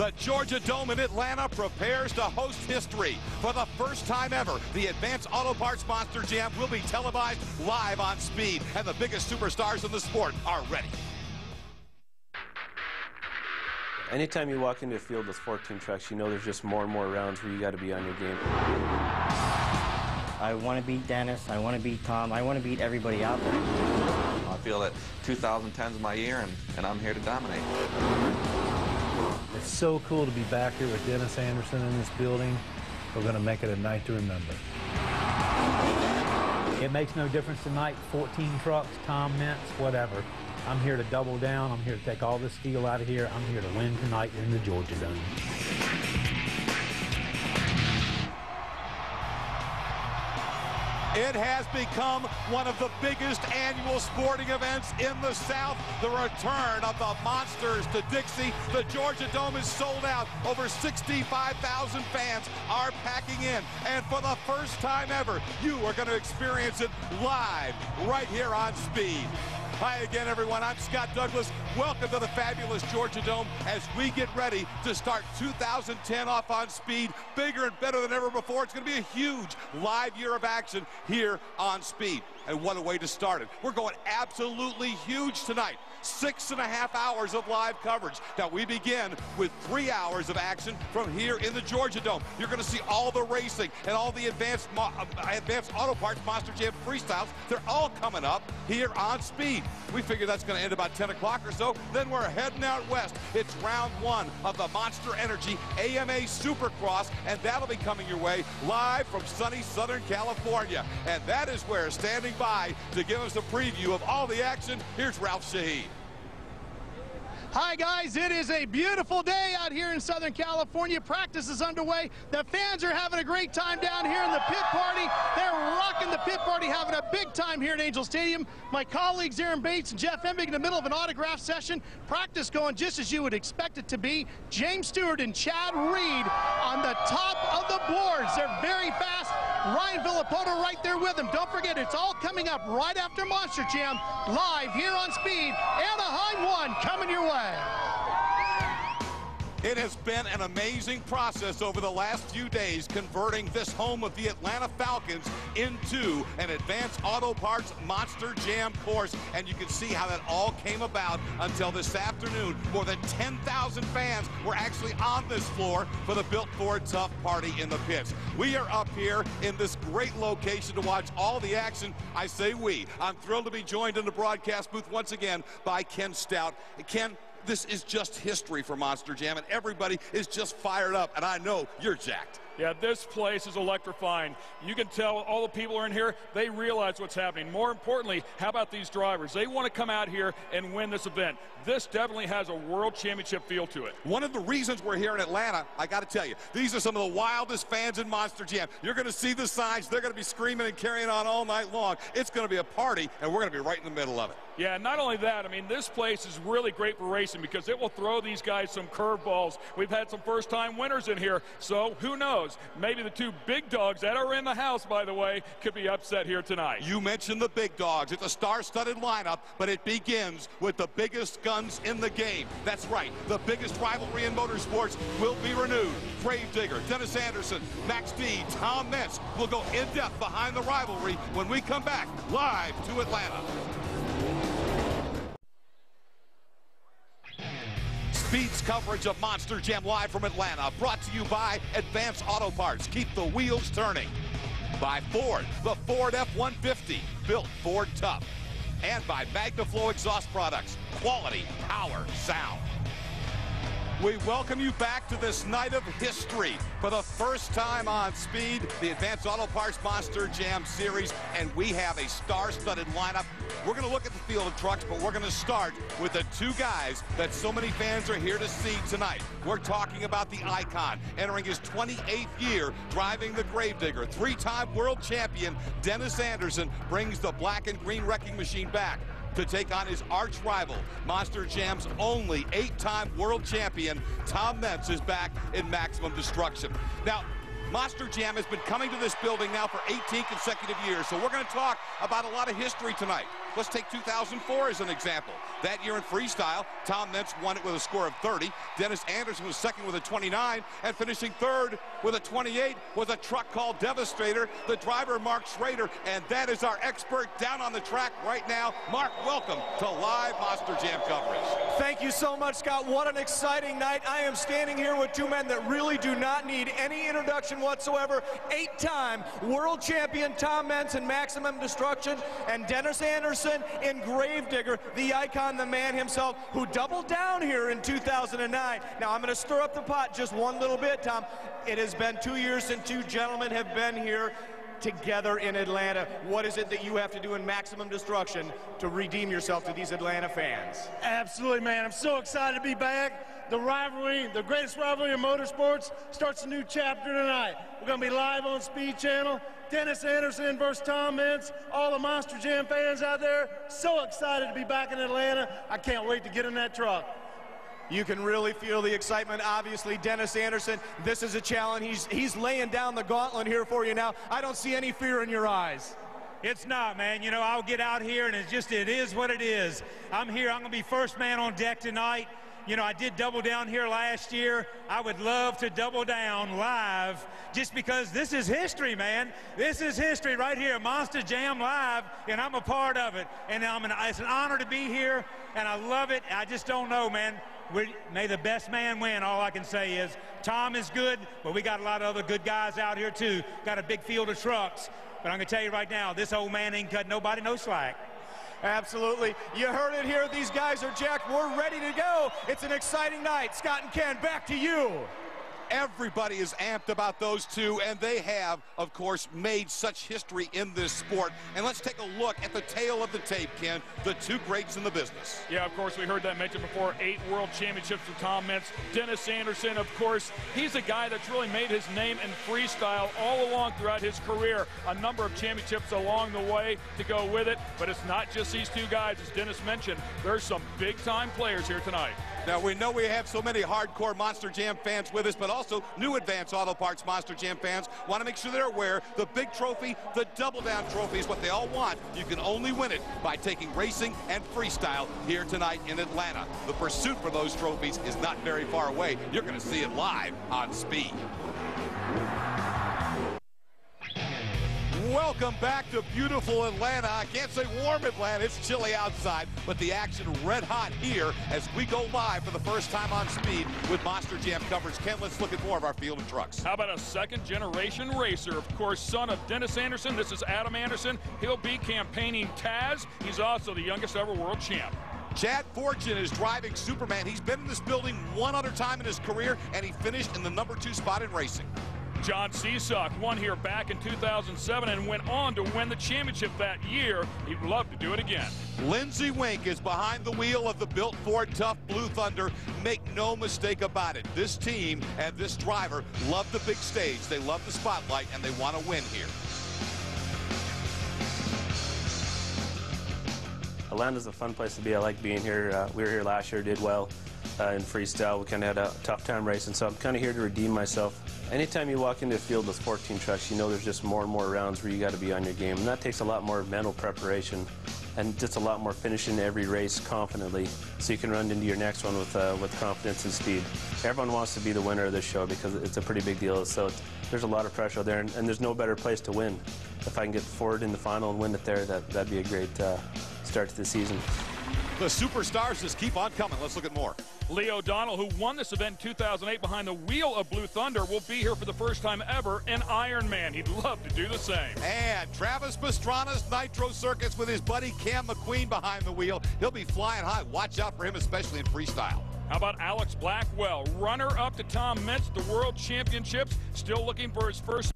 The Georgia Dome in Atlanta prepares to host history. For the first time ever, the Advance Auto Parts Monster Jam will be televised live on speed, and the biggest superstars in the sport are ready. Anytime you walk into a field with 14 trucks, you know there's just more and more rounds where you got to be on your game. I want to beat Dennis. I want to beat Tom. I want to beat everybody out there. I feel that 2010 is my year, and, and I'm here to dominate. It's so cool to be back here with Dennis Anderson in this building. We're going to make it a night to remember. It makes no difference tonight, 14 trucks, Tom Meents, whatever. I'm here to double down. I'm here to take all this steel out of here. I'm here to win tonight in the Georgia Dome. It has become one of the biggest annual sporting events in the South. The return of the Monsters to Dixie. The Georgia Dome is sold out. Over 65,000 fans are packing in. And for the first time ever, you are going to experience it live right here on Speed. Hi again, everyone. I'm Scott Douglas. Welcome to the fabulous Georgia Dome as we get ready to start 2010 off on speed, bigger and better than ever before. It's going to be a huge live year of action here on speed. And what a way to start it. We're going absolutely huge tonight six and a half hours of live coverage. Now, we begin with three hours of action from here in the Georgia Dome. You're going to see all the racing and all the advanced, uh, advance auto parts Monster Jam freestyles. They're all coming up here on speed. We figure that's going to end about 10 o'clock or so. Then we're heading out west. It's round one of the Monster Energy AMA Supercross, and that'll be coming your way live from sunny Southern California. And that is where, standing by to give us a preview of all the action, here's Ralph Sheheen. Hi, guys. It is a beautiful day out here in Southern California. Practice is underway. The fans are having a great time down here in the pit party. They're rocking the pit party, having a big time here at Angel Stadium. My colleagues Erin Bates and Jeff Emig in the middle of an autograph session. Practice going just as you would expect it to be. James Stewart and Chad Reed on the top of the boards. They're very fast. Ryan Villopoto right there with them. Don't forget, it's all coming up right after Monster Jam, live here on Speed. Anaheim 1 coming your way. It has been an amazing process over the last few days converting this home of the Atlanta Falcons into an advance auto parts monster jam course. And you can see how that all came about until this afternoon. More than 10,000 fans were actually on this floor for the Built Ford Tough Party in the pits. We are up here in this great location to watch all the action. I say we. I'm thrilled to be joined in the broadcast booth once again by Ken Stout. Ken, this is just history for Monster Jam, and everybody is just fired up, and I know you're jacked. Yeah, this place is electrifying. You can tell all the people are in here, they realize what's happening. More importantly, how about these drivers? They want to come out here and win this event. This definitely has a world championship feel to it. One of the reasons we're here in Atlanta, I got to tell you, these are some of the wildest fans in Monster Jam. You're going to see the signs. They're going to be screaming and carrying on all night long. It's going to be a party, and we're going to be right in the middle of it. Yeah, not only that, I mean, this place is really great for racing because it will throw these guys some curveballs. We've had some first-time winners in here, so who knows? Maybe the two big dogs that are in the house, by the way, could be upset here tonight. You mentioned the big dogs. It's a star-studded lineup, but it begins with the biggest guns in the game. That's right. The biggest rivalry in motorsports will be renewed. Gravedigger, Dennis Anderson, Max D, Tom Meents will go in-depth behind the rivalry when we come back live to Atlanta. Speed's coverage of Monster Jam live from Atlanta, brought to you by Advance Auto Parts. Keep the wheels turning. By Ford, the Ford F-150, built Ford tough. And by MagnaFlow Exhaust Products, quality, power, sound. We welcome you back to this night of history. For the first time on Speed, the Advance Auto Parts Monster Jam Series, and we have a star-studded lineup. We're going to look at the field of trucks, but we're going to start with the two guys that so many fans are here to see tonight. We're talking about the icon, entering his 28th year driving the Gravedigger. Three-time world champion Dennis Anderson brings the black and green wrecking machine back to take on his arch rival, Monster Jam's only eight-time world champion, Tom Meents, is back in Maximum Destruction. Now, Monster Jam has been coming to this building now for 18 consecutive years, so we're going to talk about a lot of history tonight. Let's take 2004 as an example. That year in freestyle, Tom Meents won it with a score of 30. Dennis Anderson was second with a 29, and finishing third with a 28 was a truck called Devastator. The driver, Mark Schrader, and that is our expert down on the track right now. Mark, welcome to live Monster Jam coverage. Thank you so much, Scott. What an exciting night. I am standing here with two men that really do not need any introduction whatsoever. Eight-time world champion Tom Meents in Maximum Destruction, and Dennis Anderson in Gravedigger, the icon, the man himself, who doubled down here in 2009. Now, I'm going to stir up the pot just one little bit, Tom. It has been two years since two gentlemen have been here together in Atlanta. What is it that you have to do in maximum destruction to redeem yourself to these Atlanta fans? Absolutely, man. I'm so excited to be back. The rivalry, the greatest rivalry in motorsports, starts a new chapter tonight. We're going to be live on Speed Channel. Dennis Anderson versus Tom Meents. All the Monster Jam fans out there, so excited to be back in Atlanta. I can't wait to get in that truck. You can really feel the excitement. Obviously, Dennis Anderson, this is a challenge. He's, he's laying down the gauntlet here for you now. I don't see any fear in your eyes. It's not, man. You know, I'll get out here and it's just, it is what it is. I'm here. I'm going to be first man on deck tonight. You know, I did double down here last year. I would love to double down live just because this is history, man. This is history right here, Monster Jam Live, and I'm a part of it. And I'm an, it's an honor to be here, and I love it. I just don't know, man. We, may the best man win. All I can say is Tom is good, but we got a lot of other good guys out here too. Got a big field of trucks. But I'm going to tell you right now, this old man ain't cut nobody no slack. Absolutely. You heard it here. These guys are jacked. We're ready to go. It's an exciting night. Scott and Ken, back to you. Everybody is amped about those two, and they have, of course, made such history in this sport. And let's take a look at the tail of the tape, Ken, the two greats in the business. Yeah, of course, we heard that mentioned before. Eight world championships for Tom Meents. Dennis Anderson, of course, he's a guy that's really made his name in freestyle all along throughout his career. A number of championships along the way to go with it. But it's not just these two guys, as Dennis mentioned. There's some big-time players here tonight. Now, we know we have so many hardcore Monster Jam fans with us, but also new Advance Auto Parts Monster Jam fans want to make sure they're aware the big trophy, the double down trophy is what they all want. You can only win it by taking racing and freestyle here tonight in Atlanta. The pursuit for those trophies is not very far away. You're going to see it live on Speed. Welcome back to beautiful Atlanta. I can't say warm Atlanta, it's chilly outside, but the action red hot here as we go live for the first time on speed with Monster Jam coverage. Ken, let's look at more of our field of trucks. How about a second generation racer? Of course, son of Dennis Anderson. This is Adam Anderson. He'll be campaigning Taz. He's also the youngest ever world champ. Chad Fortune is driving Superman. He's been in this building one other time in his career, and he finished in the number two spot in racing. John Seasock won here back in 2007 and went on to win the championship that year. He'd love to do it again. Linsey Weenk is behind the wheel of the built Ford Tough Blue Thunder. Make no mistake about it. This team and this driver love the big stage. They love the spotlight, and they want to win here. Atlanta's a fun place to be. I like being here. Uh, we were here last year, did well uh, in freestyle. We kind of had a tough time racing, so I'm kind of here to redeem myself. Anytime you walk into a field with 14 trucks, you know there's just more and more rounds where you got to be on your game, and that takes a lot more mental preparation and just a lot more finishing every race confidently so you can run into your next one with, uh, with confidence and speed. Everyone wants to be the winner of this show because it's a pretty big deal, so there's a lot of pressure there, and, and, there's no better place to win. If I can get forward in the final and win it there, that, that'd be a great uh, start to the season. The superstars just keep on coming. Let's look at more. Lee O'Donnell, who won this event in 2008 behind the wheel of Blue Thunder, will be here for the first time ever in Ironman. He'd love to do the same. And Travis Pastrana's Nitro Circus with his buddy Cam McQueen behind the wheel. He'll be flying high. Watch out for him, especially in freestyle. How about Alex Blackwell, runner up to Tom Meents, the World Championships, still looking for his first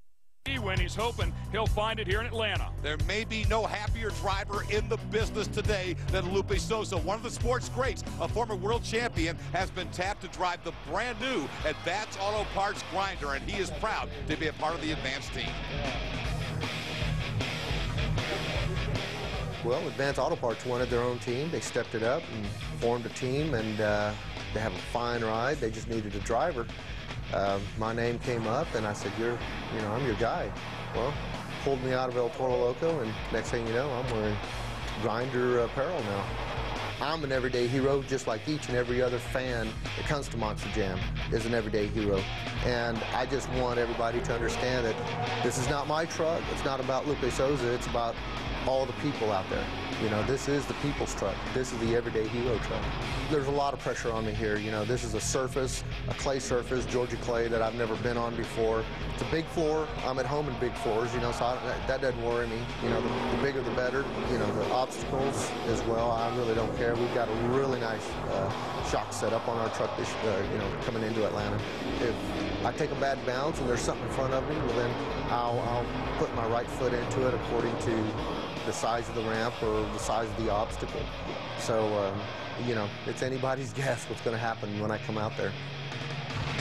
when he's hoping he'll find it here in Atlanta. There may be no happier driver in the business today than Lupe Soza. One of the sports greats, a former world champion, has been tapped to drive the brand new Advance Auto Parts Grinder, and he is proud to be a part of the Advance team. Well, Advance Auto Parts wanted their own team. They stepped it up and formed a team, and uh, they have a fine ride. They just needed a driver uh, my name came up, and I said, "You're, you know, I'm your guy." Well, pulled me out of El Toro Loco, and next thing you know, I'm wearing grinder apparel now. I'm an everyday hero, just like each and every other fan that comes to Monster Jam is an everyday hero. And I just want everybody to understand that this is not my truck. It's not about Lupe Soza. It's about all the people out there. You know, this is the people's truck. This is the everyday hero truck. There's a lot of pressure on me here. You know, this is a surface, a clay surface, Georgia clay that I've never been on before. It's a big floor. I'm at home in big floors, you know, so I, that, that, doesn't worry me. You know, the, the, bigger the better. You know, the obstacles as well. I really don't care. We've got a really nice uh, shock set up on our truck this, uh, you know, coming into Atlanta. If I take a bad bounce and there's something in front of me, well then I'll, I'll put my right foot into it according to the size of the ramp or the size of the obstacle. So, um, you know, it's anybody's guess what's going to happen when I come out there.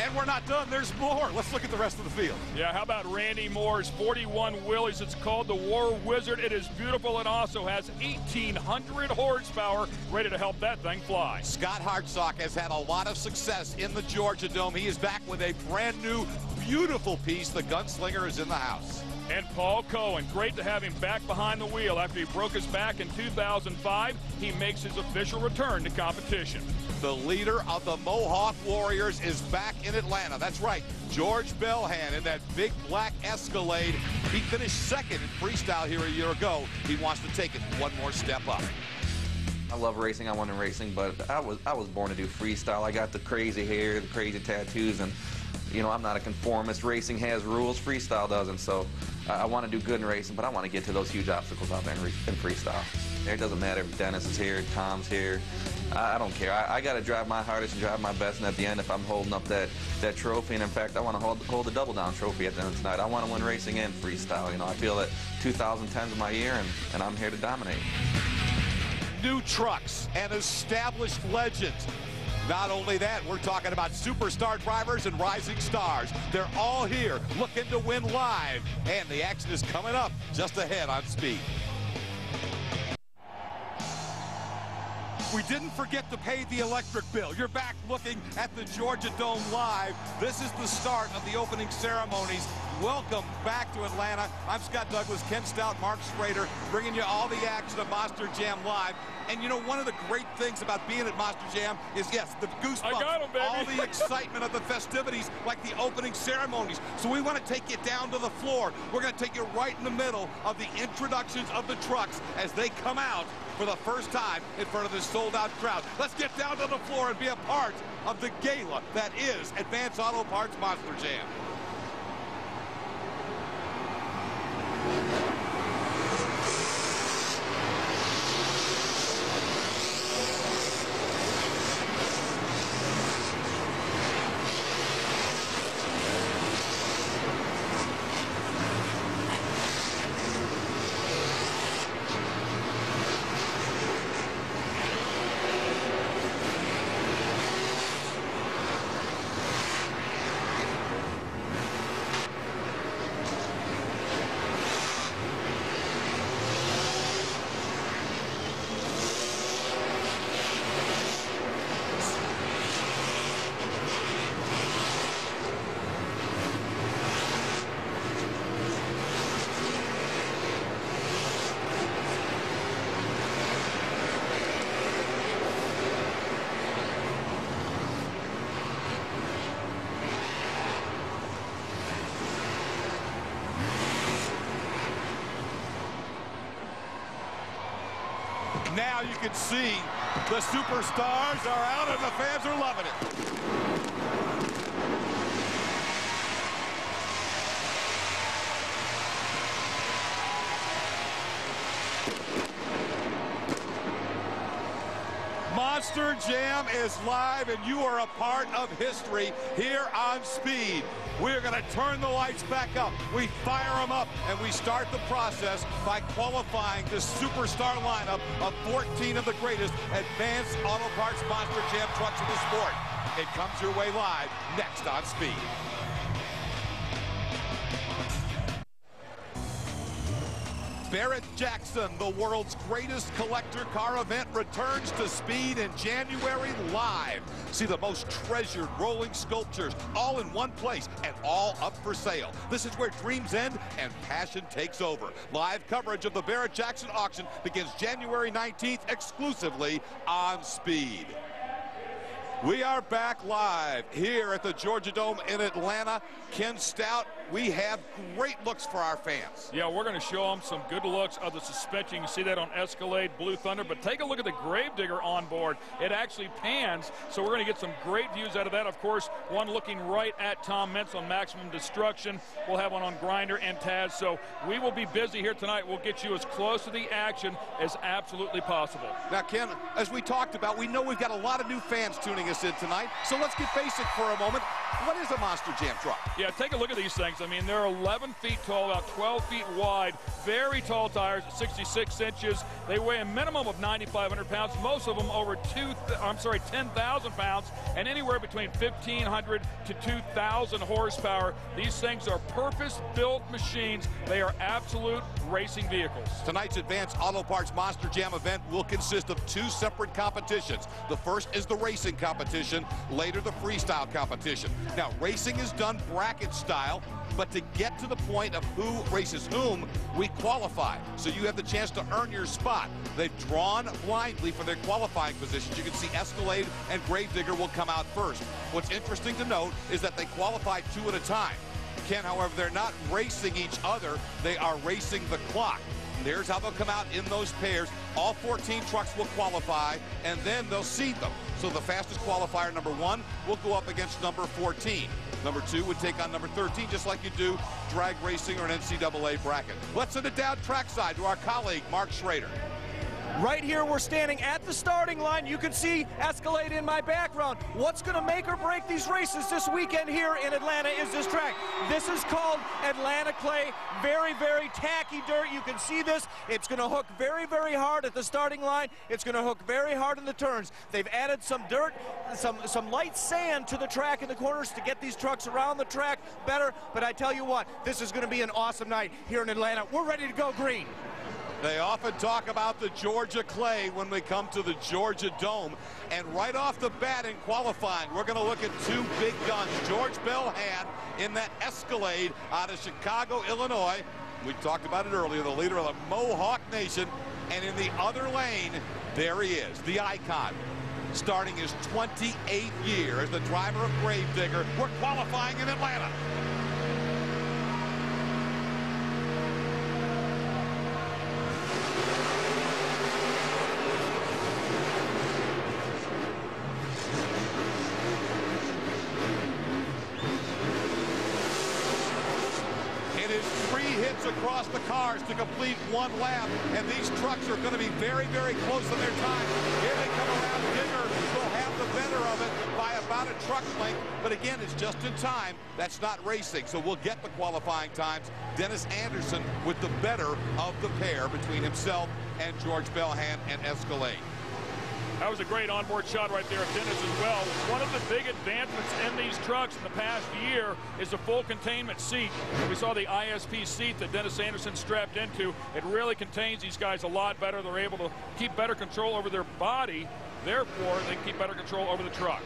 And we're not done. There's more. Let's look at the rest of the field. Yeah, how about Randy Moore's 41 Willys? It's called the War Wizard. It is beautiful and also has 1,800 horsepower ready to help that thing fly. Scott Hartsock has had a lot of success in the Georgia Dome. He is back with a brand new, beautiful piece. The Gunslinger is in the house. And Paul Cohen, great to have him back behind the wheel after he broke his back in 2005. He makes his official return to competition. The leader of the Mohawk Warriors is back in Atlanta. That's right, George Balhan in that big black Escalade. He finished second in freestyle here a year ago. He wants to take it one more step up. I love racing. I want to racing, but I was I was born to do freestyle. I got the crazy hair, the crazy tattoos, and you know I'm not a conformist. Racing has rules, freestyle doesn't. So I want to do good in racing, but I want to get to those huge obstacles out there in, in freestyle. It doesn't matter if Dennis is here, Tom's here. I, I don't care. I, I got to drive my hardest and drive my best, and at the end, if I'm holding up that, that trophy, and in fact, I want to hold, hold the double down trophy at the end of tonight. I want to win racing and freestyle. You know, I feel that 2010 is my year, and, and I'm here to dominate. New trucks and established legends not only that, we're talking about superstar drivers and rising stars. They're all here looking to win live. And the action is coming up just ahead on speed. We didn't forget to pay the electric bill. You're back looking at the Georgia Dome live. This is the start of the opening ceremonies. Welcome back to Atlanta. I'm Scott Douglas, Ken Stout, Mark Schrader, bringing you all the action of Monster Jam Live. And you know, one of the great things about being at Monster Jam is, yes, the goosebumps, him, all the excitement of the festivities, like the opening ceremonies. So we want to take you down to the floor. We're going to take you right in the middle of the introductions of the trucks as they come out for the first time in front of this sold-out crowd. Let's get down to the floor and be a part of the gala that is Advance Auto Parts Monster Jam. Now you can see the superstars are out and the fans are loving it. Jam is live and you are a part of history here on Speed. We're going to turn the lights back up. We fire them up and we start the process by qualifying this superstar lineup of 14 of the greatest advance auto parts Monster Jam trucks in the sport. It comes your way live next on Speed. Barrett Jackson, the world's greatest collector car event, returns to speed in January live. See the most treasured rolling sculptures all in one place and all up for sale. This is where dreams end and passion takes over. Live coverage of the Barrett Jackson auction begins January 19th exclusively on Speed. We are back live here at the Georgia Dome in Atlanta. Ken Stout, we have great looks for our fans. Yeah, we're going to show them some good looks of the suspension. You can see that on Escalade, Blue Thunder. But take a look at the Gravedigger on board. It actually pans, so we're going to get some great views out of that. Of course, one looking right at Tom Meents on Maximum Destruction. We'll have one on Grinder and Taz. So we will be busy here tonight. We'll get you as close to the action as absolutely possible. Now, Ken, as we talked about, we know we've got a lot of new fans tuning us in tonight. So let's get basic for a moment. What is a Monster Jam truck? Yeah, take a look at these things. I mean, they're 11 feet tall, about 12 feet wide, very tall tires, 66 inches. They weigh a minimum of 9,500 pounds. Most of them over two, I'm sorry, 10,000 pounds, and anywhere between 1,500 to 2,000 horsepower. These things are purpose-built machines. They are absolute racing vehicles. Tonight's Advance Auto Parts Monster Jam event will consist of two separate competitions. The first is the racing competition, later the freestyle competition. Now, racing is done bracket style, but to get to the point of who races whom, we qualify. So you have the chance to earn your spot. They've drawn blindly for their qualifying positions. You can see Escalade and Gravedigger will come out first. What's interesting to note is that they qualify two at a time. Ken, however, they're not racing each other. They are racing the clock. And here's how they'll come out in those pairs. All 14 trucks will qualify, and then they'll seed them. So the fastest qualifier, number one, will go up against number 14. Number two would take on number 13, just like you do drag racing or an NCAA bracket. Let's send it down trackside to our colleague, Mark Schrader. Right here, we're standing at the starting line. You can see Escalade in my background. What's going to make or break these races this weekend here in Atlanta is this track. This is called Atlanta Clay. Very, very tacky dirt. You can see this. It's going to hook very, very hard at the starting line. It's going to hook very hard in the turns. They've added some dirt, some, some light sand to the track in the corners to get these trucks around the track better. But I tell you what, this is going to be an awesome night here in Atlanta. We're ready to go green. They often talk about the Georgia clay when we come to the Georgia Dome. And right off the bat in qualifying, we're going to look at two big guns. George Balhan in that Escalade out of Chicago, Illinois. We talked about it earlier, the leader of the Mohawk Nation. And in the other lane, there he is, the icon. Starting his 28th year as the driver of Gravedigger. We're qualifying in Atlanta. Cars to complete one lap, and these trucks are going to be very, very close in their time. Here they come around. Digger will have the better of it by about a truck length, but again, it's just in time. That's not racing, so we'll get the qualifying times. Dennis Anderson with the better of the pair between himself and George Balhan and Escalade. That was a great onboard shot right there of Dennis as well. One of the big advancements in these trucks in the past year is the full containment seat. We saw the ISP seat that Dennis Anderson strapped into. It really contains these guys a lot better. They're able to keep better control over their body. Therefore, they keep better control over the truck.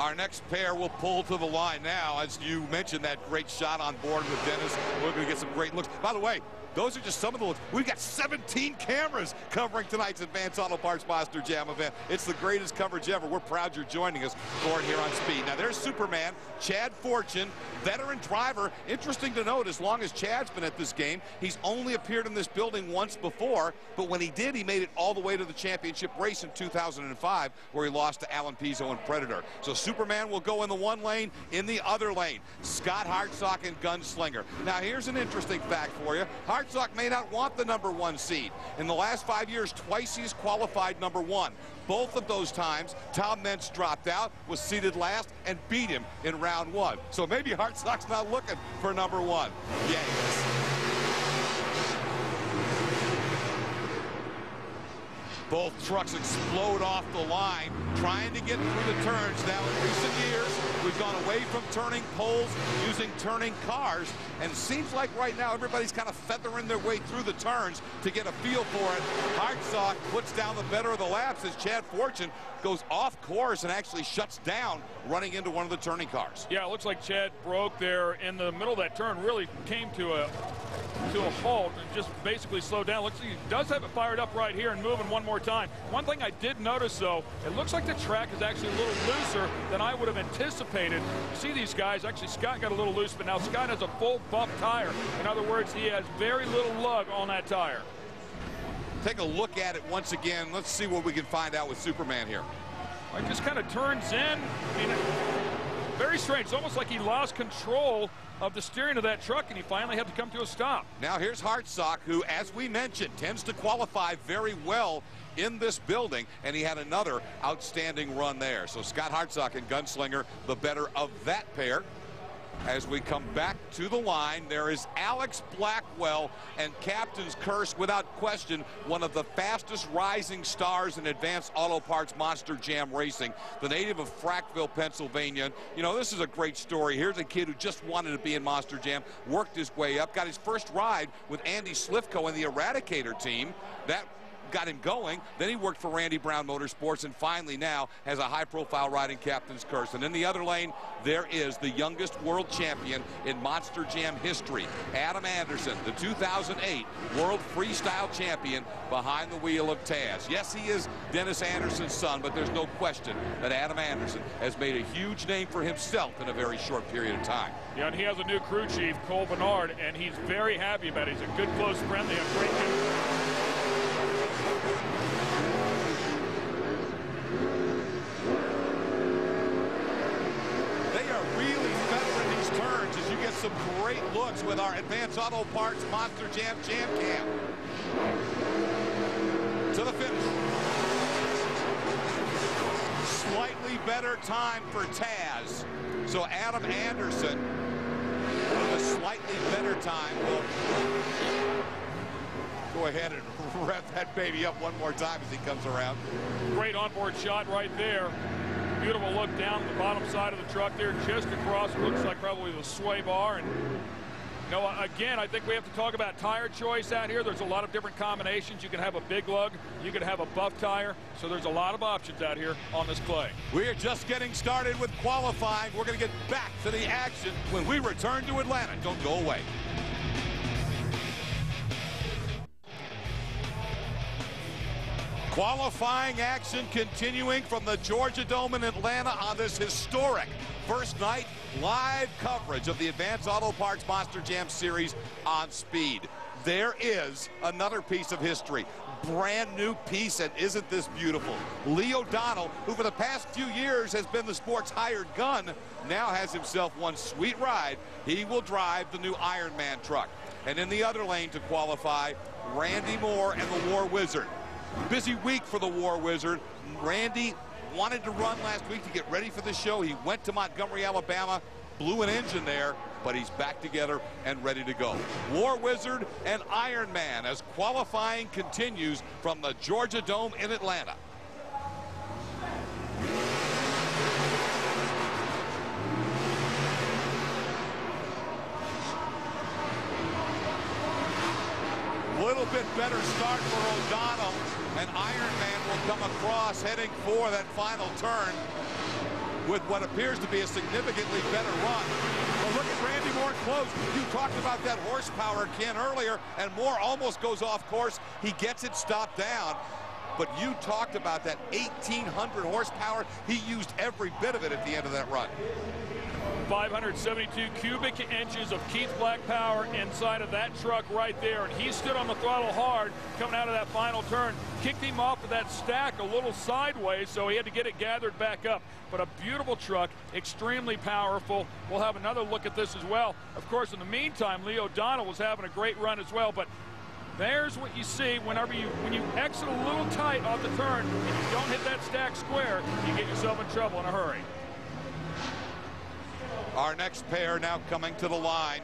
Our next pair will pull to the line now. As you mentioned, that great shot on board with Dennis. We're going to get some great looks. By the way, those are just some of the looks. We've got 17 cameras covering tonight's Advance Auto Parts Monster Jam event. It's the greatest coverage ever. We're proud you're joining us for it here on Speed. Now, there's Superman, Chad Fortune, veteran driver. Interesting to note, as long as Chad's been at this game, he's only appeared in this building once before, but when he did, he made it all the way to the championship race in 2005, where he lost to Alan Pizzo and Predator. So Superman will go in the one lane, in the other lane, Scott Hartsock and Gunslinger. Now, here's an interesting fact for you. Hartsock may not want the number one seed. In the last five years, twice he's qualified number one. Both of those times, Tom Meents dropped out, was seated last, and beat him in round one. So maybe Hartsock's not looking for number one. Yeah, he is. Both trucks explode off the line, trying to get through the turns. Now, in recent years, we've gone away from turning poles using turning cars, and seems like right now everybody's kind of feathering their way through the turns to get a feel for it. Hartsock puts down the better of the laps as Chad Fortune goes off course and actually shuts down running into one of the turning cars. Yeah, it looks like Chad broke there in the middle of that turn, really came to a to a halt and just basically slowed down. Looks like he does have it fired up right here and moving one more time. One thing I did notice, though, it looks like the track is actually a little looser than I would have anticipated. You see these guys, actually Scott got a little loose, but now Scott has a full buff tire. In other words, he has very little lug on that tire. Take a look at it once again. Let's see what we can find out with Superman here. It just kind of turns in. I mean, very strange. It's almost like he lost control of the steering of that truck, and he finally had to come to a stop. Now here's Hartsock, who, as we mentioned, tends to qualify very well in this building, and he had another outstanding run there. So Scott Hartsock and Gunslinger, the better of that pair. As we come back to the line, there is Alex Blackwell and Captain's Curse, without question, one of the fastest rising stars in advance auto parts Monster Jam Racing, the native of Frackville, Pennsylvania. You know, this is a great story. Here's a kid who just wanted to be in Monster Jam, worked his way up, got his first ride with Andy Slifko and the Eradicator team. That got him going. Then he worked for Randy Brown Motorsports and finally now has a high-profile riding captain's curse. And in the other lane, there is the youngest world champion in Monster Jam history, Adam Anderson, the 2008 World Freestyle Champion behind the wheel of Taz. Yes, he is Dennis Anderson's son, but there's no question that Adam Anderson has made a huge name for himself in a very short period of time. Yeah, and he has a new crew chief, Cole Bernard, and he's very happy about it. He's a good, close friend. They have great some great looks with our Advance Auto Parts Monster Jam Jam Cam. To the finish. Slightly better time for Taz. So Adam Anderson with a slightly better time will go ahead and rev that baby up one more time as he comes around. Great onboard shot right there. Beautiful look down the bottom side of the truck there, just across. looks like probably the sway bar. And you know, again, I think we have to talk about tire choice out here. There's a lot of different combinations. You can have a big lug, you can have a buff tire. So there's a lot of options out here on this clay. We are just getting started with qualifying. We're going to get back to the action when we return to Atlanta. Don't go away. Qualifying action continuing from the Georgia Dome in Atlanta on this historic first night live coverage of the Advance Auto Parts Monster Jam Series on speed. There is another piece of history. Brand new piece, and isn't this beautiful? Lee O'Donnell, who for the past few years has been the sport's hired gun, now has himself one sweet ride. He will drive the new Iron Man truck. And in the other lane to qualify, Randy Moore and the War Wizard. Busy week for the War Wizard. Randy wanted to run last week to get ready for the show. He went to Montgomery, Alabama, blew an engine there, but he's back together and ready to go. War Wizard and Iron Man as qualifying continues from the Georgia Dome in Atlanta. little bit better start for O'Donnell and Iron Man will come across heading for that final turn with what appears to be a significantly better run. But look at Randy Moore close. You talked about that horsepower, Ken, earlier, and Moore almost goes off course. He gets it stopped down. But you talked about that 1,800 horsepower. He used every bit of it at the end of that run. 572 cubic inches of Keith Black power inside of that truck right there. And he stood on the throttle hard coming out of that final turn. Kicked him off of that stack a little sideways, so he had to get it gathered back up. But a beautiful truck, extremely powerful. We'll have another look at this as well. Of course, in the meantime, Lee O'Donnell was having a great run as well. But there's what you see whenever you when you exit a little tight off the turn and you don't hit that stack square, you get yourself in trouble in a hurry. Our next pair now coming to the line.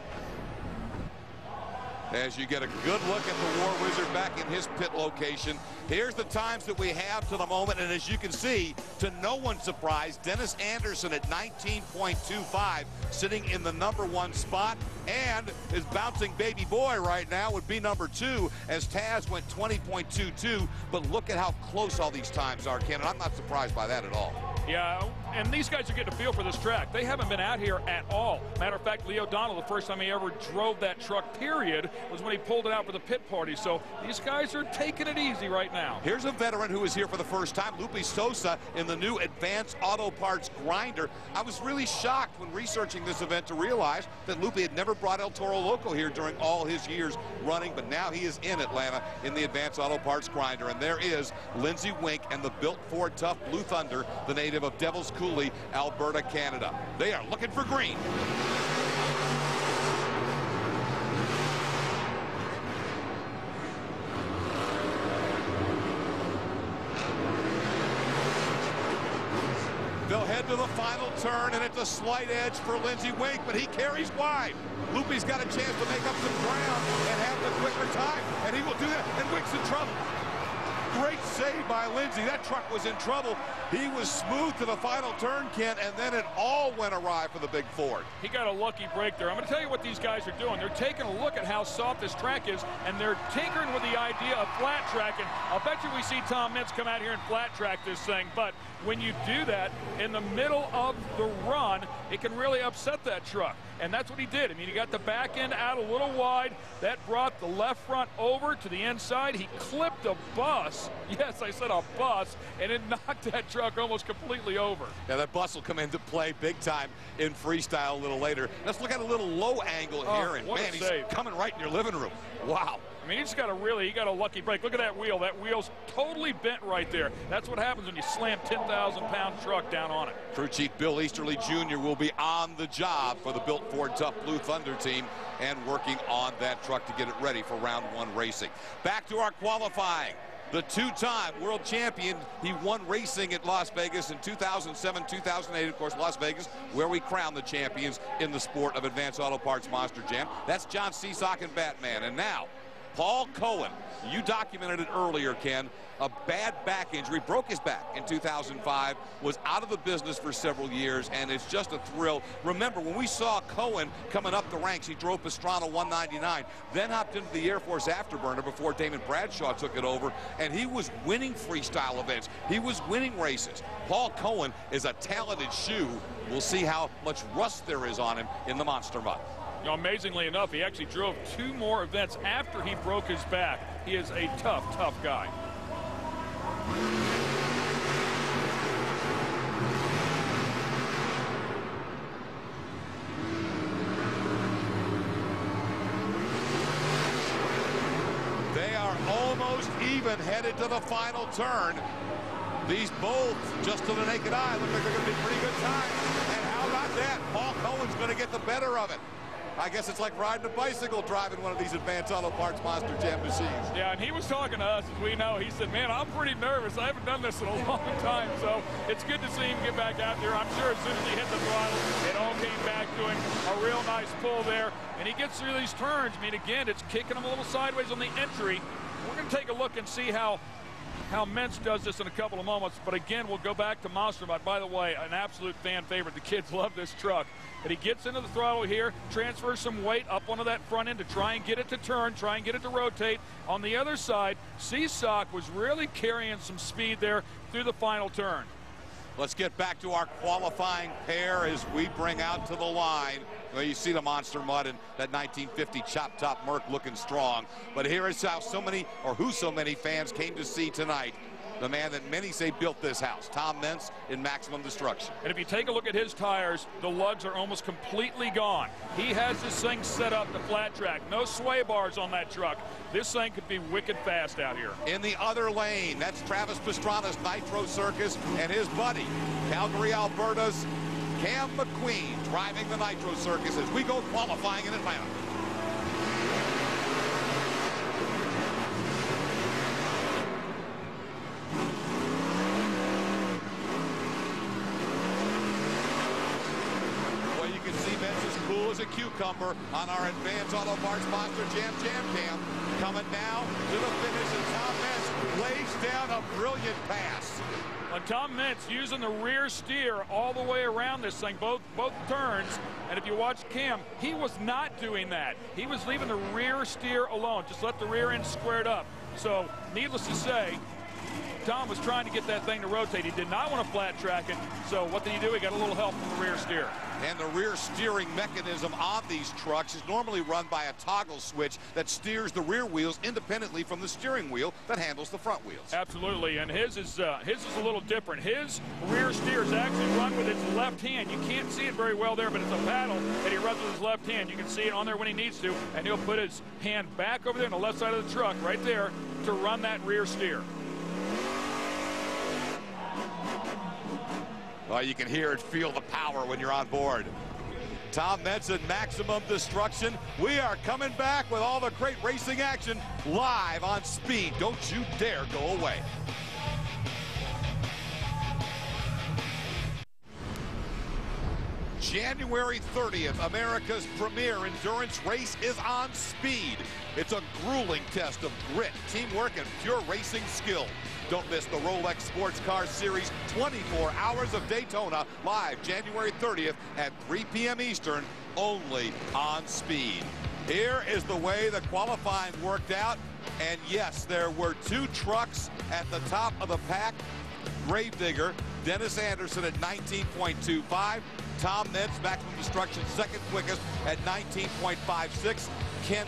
As you get a good look at the War Wizard back in his pit location. Here's the times that we have to the moment, and as you can see, to no one's surprise, Dennis Anderson at 19.25, sitting in the number one spot, and his bouncing baby boy right now would be number two, as Taz went 20.22, but look at how close all these times are, Ken, and I'm not surprised by that at all. Yeah, and these guys are getting a feel for this track. They haven't been out here at all. Matter of fact, Lee O'Donnell, the first time he ever drove that truck, period, was when he pulled it out for the pit party. So these guys are taking it easy right now. Here's a veteran who is here for the first time, Lupe Soza, in the new Advance Auto Parts grinder. I was really shocked when researching this event to realize that Lupe had never brought El Toro Loco here during all his years running, but now he is in Atlanta in the Advance Auto Parts grinder. And there is Linsey Weenk and the built Ford Tough Blue Thunder, the native of Devils Coulee, Alberta, Canada. They are looking for green. They'll head to the final turn, and it's a slight edge for Linsey Weenk, but he carries wide. Lupe's got a chance to make up some ground and have the quicker time, and he will do that, and Weenk's in trouble. Great save by Linsey. That truck was in trouble. He was smooth to the final turn, Ken, and then it all went awry for the big Ford. He got a lucky break there. I'm going to tell you what these guys are doing. They're taking a look at how soft this track is, and they're tinkering with the idea of flat track. And I'll bet you we see Tom Meents come out here and flat track this thing. But when you do that in the middle of the run, it can really upset that truck. And that's what he did. I mean, he got the back end out a little wide. That brought the left front over to the inside. He clipped a bus. Yes, I said a bus. And it knocked that truck almost completely over. Yeah, that bus will come into play big time in freestyle a little later. Let's look at a little low angle Oh, here. And man, he's coming right in your living room. Wow. I mean, he's got a really, he got a lucky break. Look at that wheel. That wheel's totally bent right there. That's what happens when you slam 10,000 pound truck down on it. Crew Chief Bill Easterly Jr. will be on the job for the Built Ford Tough Blue Thunder team and working on that truck to get it ready for round one racing. Back to our qualifying. The two-time world champion, he won racing at Las Vegas in 2007, 2008, of course, Las Vegas, where we crown the champions in the sport of Advance Auto Parts Monster Jam. That's John Seasock and Batman. And now, Paul Cohen, you documented it earlier, Ken, a bad back injury, broke his back in 2005, was out of the business for several years, and it's just a thrill. Remember, when we saw Cohen coming up the ranks, he drove Pastrana 199, then hopped into the Air Force Afterburner before Damon Bradshaw took it over, and he was winning freestyle events. He was winning races. Paul Cohen is a talented shoe. We'll see how much rust there is on him in the Monster Mud. Amazingly enough, he actually drove two more events after he broke his back. He is a tough, tough guy. They are almost even headed to the final turn. These both, just to the naked eye, look like they're going to be pretty good times. And how about that? Paul Cohen's going to get the better of it. I guess it's like riding a bicycle driving one of these advance auto parts monster jam machines. Yeah, and he was talking to us, as we know. He said, man, I'm pretty nervous. I haven't done this in a long time, so it's good to see him get back out there. I'm sure as soon as he hit the throttle, it all came back to him. A real nice pull there, and he gets through these turns. I mean, again, it's kicking him a little sideways on the entry. We're going to take a look and see how how Meents does this in a couple of moments. But again, we'll go back to Monster. By the way, an absolute fan favorite. The kids love this truck. But he gets into the throttle here, transfers some weight up onto that front end to try and get it to turn, try and get it to rotate. On the other side, Seasock was really carrying some speed there through the final turn. Let's get back to our qualifying pair as we bring out to the line. Well, you see the Monster Mud and that 1950 Chop Top Merc looking strong. But here is how so many, or who so many fans came to see tonight. The man that many say built this house, Tom Meents in Maximum Destruction. And if you take a look at his tires, the lugs are almost completely gone. He has this thing set up to flat track. No sway bars on that truck. This thing could be wicked fast out here. In the other lane, that's Travis Pastrana's Nitro Circus and his buddy, Calgary, Alberta's Cam McQueen, driving the Nitro Circus as we go qualifying in Atlanta. Well, you can see Meents is cool as a cucumber on our Advance Auto Parts Monster Jam Jam Cam. Coming now to the finish, and Tom Meents lays down a brilliant pass. And Tom Meents using the rear steer all the way around this thing, both both turns. And if you watch Cam, he was not doing that. He was leaving the rear steer alone. Just let the rear end squared up. So, needless to say, Tom was trying to get that thing to rotate. He did not want to flat track it. So what did he do? He got a little help from the rear steer. And the rear steering mechanism on these trucks is normally run by a toggle switch that steers the rear wheels independently from the steering wheel that handles the front wheels. Absolutely, and his is uh, his is a little different. His rear steer is actually run with its left hand. You can't see it very well there, but it's a paddle that he runs with his left hand. You can see it on there when he needs to, and he'll put his hand back over there on the left side of the truck, right there, to run that rear steer. Well, you can hear and feel the power when you're on board. Tom Meents, Maximum Destruction. We are coming back with all the great racing action live on speed. Don't you dare go away. January 30th, America's premier endurance race is on speed. It's a grueling test of grit, teamwork, and pure racing skill. Don't miss the Rolex Sports Car Series 24 Hours of Daytona live January 30th at 3 p.m. Eastern only on speed. Here is the way the qualifying worked out. And yes, there were two trucks at the top of the pack. Gravedigger, Dennis Anderson at 19.25. Tom Meents, Maximum Destruction, second quickest at 19.56. Ken,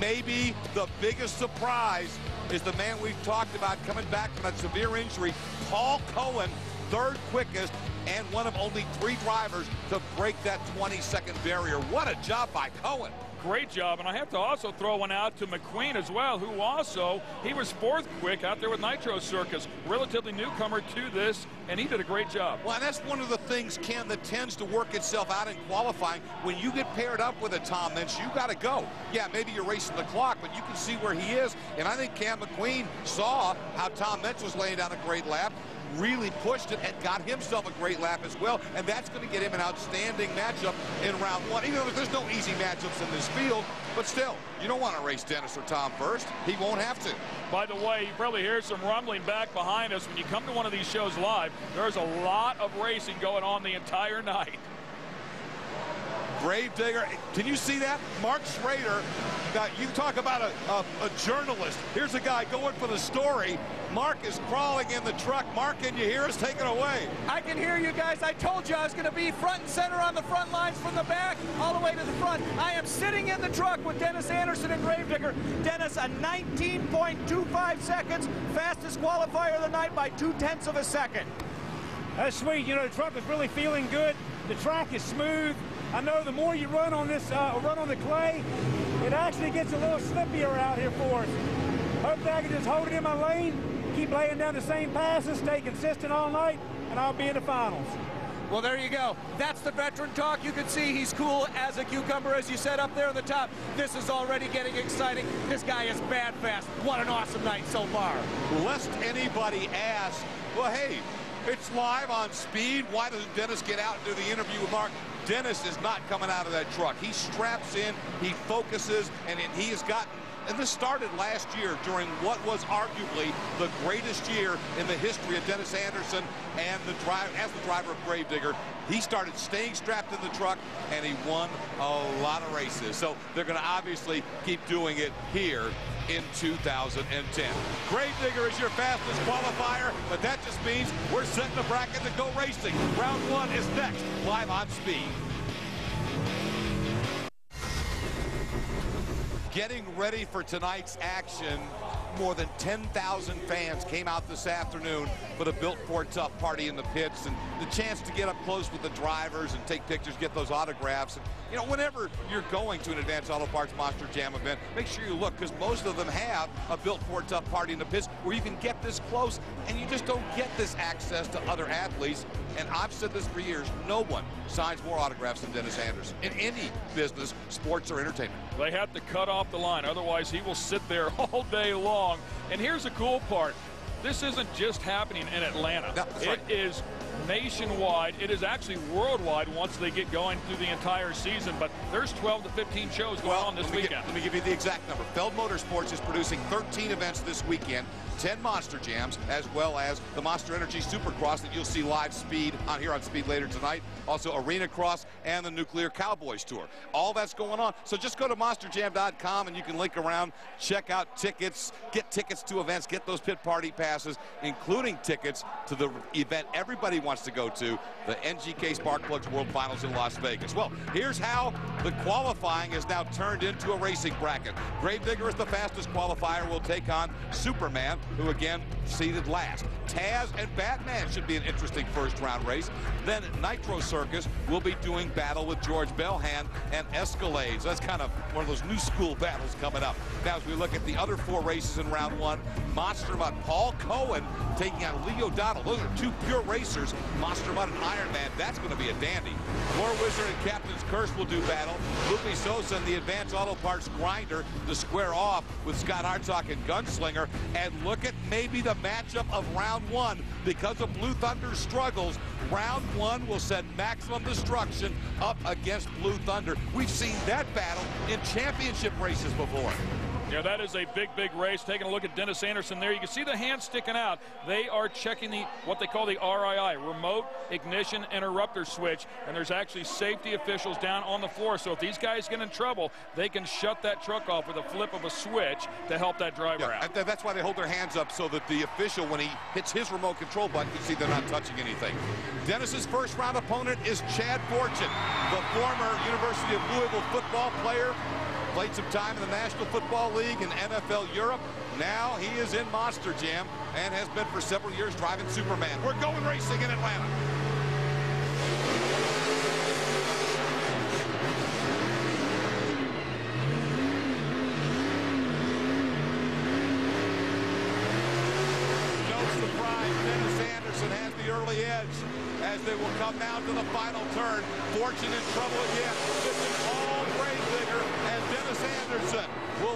maybe the biggest surprise is the man we've talked about coming back from that severe injury, Paul Cohen, third quickest and one of only three drivers to break that 20-second barrier. What a job by Cohen. Great job, and I have to also throw one out to McQueen as well, who also, he was fourth quick out there with Nitro Circus, relatively newcomer to this, and he did a great job. Well, and that's one of the things, Ken, that tends to work itself out in qualifying. When you get paired up with a Tom Meents, you got to go. Yeah, maybe you're racing the clock, but you can see where he is, and I think Cam McQueen saw how Tom Meents was laying down a great lap, really pushed it and got himself a great lap as well. And that's going to get him an outstanding matchup in round one. Even though there's no easy matchups in this field, but still, you don't want to race Dennis or Tom first. He won't have to. By the way, you probably hear some rumbling back behind us. When you come to one of these shows live, there's a lot of racing going on the entire night. Gravedigger. Can you see that? Mark Schrader. Now, you talk about a, a, a, journalist. Here's a guy going for the story. Mark is crawling in the truck. Mark, can you hear us? Take it away. I can hear you guys. I told you I was going to be front and center on the front lines from the back all the way to the front. I am sitting in the truck with Dennis Anderson and Gravedigger. Dennis, a 19.25 seconds, fastest qualifier of the night by two-tenths of a second. That's sweet. You know, the truck is really feeling good. The track is smooth. I know the more you run on this, uh, run on the clay, it actually gets a little slippier out here for us. Hopefully I can just hold it in my lane, keep laying down the same passes, stay consistent all night, and I'll be in the finals. Well, there you go. That's the veteran talk. You can see he's cool as a cucumber, as you said up there on the top. This is already getting exciting. This guy is bad fast. What an awesome night so far. Lest anybody ask, well, hey, it's live on speed. Why doesn't Dennis get out and do the interview with Mark? Dennis is not coming out of that truck. He straps in, he focuses, and he has gotten and this started last year during what was arguably the greatest year in the history of Dennis Anderson and the drive as the driver of Gravedigger. He started staying strapped in the truck and he won a lot of races. So they're going to obviously keep doing it here in 2010. Gravedigger is your fastest qualifier, but that just means we're setting the bracket to go racing. Round one is next, live on speed. Getting ready for tonight's action, more than 10,000 fans came out this afternoon for the Built Ford Tough party in the pits and the chance to get up close with the drivers and take pictures, get those autographs. And, you know, whenever you're going to an Advance Auto Parts Monster Jam event, make sure you look because most of them have a built Ford tough party in the pits where you can get this close and you just don't get this access to other athletes. And I've said this for years, no one signs more autographs than Dennis Anderson in any business, sports or entertainment. They have to cut off the line, otherwise he will sit there all day long. And here's the cool part. This isn't just happening in Atlanta. No, right. is nationwide. It is actually worldwide once they get going through the entire season. But there's 12 to 15 shows going on this let weekend. Get, let me give you the exact number. Feld Motorsports is producing 13 events this weekend, 10 Monster Jams, as well as the Monster Energy Supercross that you'll see live speed on here on Speed later tonight. Also Arena Cross and the Nuclear Cowboys Tour. All that's going on. So just go to monsterjam.com and you can link around, check out tickets, get tickets to events, get those pit party passes, including tickets to the event everybody wants to go to, the NGK Spark Plugs World Finals in Las Vegas. Well, here's how the qualifying is now turned into a racing bracket. Gravedigger is the fastest qualifier, will take on Superman, who again seeded last. Taz and Batman should be an interesting first round race. Then Nitro Circus will be doing battle with George Balhan and Escalades. That's kind of one of those new school battles coming up. Now, as we look at the other four races in round one, Monster Mutt, Paul Cohen taking on Lee O'Donnell. Those are two pure racers, Monster Mutt and Iron Man. That's going to be a dandy. War Wizard and Captain's Curse will do battle. Lupe Soza and the Advance Auto Parts Grinder to square off with Scott Hartsock and Gunslinger. And look at maybe the matchup of round one because of Blue Thunder's struggles. Round one will send Maximum Destruction up against Blue Thunder. We've seen that battle in championship races before. Yeah, that is a big, big race. Taking a look at Dennis Anderson there, you can see the hand sticking out. They are checking the what they call the RII, remote ignition interrupter switch, and there's actually safety officials down on the floor. So if these guys get in trouble, they can shut that truck off with a flip of a switch to help that driver Yeah, out. and that's why they hold their hands up so that the official, when he hits his remote control button, you see they're not touching anything. Dennis's first round opponent is Chad Fortune, the former University of Louisville football player. Played some time in the National Football League and NFL Europe. Now he is in Monster Jam and has been for several years driving Superman. We're going racing in Atlanta. Has the early edge as they will come down to the final turn. Fortune in trouble again.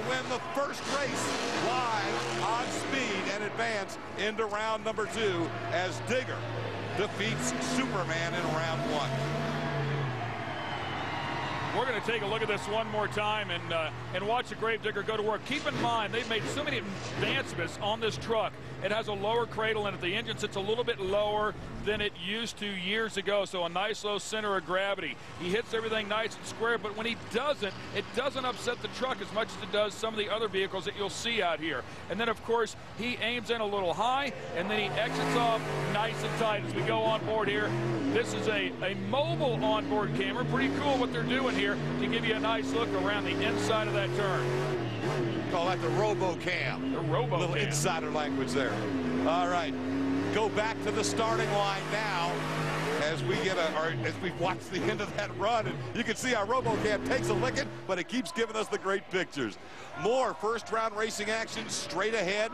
Win the first race live on speed and advance into round number two as Digger defeats Superman in round one. We're going to take a look at this one more time and uh, and watch the Gravedigger go to work. Keep in mind, they've made so many advancements on this truck. It has a lower cradle in it. The engine sits a little bit lower than it used to years ago, so a nice low center of gravity. He hits everything nice and square, but when he doesn't, it doesn't upset the truck as much as it does some of the other vehicles that you'll see out here. And then, of course, he aims in a little high, and then he exits off nice and tight as we go on board here. This is a, a mobile onboard camera. Pretty cool what they're doing here to give you a nice look around the inside of that turn. Call that the RoboCam. The RoboCam. Little insider language there. All right. Go back to the starting line now as we get a, or as we watch the end of that run. And you can see our RoboCam takes a licking, but it keeps giving us the great pictures. More first round racing action straight ahead.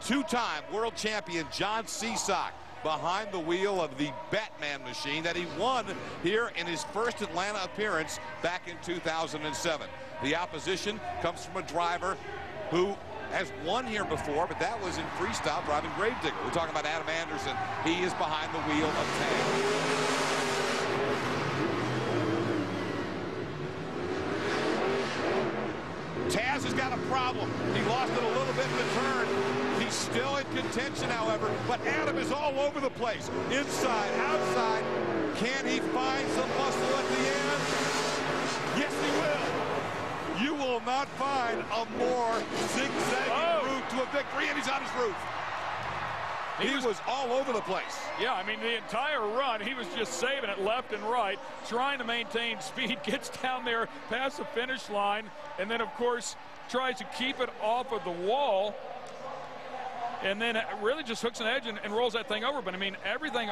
Two-time world champion John Seasock behind the wheel of the Batman machine that he won here in his first Atlanta appearance back in 2007. The opposition comes from a driver who has won here before, but that was in freestyle driving Gravedigger. We're talking about Adam Anderson. He is behind the wheel of Tag. Taz has got a problem. He lost it a little bit in the turn. He's still in contention, however, but Adam is all over the place. Inside, outside. Can he find some muscle at the end? Yes, he will. You will not find a more zigzagging oh. route to a victory, and he's on his roof. He, was, all over the place. Yeah, I mean, the entire run, he was just saving it left and right, trying to maintain speed, gets down there past the finish line, and then, of course, tries to keep it off of the wall, and then really just hooks an edge and, and rolls that thing over. But, I mean, everything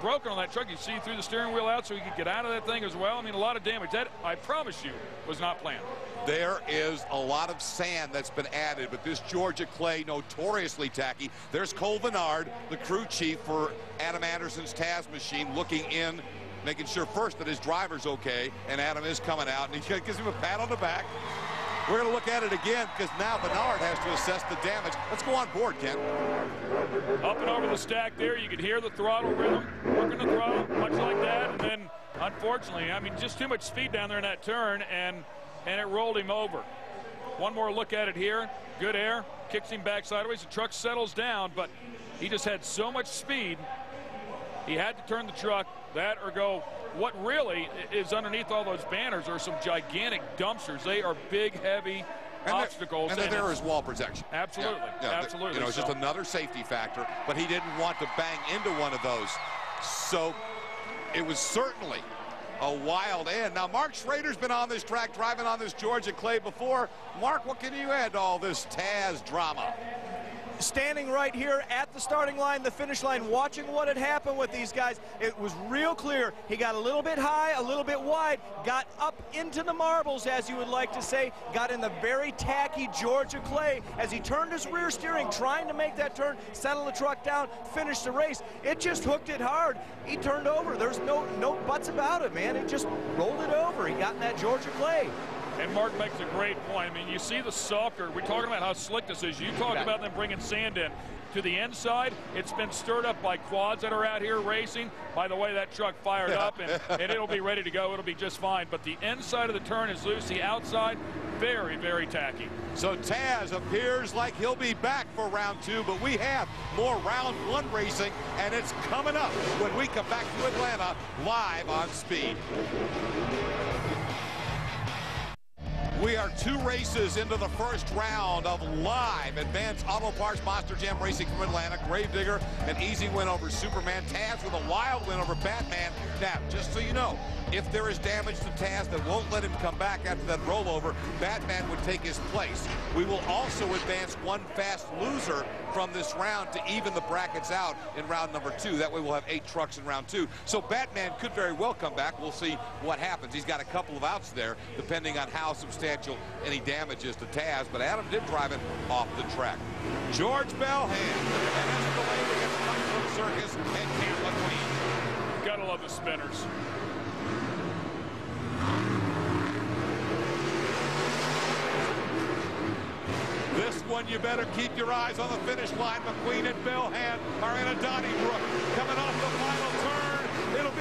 broken on that truck. You see through the steering wheel out so he could get out of that thing as well. I mean, a lot of damage. That, I promise you, was not planned. There is a lot of sand that's been added, but this Georgia clay notoriously tacky. There's Cole Vennard, the crew chief for Adam Anderson's Taz machine, looking in, making sure first that his driver's okay, and Adam is coming out, and he gives him a pat on the back. We're going to look at it again because now Bernard has to assess the damage. Let's go on board, Ken. Up and over the stack there, you can hear the throttle rhythm, working the throttle, much like that, and then unfortunately, I mean, just too much speed down there in that turn, and and it rolled him over. One more look at it here. Good air, kicks him back sideways. The truck settles down, but he just had so much speed. He had to turn the truck, that or go. What really is underneath all those banners are some gigantic dumpsters. They are big, heavy and obstacles. and, there is wall protection. Absolutely, Yeah, yeah, absolutely. You know, it's just another safety factor, but he didn't want to bang into one of those. So it was certainly a wild end. Now, Mark Schrader's been on this track, driving on this Georgia clay before. Mark, what can you add to all this Taz drama? Standing right here at the starting line, the finish line, watching what had happened with these guys. It was real clear. He got a little bit high, a little bit wide, got up into the marbles, as you would like to say, got in the very tacky Georgia clay as he turned his rear steering, trying to make that turn, settle the truck down, finish the race. It just hooked it hard. He turned over. There's no no buts about it, man. It just rolled it over. He got in that Georgia clay. And Mark makes a great point. I mean, you see the softer. We're talking about how slick this is. You talk about them bringing sand in. To the inside, it's been stirred up by quads that are out here racing. By the way, that truck fired up, and, and it'll be ready to go. It'll be just fine. But the inside of the turn is loose. The outside, very, very tacky. So Taz appears like he'll be back for round two, but we have more round one racing, and it's coming up when we come back to Atlanta live on Speed. We are two races into the first round of live Advance Auto Parts Monster Jam Racing from Atlanta. Gravedigger, an easy win over Superman. Taz with a wild win over Batman. Now, just so you know, if there is damage to Taz that won't let him come back after that rollover, Batman would take his place. We will also advance one fast loser from this round to even the brackets out in round number two. That way we'll have eight trucks in round two. So Batman could very well come back. We'll see what happens. He's got a couple of outs there, depending on how substantial any damages to Taz. But Adam did drive it off the track. George Balhan and Escalade against Cutthroat Circus and Cam McQueen. Gotta love the spinners. This one, you better keep your eyes on the finish line. McQueen and Bellhand are in a Donnybrook. Coming off the final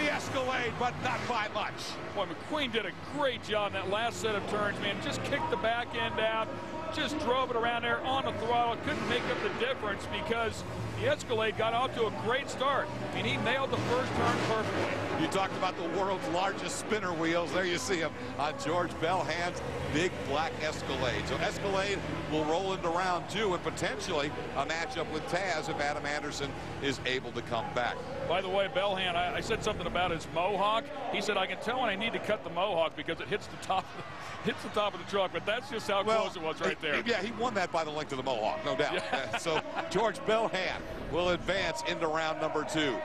turn, Escalade, but not by much. Boy, McQueen did a great job in that last set of turns, man. Just kicked the back end out, just drove it around there on the throttle. Couldn't make up the difference because the Escalade got off to a great start. I mean, he nailed the first turn perfectly. You talked about the world's largest spinner wheels. There you see them on uh, George Balhan's big black Escalade. So Escalade will roll into round two and potentially a matchup with Taz if Adam Anderson is able to come back. By the way, Bellhand, I, I said something about his mohawk. He said, I can tell when I need to cut the mohawk because it hits the top hits the top of the truck, but that's just how Well, close it was right there. Yeah, he won that by the length of the Mohawk, no doubt. Yeah. So George Balhan will advance into round number two.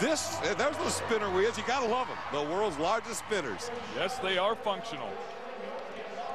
This, those are the spinner wheels. You got to love them. The world's largest spinners. Yes, they are functional.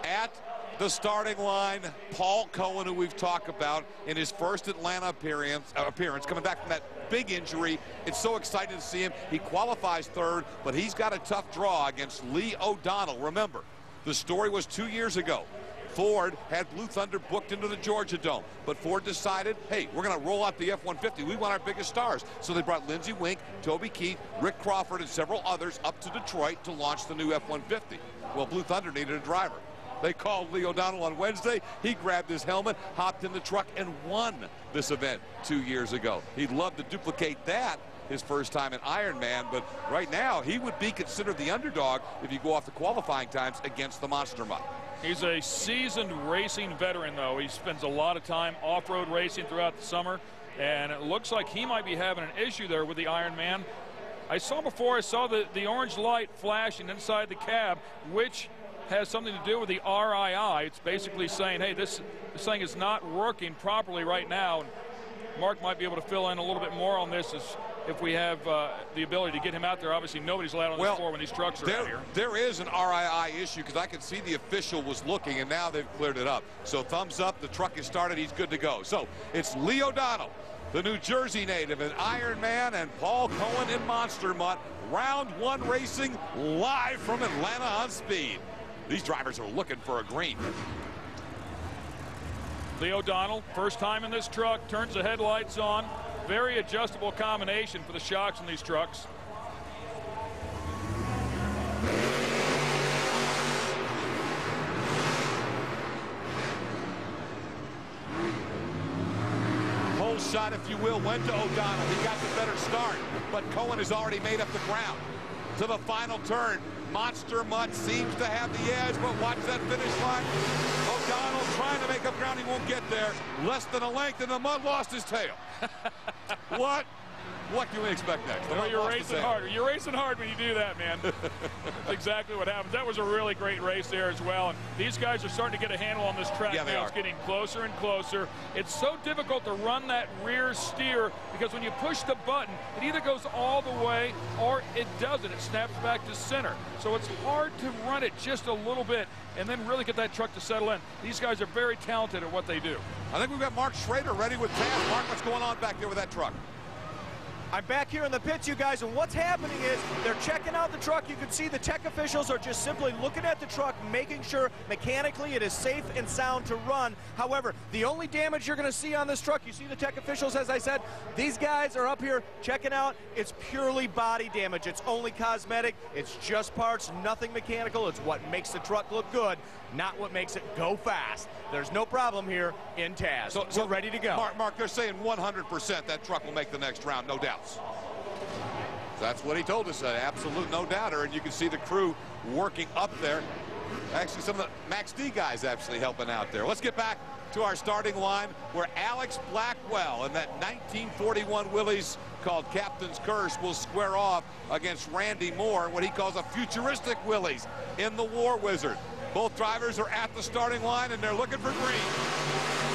At the starting line, Paul Cohen, who we've talked about in his first Atlanta appearance, uh, appearance, coming back from that big injury. It's so exciting to see him. He qualifies third, but he's got a tough draw against Lee O'Donnell. Remember, the story was two years ago. Ford had Blue Thunder booked into the Georgia Dome, but Ford decided, hey, we're going to roll out the F-150. We want our biggest stars. So they brought Linsey Weenk, Toby Keith, Rick Crawford, and several others up to Detroit to launch the new F-150. Well, Blue Thunder needed a driver. They called Lee O'Donnell on Wednesday. He grabbed his helmet, hopped in the truck, and won this event two years ago. He'd love to duplicate that his first time in Ironman, but right now he would be considered the underdog if you go off the qualifying times against the Monster Mutt. He's a seasoned racing veteran, though. He spends a lot of time off-road racing throughout the summer, and it looks like he might be having an issue there with the Ironman. I saw before, I saw the, the orange light flashing inside the cab, which has something to do with the RII. It's basically saying, hey, this, this thing is not working properly right now. And Mark might be able to fill in a little bit more on this as if we have uh, the ability to get him out there. Obviously, nobody's allowed on Well, the floor when these trucks are there, out here. There is an RII issue because I can see the official was looking, and now they've cleared it up. So thumbs up. The truck is started. He's good to go. So it's Lee O'Donnell, the New Jersey native, and Iron Man, and Paul Cohen in Monster Mutt. Round one racing live from Atlanta on speed. these drivers are looking for a green. Lee O'Donnell, first time in this truck, turns the headlights on. Very adjustable combination for the shocks in these trucks. Whole shot, if you will, went to O'Donnell. He got the better start, but Cohen has already made up the ground. To the final turn, Monster Mutt seems to have the edge, but watch that finish line. O'Donnell trying to make up ground. He won't get there. Less than a length, and the Mutt lost his tail. what? What can we expect next? Well, you're racing harder. You're racing hard when you do that, man. That's exactly what happens. That was a really great race there as well. And these guys are starting to get a handle on this track Yeah, they now. are. It's getting closer and closer. It's so difficult to run that rear steer because when you push the button, it either goes all the way or it doesn't. It snaps back to center. So it's hard to run it just a little bit and then really get that truck to settle in. These guys are very talented at what they do. I think we've got Mark Schrader ready with Taz. Mark, what's going on back there with that truck? I'm back here in the pits, you guys, and what's happening is they're checking out the truck. You can see the tech officials are just simply looking at the truck, making sure mechanically it is safe and sound to run. However, the only damage you're going to see on this truck, you see the tech officials, as I said, these guys are up here checking out. It's purely body damage. It's only cosmetic. It's just parts, nothing mechanical. It's what makes the truck look good, not what makes it go fast. There's no problem here in Taz. So, We're ready to go. Mark, Mark, they're saying 100% that truck will make the next round, no doubts. That's what he told us, an absolute no doubter. And you can see the crew working up there. Actually, some of the Max D guys actually helping out there. Let's get back to our starting line where Alex Blackwell and that 1941 Willys called Captain's Curse will square off against Randy Moore, what he calls a futuristic Willys in the War Wizard. Both drivers are at the starting line and they're looking for green.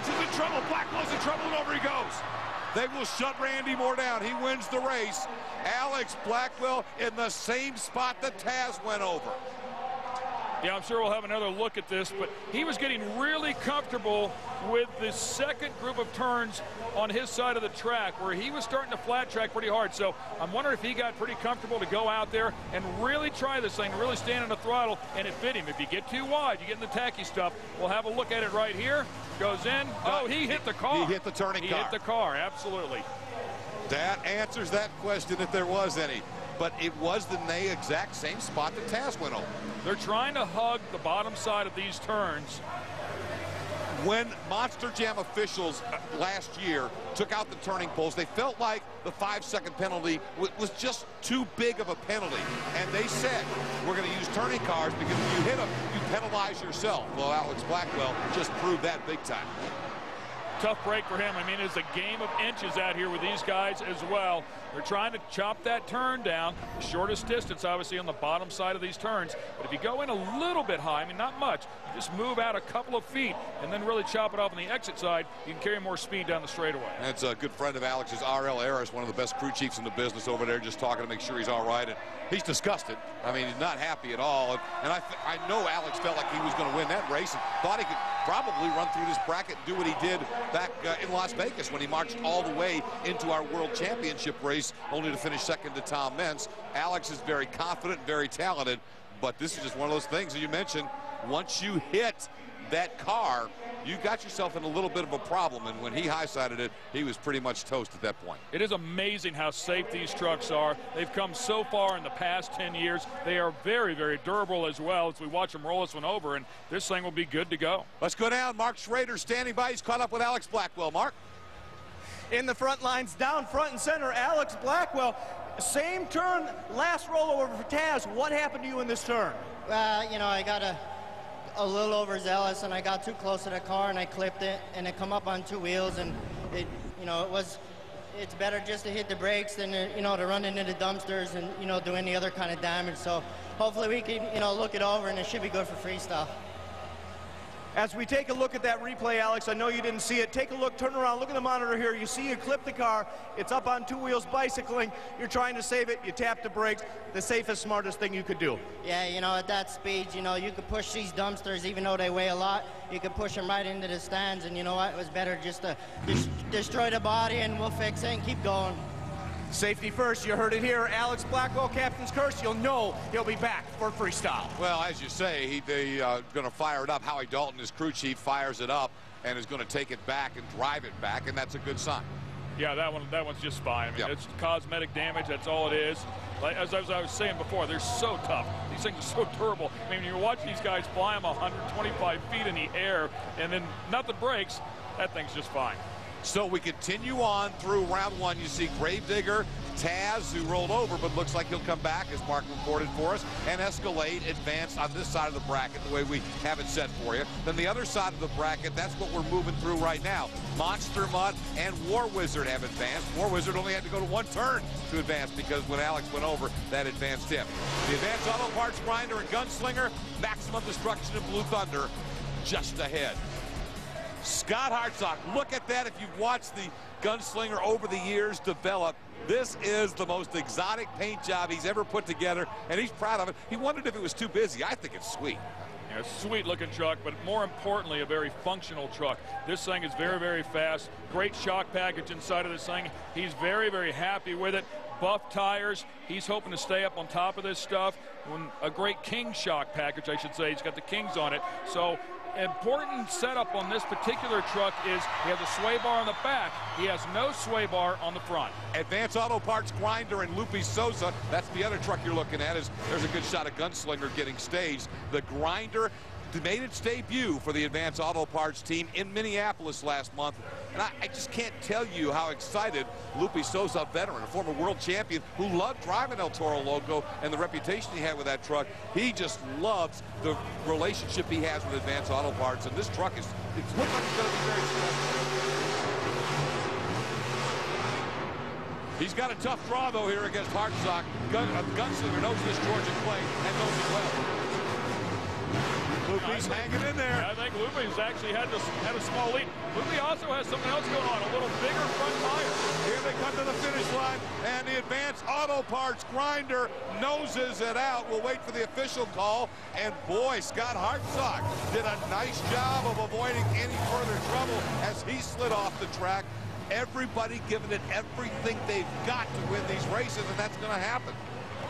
Alex is in trouble. Blackwell's in trouble, and over he goes. They will shut Randy Moore down. He wins the race. Alex Blackwell in the same spot that Taz went over. Yeah, I'm sure we'll have another look at this, but he was getting really comfortable with the second group of turns on his side of the track where he was starting to flat track pretty hard. So I'm wondering if he got pretty comfortable to go out there and really try this thing, really stand on the throttle, and it fit him. If you get too wide, you get in the tacky stuff. We'll have a look at it right here. Goes in. Oh, he hit the car. He hit the turning he car. hit the car, absolutely. That answers that question if there was any. But it was the exact same spot that Taz went over. They're trying to hug the bottom side of these turns. When Monster Jam officials uh, last year took out the turning poles, they felt like the five-second penalty was just too big of a penalty. And they said, we're going to use turning cars because if you hit them, you penalize yourself. Well, Alex Blackwell just proved that big time. Tough break for him. I mean, it's a game of inches out here with these guys as well. They're trying to chop that turn down. The shortest distance, obviously, on the bottom side of these turns. But if you go in a little bit high, I mean, not much, just move out a couple of feet and then really chop it off on the exit side, you can carry more speed down the straightaway. That's a good friend of Alex's, R.L. Harris, one of the best crew chiefs in the business over there, just talking to make sure he's all right. And he's disgusted. I mean, he's not happy at all. And, I, I know Alex felt like he was going to win that race and thought he could probably run through this bracket and do what he did back uh, in Las Vegas when he marched all the way into our World Championship race, only to finish second to Tom Meents. Alex is very confident, very talented, but this is just one of those things that you mentioned. Once you hit that car, you got yourself in a little bit of a problem. And when he high-sided it, he was pretty much toast at that point. It is amazing how safe these trucks are. They've come so far in the past 10 years. They are very, very durable as well as we watch them roll this one over, and this thing will be good to go. Let's go down. Mark Schrader standing by. He's caught up with Alex Blackwell. Mark? in the front lines, down front and center, Alex Blackwell. Same turn, last rollover for Taz. What happened to you in this turn? Uh, you know, I got a, a little overzealous and I got too close to the car and I clipped it and it come up on two wheels and it, you know, it was, it's better just to hit the brakes than, uh, you know, to run into the dumpsters and, you know, do any other kind of damage. So hopefully we can, you know, look it over and it should be good for freestyle. As we take a look at that replay, Alex, I know you didn't see it. Take a look, turn around, look at the monitor here. You see you clip the car. It's up on two wheels bicycling. You're trying to save it. You tap the brakes. The safest, smartest thing you could do. Yeah, you know, at that speed, you know, you could push these dumpsters, even though they weigh a lot, you could push them right into the stands, and you know what? It was better just to des- destroy the body, and we'll fix it and keep going. Safety first, you heard it here. Alex Blackwell, captain's curse. You'll know he'll be back for freestyle. Well, as you say, he, they uh, going to fire it up. Howie Dalton, his crew chief, fires it up and is going to take it back and drive it back, and that's a good sign. Yeah, that one that one's just fine. I mean, Yep. it's cosmetic damage. That's all it is. Like, as, as I was saying before, they're so tough. These things are so durable. I mean, when you watch these guys fly them 125 feet in the air, and then nothing breaks, that thing's just fine. So we continue on through round one. You see Gravedigger, Taz, who rolled over, but looks like he'll come back, as Mark reported for us, and Escalade advanced on this side of the bracket, the way we have it set for you. Then the other side of the bracket, that's what we're moving through right now. Monster Mutt and War Wizard have advanced. War Wizard only had to go to one turn to advance because when Alex went over, that advanced him. The Advance Auto Parts Grinder and Gunslinger, Maximum Destruction and Blue Thunder just ahead. Scott Hartsock, look at that if you've watched the gunslinger over the years develop. This is the most exotic paint job he's ever put together, and he's proud of it. He wondered if it was too busy. I think it's sweet. Yeah, sweet looking truck, but more importantly, a very functional truck. This thing is very, very fast. Great shock package inside of this thing. He's very, very happy with it. Buff tires. He's hoping to stay up on top of this stuff. When a great King shock package, I should say. He's got the Kings on it. So important setup on this particular truck is he has a sway bar on the back. He has no sway bar on the front. Advance Auto Parts Grinder and Lupe Soza. That's the other truck you're looking at. Is there's a good shot of Gunslinger getting staged. The Grinder made its debut for the Advance Auto Parts team in Minneapolis last month. And I, I just can't tell you how excited Lupe Soza, veteran, a former world champion who loved driving El Toro Loco and the reputation he had with that truck. He just loves the relationship he has with Advance Auto Parts. And this truck is, it looks like it's going to be very successful. He's got a tough draw, though, here against Hartsock. Gun, uh, Gunslinger knows this Georgia clay and knows it well. Lupe's hanging in there. I think Lupe's actually had, this, had a small lead. Lupe also has something else going on, a little bigger front tire. Here they come to the finish line, and the Advance Auto Parts Grinder noses it out. We'll wait for the official call, and boy, Scott Hartsock did a nice job of avoiding any further trouble as he slid off the track. Everybody giving it everything they've got to win these races, and that's going to happen.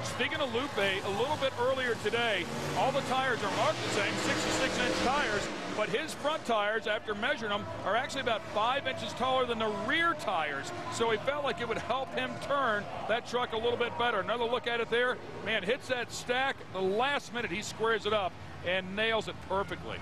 Speaking of Lupe, a little bit earlier today, all the tires are marked the same, 66-inch tires, but his front tires, after measuring them, are actually about five inches taller than the rear tires. So he felt like it would help him turn that truck a little bit better. Another look at it there. Man, hits that stack. The last minute, he squares it up and nails it perfectly.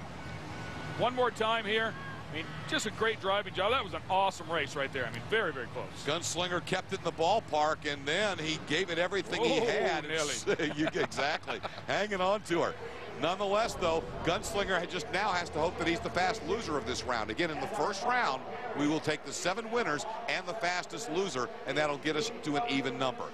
One more time here. I mean, just a great driving job. That was an awesome race right there. I mean, very, very close. Gunslinger kept it in the ballpark, and then he gave it everything he Oh, had. you, exactly. Hanging on to her. Nonetheless, though, Gunslinger just now has to hope that he's the fast loser of this round. Again, in the first round, we will take the seven winners and the fastest loser, and that'll get us to an even number.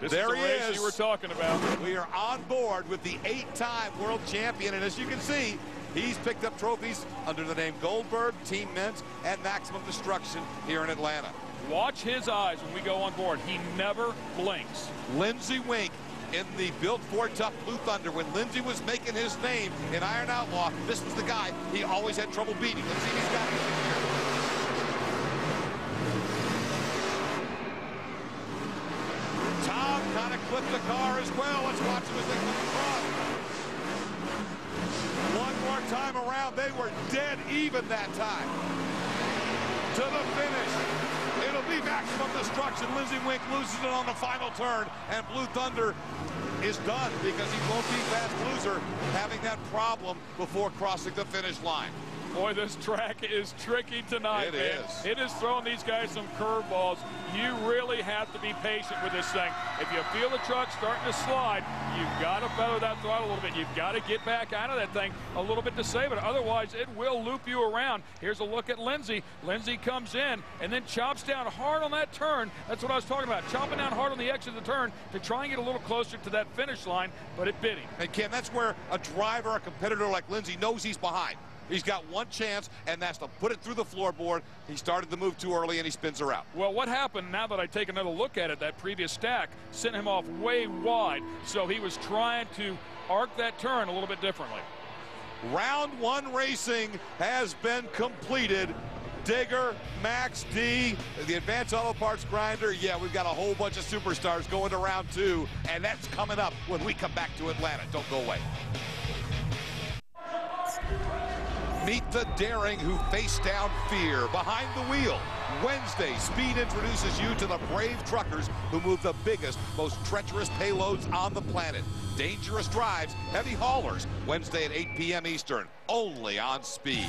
This there is the he race is. you were talking about. We are on board with the eight-time world champion, and as you can see, he's picked up trophies under the name Goldberg, Team Meents, and Maximum Destruction here in Atlanta. Watch his eyes when we go on board. He never blinks. Linsey Weenk in the Built Ford Tough Blue Thunder. When Linsey was making his name in Iron Outlaw, this was the guy he always had trouble beating. Let's see if he's got it. Tom kind of clipped the car as well. Let's watch him as they come across. One more time around. They were dead even that time. To the finish. It'll be maximum destruction. Linsey Weenk loses it on the final turn, and Blue Thunder is done because he won't be fast loser having that problem before crossing the finish line. Boy, this track is tricky tonight, It man. is. It is throwing these guys some curveballs. You really have to be patient with this thing. If you feel the truck starting to slide, you've got to feather that throttle a little bit. You've got to get back out of that thing a little bit to save it. Otherwise, it will loop you around. Here's a look at Linsey. Linsey comes in and then chops down hard on that turn. That's what I was talking about. Chopping down hard on the exit of the turn to try and get a little closer to that finish line, but it bit him. And Ken, that's where a driver, a competitor like Linsey knows he's behind. He's got one chance, and that's to put it through the floorboard. He started the move too early, and he spins her out. Well, what happened now that I take another look at it, that previous stack sent him off way wide. So he was trying to arc that turn a little bit differently. Round one racing has been completed. Digger, Max D, the Advance Auto Parts Grinder. Yeah, we've got a whole bunch of superstars going to round two, and that's coming up when we come back to Atlanta. Don't go away. Meet the daring who face down fear behind the wheel. Wednesday, Speed introduces you to the brave truckers who move the biggest, most treacherous payloads on the planet. Dangerous drives, heavy haulers. Wednesday at 8 p.m. Eastern, only on Speed.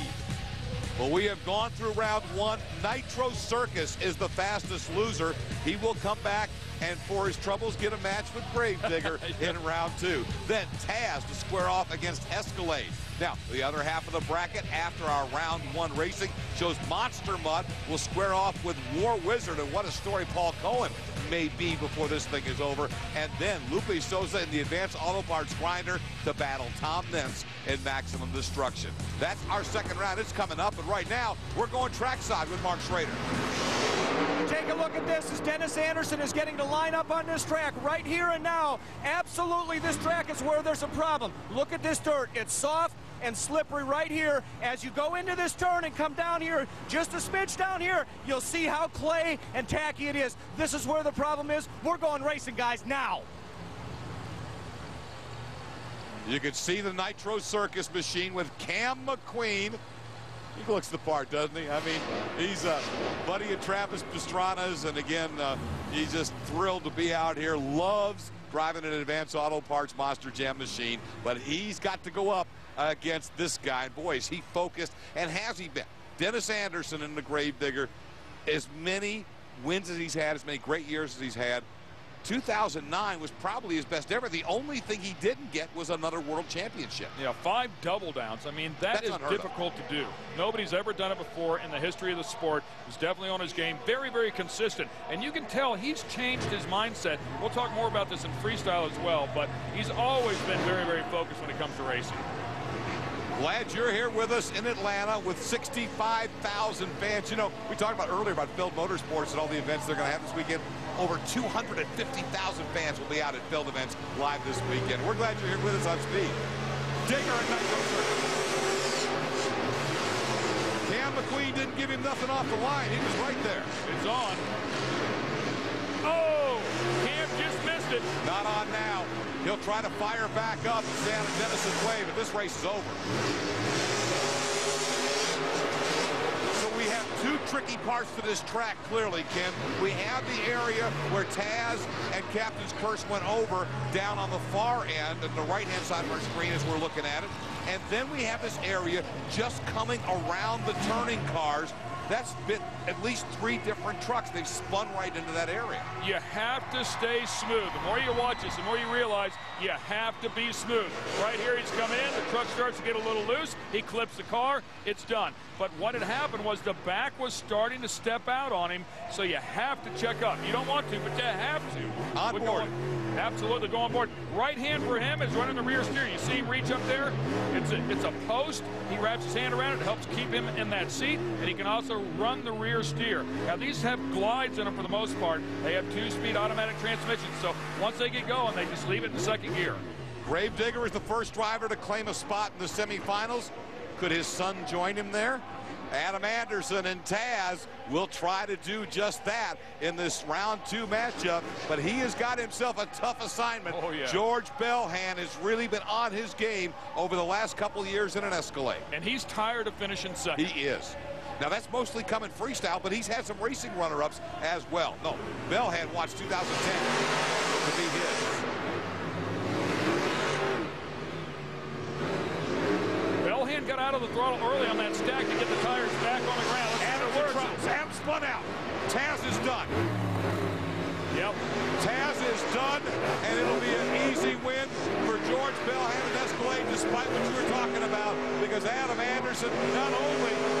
Well, we have gone through round one. Nitro Circus is the fastest loser. He will come back and for his troubles get a match with Gravedigger in round two. Then Taz to square off against Escalade. Now, the other half of the bracket after our round one racing shows Monster Mutt will square off with War Wizard, and what a story Paul Cohen may be before this thing is over. And then Lupe Soza in the Advance Auto Parts Grinder to battle Tom Meents in Maximum Destruction. That's our second round. It's coming up, and right now, we're going trackside with Mark Schrader. Take a look at this as Dennis Anderson is getting to line up on this track right here and now. Absolutely, this track is where there's a problem. Look at this dirt. It's soft and slippery right here. As you go into this turn and come down here, just a smidge down here, you'll see how clay and tacky it is. This is where the problem is. We're going racing, guys, now. You can see the Nitro Circus machine with Cam McQueen. He looks the part, doesn't he? I mean, he's a buddy of Travis Pastrana's, and again, uh, he's just thrilled to be out here. Loves driving an advance auto parts monster jam machine, but he's got to go up against this guy. And boy, is he focused, and has he been? Dennis Anderson in the Gravedigger, as many wins as he's had, as many great years as he's had, 2009 was probably his best ever. The only thing he didn't get was another world championship. Yeah, five double downs. I mean, that That's is difficult of. to do. Nobody's ever done it before in the history of the sport. He's definitely on his game. Very, very consistent. And you can tell he's changed his mindset. We'll talk more about this in freestyle as well, but he's always been very, very focused when it comes to racing. Glad you're here with us in Atlanta with 65,000 fans. You know, we talked about earlier about Feld Motorsports and all the events they're going to have this weekend. Over 250,000 fans will be out at Feld events live this weekend. We're glad you're here with us on Speed. Digger and Nitro Cam McQueen didn't give him nothing off the line. He was right there. It's on. Oh, Cam just missed it. Not on now. He'll try to fire back up out of Dennis's way, but this race is over. So we have two tricky parts to this track, clearly, Ken. We have the area where Taz and Captain's Curse went over down on the far end, and the right-hand side of our screen as we're looking at it. And then we have this area just coming around the turning cars that's been at least three different trucks. They've spun right into that area. You have to stay smooth. The more you watch this, the more you realize you have to be smooth. Right here, he's coming in. The truck starts to get a little loose. He clips the car. It's done. But what had happened was the back was starting to step out on him, so you have to check up. You don't want to, but you have to. On board. Absolutely, go on board. Right hand for him is running the rear steer. You see him reach up there? It's a, it's a post. He wraps his hand around it. It helps keep him in that seat, and he can also run the rear steer. Now, these have glides in them for the most part. They have two-speed automatic transmissions, so once they get going, they just leave it in second gear. Gravedigger is the first driver to claim a spot in the semifinals. Could his son join him there? Adam Anderson and Taz will try to do just that in this round two matchup, but he has got himself a tough assignment. Oh, yeah. George Balhan has really been on his game over the last couple years in an Escalade. And he's tired of finishing second. He is. Now, that's mostly coming freestyle, but he's had some racing runner-ups as well. No, Bell had watched 2010 to be his. Balhan got out of the throttle early on that stack to get the tires back on the ground. And it works. Sam spun out. Taz is done. Yep. Taz is done, and it'll be an easy win for George Balhan and Escalade, despite what you were talking about, because Adam Anderson, not only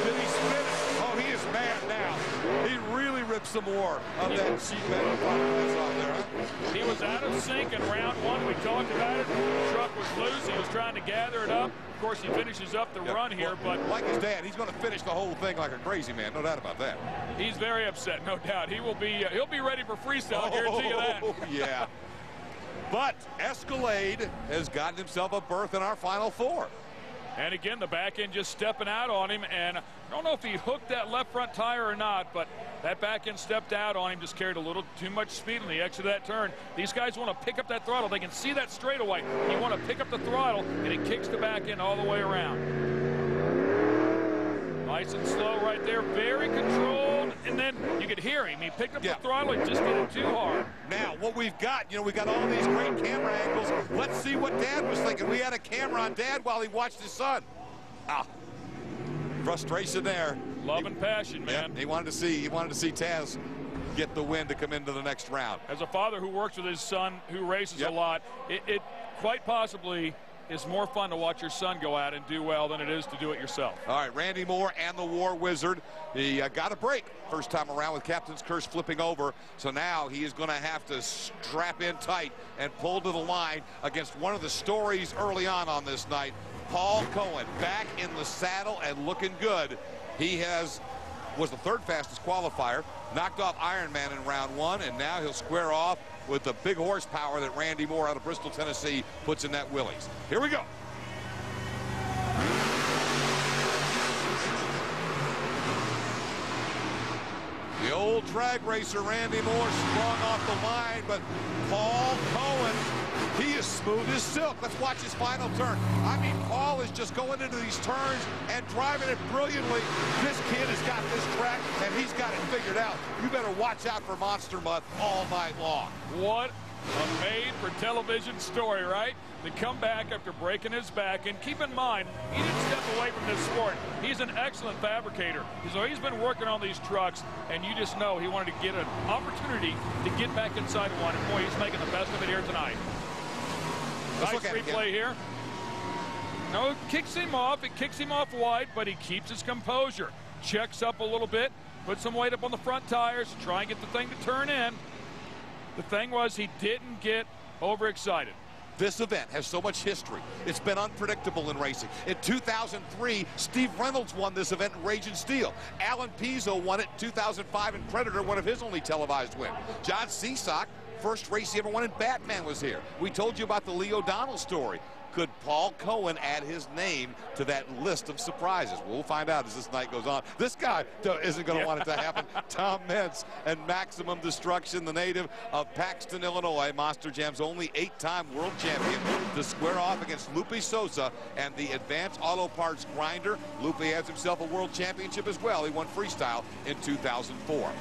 He really ripped some more of that sheet metal fiberglass off there. Huh? He was out of sync in round one. We talked about it. The truck was loose. He was trying to gather it up. Of course, he finishes up the Yep. run here, but like his dad, he's going to finish the whole thing like a crazy man. No doubt about that. he's very upset, no doubt. He will be. Uh, he'll be ready for freestyle. I guarantee you that. Oh, yeah. But Escalade has gotten himself a berth in our Final Four. And again, the back end just stepping out on him. And I don't know if he hooked that left front tire or not, but that back end stepped out on him, just carried a little too much speed on the exit of that turn. These guys want to pick up that throttle. They can see that straightaway. You want to pick up the throttle, and it kicks the back end all the way around. Nice and slow right there, very controlled, and then you could hear him. He picked up yeah. the throttle, he just did it too hard. Now, what we've got, you know, we got all these great camera angles. Let's see what Dad was thinking. We had a camera on Dad while he watched his son. Ah, frustration there. Love and passion, man. Yeah, he wanted to see, he wanted to see Taz get the win to come into the next round. As a father who works with his son, who races yep. a lot, it, it quite possibly is more fun to watch your son go out and do well than it is to do it yourself. All right, Randy Moore and the War Wizard. He uh, got a break first time around with Captain's Curse flipping over. So now he is going to have to strap in tight and pull to the line against one of the stories early on on this night. Paul Cohen back in the saddle and looking good. He has was the third fastest qualifier, knocked off Ironman in round one, and now he'll square off with the big horsepower that Randy Moore out of Bristol, Tennessee puts in that Willys. Here we go. The old drag racer Randy Moore sprung off the line, but Paul Cohen he is smooth as silk. Let's watch his final turn. I mean, Paul is just going into these turns and driving it brilliantly. This kid has got this track, and he's got it figured out. You better watch out for Monster Mutt all night long. What a made-for-television story, right? To come back after breaking his back. And keep in mind, he didn't step away from this sport. He's an excellent fabricator. So he's been working on these trucks, and you just know he wanted to get an opportunity to get back inside one. And boy, he's making the best of it here tonight. Let's nice replay here. No, it kicks him off. It kicks him off wide, but he keeps his composure. Checks up a little bit, puts some weight up on the front tires, try and get the thing to turn in. The thing was he didn't get overexcited. This event has so much history. It's been unpredictable in racing. In 2003, Steve Reynolds won this event in Raging Steel. Alan Pizzo won it in 2005 in Predator, one of his only televised wins. John Seasock First race he ever won in Batman was here. We told you about the Lee O'Donnell story. Could Paul Cohen add his name to that list of surprises? We'll find out as this night goes on. This guy isn't going to want it to happen. Tom Meents and Maximum Destruction, the native of Paxton, Illinois, Monster Jam's only eight-time world champion to square off against Lupe Soza and the Advanced Auto Parts Grinder. Lupe has himself a world championship as well. He won freestyle in 2004.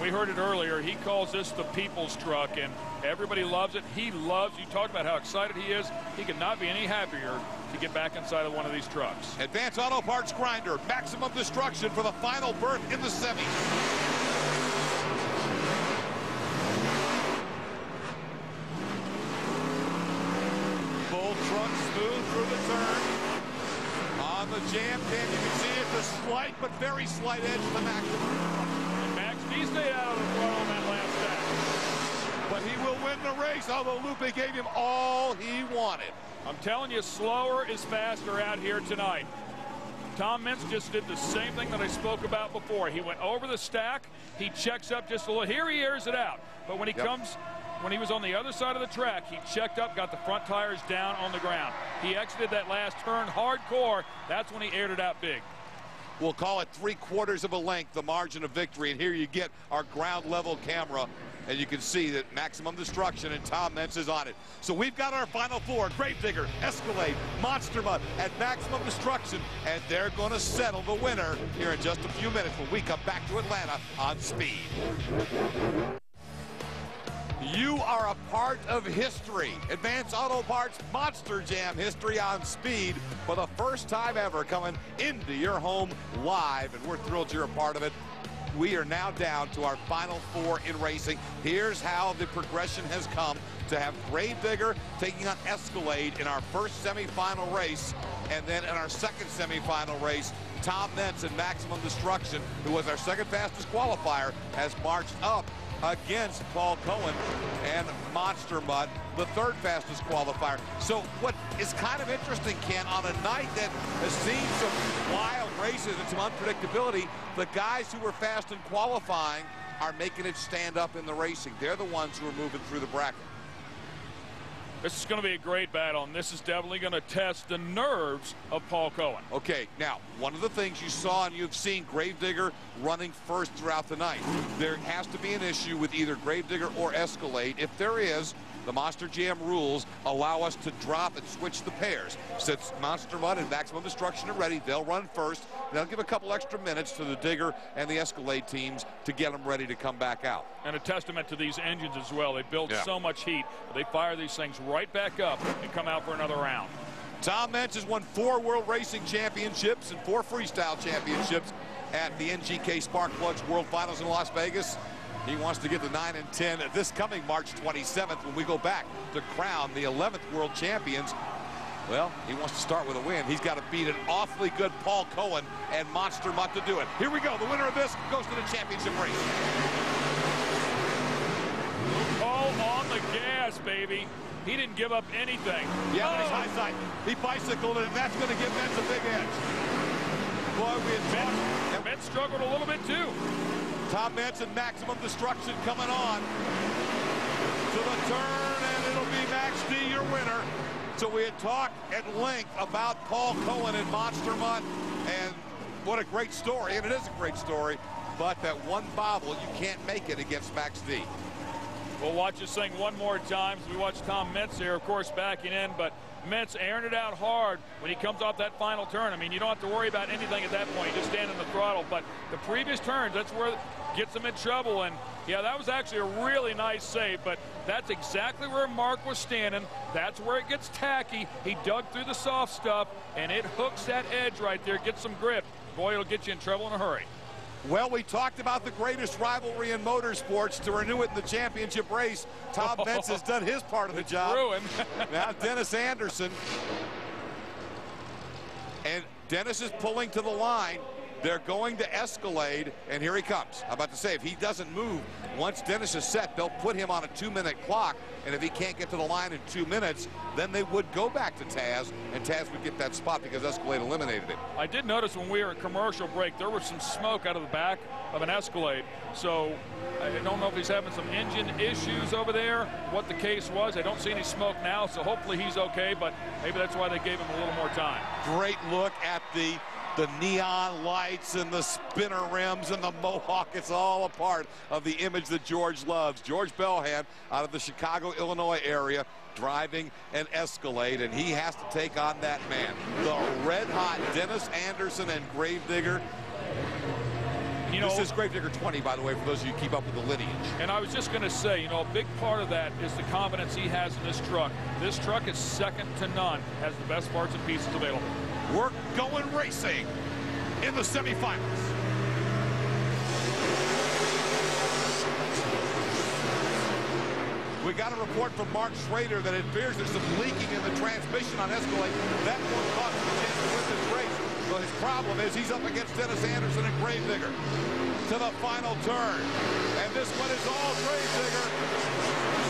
We heard it earlier. He calls this the people's truck, and everybody loves it. He loves, you talked about how excited he is. He could not be any happier to get back inside of one of these trucks. Advanced Auto Parts Grinder, maximum destruction for the final berth in the truck smooth through the turn. On the jam pin, you can see it's a slight but very slight edge of the maximum. He stayed out of the front on that last step. But he will win the race, although Lupe gave him all he wanted. I'm telling you, slower is faster out here tonight. Tom Meents just did the same thing that I spoke about before. He went over the stack. He checks up just a little. Here he airs it out. But when he yep. comes, when he was on the other side of the track, he checked up, got the front tires down on the ground. He exited that last turn hardcore. That's when he aired it out big. We'll call it three quarters of a length, the margin of victory. And here you get our ground level camera. And you can see that Maximum Destruction and Tom Meents is on it. So we've got our final four, Great Gravedigger, Escalade, Monster Mutt, and Maximum Destruction. And they're going to settle the winner here in just a few minutes when we come back to Atlanta on Speed. You are a part of history. Advanced Auto Parts Monster Jam history on speed for the first time ever coming into your home live, and we're thrilled you're a part of it. We are now down to our final four in racing. Here's how the progression has come to have Gravedigger taking on Escalade in our first semifinal race, and then in our second semifinal race, Tom Meents and Maximum Destruction, who was our second fastest qualifier, has marched up against Paul Cohen and Monster Mutt, the third fastest qualifier. So what is kind of interesting, Ken, on a night that has seen some wild races and some unpredictability, the guys who were fast in qualifying are making it stand up in the racing. They're the ones who are moving through the bracket. This is going to be a great battle, and this is definitely going to test the nerves of Paul Cohen. Okay, now, one of the things you saw and you've seen Gravedigger running first throughout the night. There has to be an issue with either Gravedigger or Escalade. If there is, the Monster Jam rules allow us to drop and switch the pairs. Since Monster Mutt and Maximum Destruction are ready, they'll run first. They'll give a couple extra minutes to the Digger and the Escalade teams to get them ready to come back out. And a testament to these engines as well. They build Yeah. so much heat. They fire these things right back up and come out for another round. Tom Meents has won four World Racing Championships and four Freestyle Championships at the NGK Spark Plugs World Finals in Las Vegas. He wants to get the 9 and 10 this coming March 27th when we go back to crown the 11th World Champions. Well, he wants to start with a win. He's got to beat an awfully good Paul Cohen and Monster Mutt to do it. Here we go. The winner of this goes to the championship race. Paul on the gas, baby. He didn't give up anything. Yeah, but Oh. he's high side. He bicycled and that's going to give Meents a big edge. Boy, we had talked. Meents struggled a little bit too. Tom and Maximum Destruction coming on to the turn, and it'll be Max D your winner. So we had talked at length about Paul Cohen and Monster Mutt, and what a great story, and it is a great story, but that one bobble, you can't make it against Max D. We'll watch this thing one more time. We watch Tom Meents here, of course, backing in, but Meents airing it out hard when he comes off that final turn. I mean, you don't have to worry about anything at that point. You just stand in the throttle. But the previous turns, that's where gets him in trouble. And, yeah, that was actually a really nice save, but that's exactly where Mark was standing. That's where it gets tacky. He dug through the soft stuff, and it hooks that edge right there, gets some grip. Boy, it'll get you in trouble in a hurry. Well, we talked about the greatest rivalry in motorsports to renew it in the championship race. Tom Meents has done his part of the job. ruined. now Dennis Anderson. And Dennis is pulling to the line. They're going to Escalade, and here he comes. I'm about to say, if he doesn't move, once Dennis is set, they'll put him on a two-minute clock, and if he can't get to the line in two minutes, then they would go back to Taz, and Taz would get that spot because Escalade eliminated him. I did notice when we were at commercial break, there was some smoke out of the back of an Escalade. So I don't know if he's having some engine issues over there, what the case was. I don't see any smoke now, so hopefully he's okay, but maybe that's why they gave him a little more time. Great look at the the neon lights and the spinner rims and the mohawk. It's all a part of the image that George loves. George Balhan out of the Chicago, Illinois area driving an Escalade, and he has to take on that man. The red-hot Dennis Anderson and Gravedigger. You know, this is Gravedigger 20, by the way, for those of you who keep up with the lineage. And I was just going to say, you know, a big part of that is the confidence he has in this truck. This truck is second to none, has the best parts and pieces available. We're going racing in the semifinals. We got a report from Mark Schrader that it appears there's some leaking in the transmission on Escalade. That won't cost him a chance to win this race. So his problem is he's up against Dennis Anderson and Gravedigger to the final turn. And this one is all Gravedigger.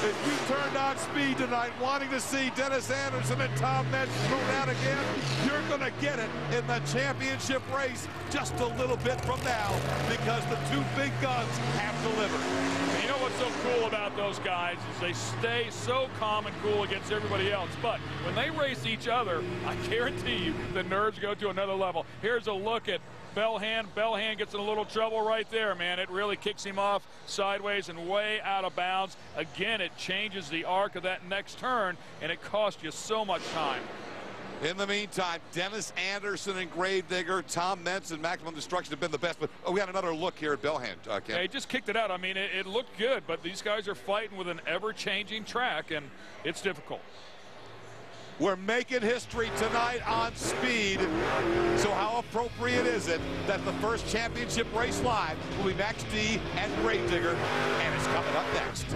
You turned on speed tonight wanting to see Dennis Anderson and Tom Meents thrown out again, you're going to get it in the championship race just a little bit from now because the two big guns have delivered. You know what's so cool about those guys is they stay so calm and cool against everybody else. But when they race each other, I guarantee you the nerves go to another level. Here's a look at Balhan. Balhan gets in a little trouble right there, man. It really kicks him off sideways and way out of bounds. Again, it changes the arc of that next turn, and it costs you so much time. In the meantime, Dennis Anderson and Gravedigger, Tom Meents and Maximum Destruction have been the best. But oh, we got another look here at Balhan, uh, Ken. Yeah, he just kicked it out. I mean, it, it looked good, but these guys are fighting with an ever-changing track, and it's difficult. We're making history tonight on speed. So how appropriate is it that the first championship race live will be Max D and Gravedigger, and it's coming up next.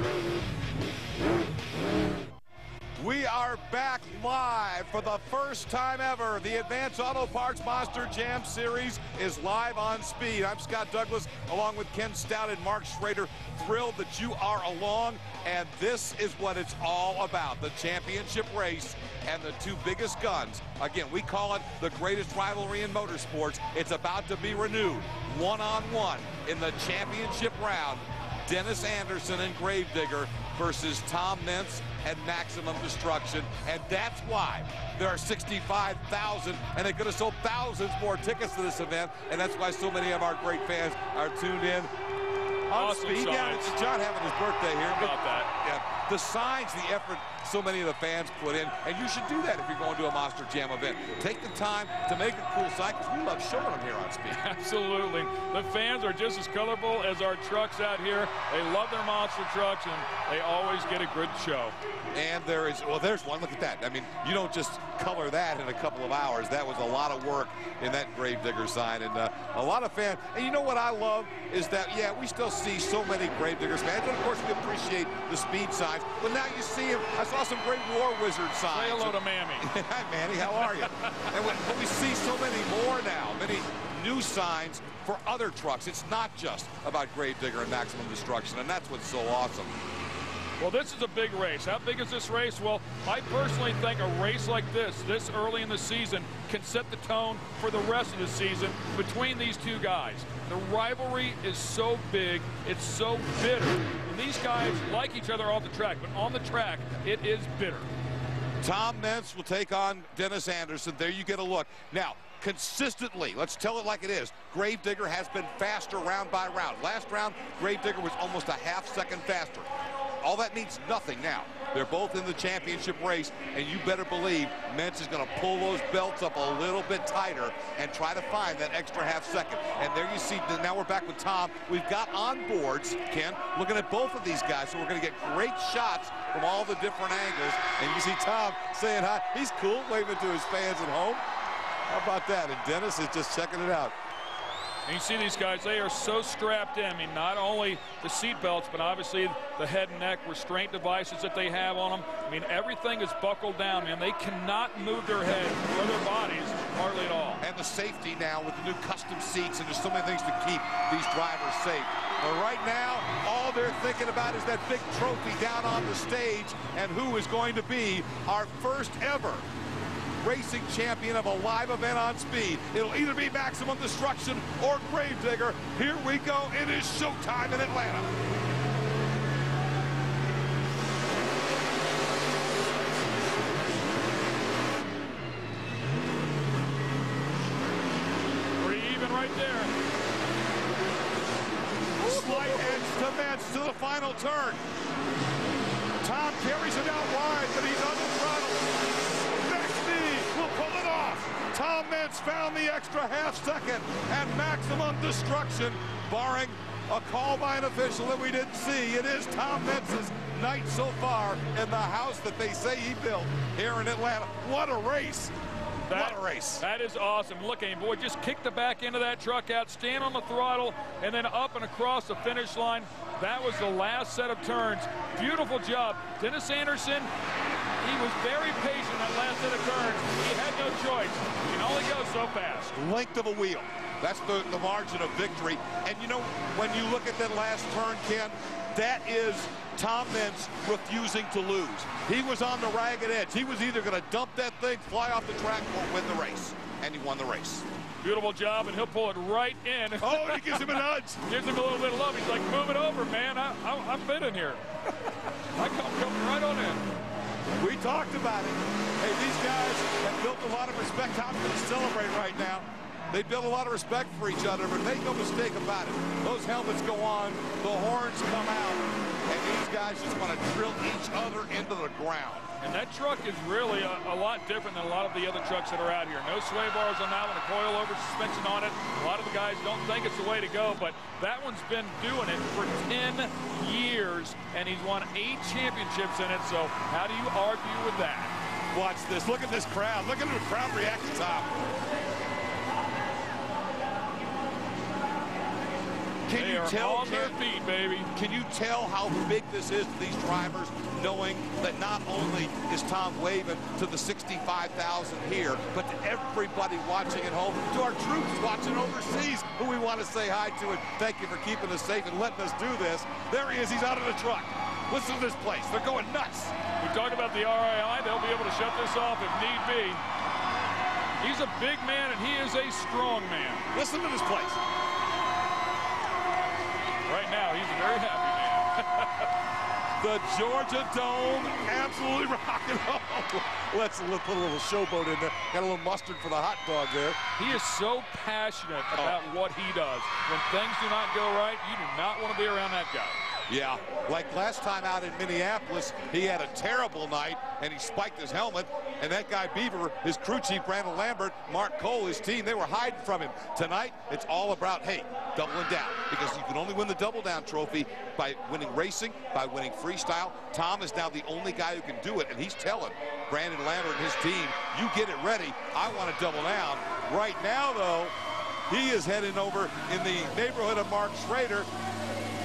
We are back live for the first time ever. The Advanced Auto Parts Monster Jam Series is live on speed. I'm Scott Douglas along with Ken Stout and Mark Schrader. Thrilled that you are along, and this is what it's all about the championship race and the two biggest guns. Again, we call it the greatest rivalry in motorsports. It's about to be renewed one on one in the championship round. Dennis Anderson and Gravedigger versus Tom Meents and Maximum Destruction. And that's why there are 65,000, and they could have sold thousands more tickets to this event. And that's why so many of our great fans are tuned in. Awesome speed. Yeah, it's John having his birthday here. How about that? Yeah, the signs, the effort so many of the fans put in, and you should do that if you're going to a Monster Jam event. Take the time to make a cool sign because we love showing them here on Speed. Absolutely. The fans are just as colorful as our trucks out here. They love their monster trucks, and they always get a good show. And there is, well, there's one. Look at that. I mean, you don't just color that in a couple of hours. That was a lot of work in that Gravedigger sign. And uh, a lot of fans, and you know what I love is that, yeah, we still see so many Gravediggers fans. And of course, we appreciate the speed signs. But now you see them. I saw some great War Wizard signs. Say hello to Mammy. Hi, Manny. How are you? and we, but we see so many more now, many new signs for other trucks. It's not just about Gravedigger and Maximum Destruction, and that's what's so awesome. Well, this is a big race. How big is this race? Well, I personally think a race like this, this early in the season, can set the tone for the rest of the season between these two guys. The rivalry is so big, it's so bitter. And these guys like each other off the track, but on the track, it is bitter. Tom Meents will take on Dennis Anderson. There you get a look. Now, consistently, let's tell it like it is, Gravedigger has been faster round by round. Last round, Gravedigger was almost a half second faster. All that means nothing now. They're both in the championship race, and you better believe Meents is going to pull those belts up a little bit tighter and try to find that extra half second. And there you see, now we're back with Tom. We've got on boards, Ken, looking at both of these guys, so we're going to get great shots from all the different angles. And you see Tom saying hi. He's cool, waving to his fans at home. How about that? And Dennis is just checking it out. And you see these guys, they are so strapped in. I mean, not only the seat belts, but obviously the head and neck restraint devices that they have on them. I mean, everything is buckled down, man. They cannot move their head or their bodies hardly at all. And the safety now with the new custom seats, and there's so many things to keep these drivers safe. But right now, all they're thinking about is that big trophy down on the stage and who is going to be our first ever racing champion of a live event on speed. It'll either be Maximum Destruction or Gravedigger. Here we go. It is showtime in Atlanta. Pretty even right there. Slight edge to Meents to the final turn. Tom carries it out wide, but he's on the throttle. Max D will pull it off. Tom found the extra half second and maximum destruction, barring a call by an official that we didn't see. It is Tom Meents' night so far in the house that they say he built here in Atlanta. What a race. That, what a race. That is awesome. Look, at him, boy, just kick the back end of that truck out, stand on the throttle, and then up and across the finish line. That was the last set of turns. Beautiful job. Dennis Anderson, he was very patient that last set of turns. He had no choice. He can only go so fast. length of a wheel. That's the, the margin of victory. And you know, when you look at that last turn, Ken, that is Tom Meents refusing to lose. He was on the ragged edge. He was either going to dump that thing, fly off the track, or win the race. And he won the race. Beautiful job, and he'll pull it right in. Oh, he gives him a nudge. gives him a little bit of love. He's like, move it over, man. I, I, I'm fit in here. I come, come right on in. We talked about it. Hey, these guys have built a lot of respect. I'm going to celebrate right now. They build a lot of respect for each other, but make no mistake about it. Those helmets go on, the horns come out, and these guys just want to drill each other into the ground. And that truck is really a, a, lot different than a lot of the other trucks that are out here. No sway bars on that one, a coil-over suspension on it. A lot of the guys don't think it's the way to go, but that one's been doing it for 10 years, and he's won eight championships in it, so how do you argue with that? Watch this. Look at this crowd. Look at the crowd react to Tom. Can they you tell on their feet, baby? Can you tell how big this is to these drivers, knowing that not only is Tom waving to the 65,000 here, but to everybody watching at home, to our troops watching overseas, who we want to say hi to and thank you for keeping us safe and letting us do this. There he is. He's out of the truck. Listen to this place. They're going nuts. We talked about the RII. They'll be able to shut this off if need be. He's a big man, and he is a strong man. Listen to this place. Right now, he's a very happy man. the Georgia Dome absolutely rocking home. Let's put a little showboat in there. Got a little mustard for the hot dog there. He is so passionate oh. about oh. what he does. When things do not go right, you do not want to be around that guy. Yeah, like last time out in Minneapolis, he had a terrible night, and he spiked his helmet, and that guy Beaver, his crew chief Brandon Lambert, Mark Cole, his team, they were hiding from him. Tonight, it's all about, hey, doubling down, because you can only win the double down trophy by winning racing, by winning freestyle. Tom is now the only guy who can do it, and he's telling Brandon Lambert and his team, you get it ready, I want to double down. Right now, though, he is heading over in the neighborhood of Mark Schrader,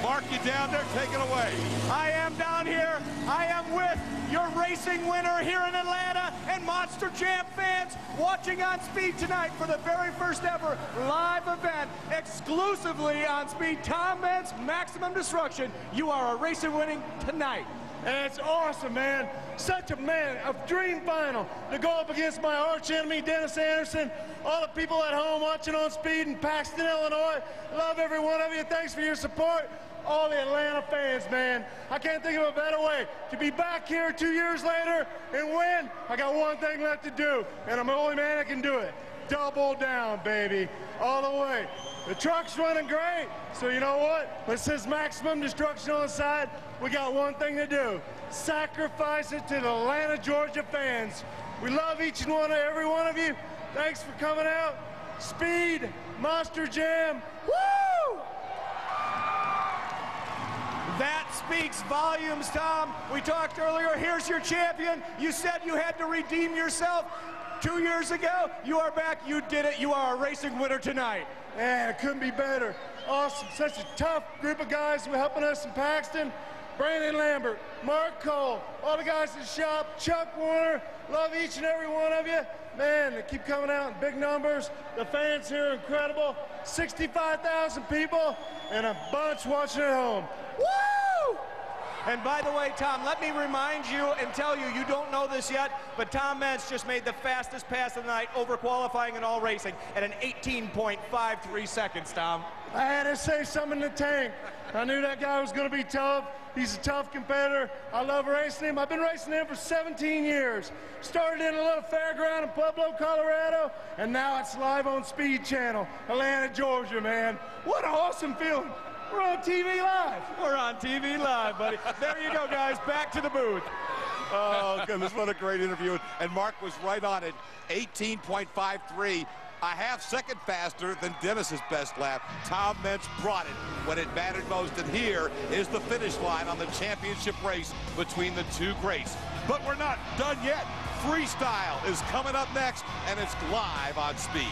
Mark, you down there, take it away. I am down here. I am with your racing winner here in Atlanta and Monster Jam fans watching on Speed tonight for the very first ever live event exclusively on Speed. Tom Meents, Maximum Destruction. You are a racing winning tonight. And it's awesome, man. Such a man, a dream final to go up against my arch enemy, Dennis Anderson. All the people at home watching on Speed in Paxton, Illinois. Love every one of you. Thanks for your support all the Atlanta fans, man. I can't think of a better way to be back here two years later and win. I got one thing left to do, and I'm the only man that can do it. Double down, baby, all the way. The truck's running great, so you know what? It says maximum destruction on the side, we got one thing to do. Sacrifice it to the Atlanta, Georgia fans. We love each and one, of every one of you. Thanks for coming out. Speed, Monster Jam, woo! That speaks volumes, Tom. We talked earlier. Here's your champion. You said you had to redeem yourself two years ago. You are back. You did it. You are a racing winner tonight. Man, it couldn't be better. Awesome. Such a tough group of guys are helping us in Paxton. Brandon Lambert, Mark Cole, all the guys in the shop, Chuck Warner, love each and every one of you. Man, they keep coming out in big numbers. The fans here are incredible. 65,000 people and a bunch watching at home. Woo! And by the way, Tom, let me remind you and tell you, you don't know this yet, but Tom Meents just made the fastest pass of the night over qualifying in all racing at an 18.53 seconds, Tom. I had to say something in the tank. I knew that guy was going to be tough. He's a tough competitor. I love racing him. I've been racing him for 17 years. Started in a little fairground in Pueblo, Colorado, and now it's live on Speed Channel, Atlanta, Georgia, man. What an awesome feeling. We're on TV live. We're on TV live, buddy. There you go, guys. Back to the booth. Oh, goodness, what a great interview. And Mark was right on it. 18.53 a half second faster than Dennis's best lap. Tom Meents brought it when it mattered most. And here is the finish line on the championship race between the two greats. But we're not done yet. Freestyle is coming up next, and it's live on Speed.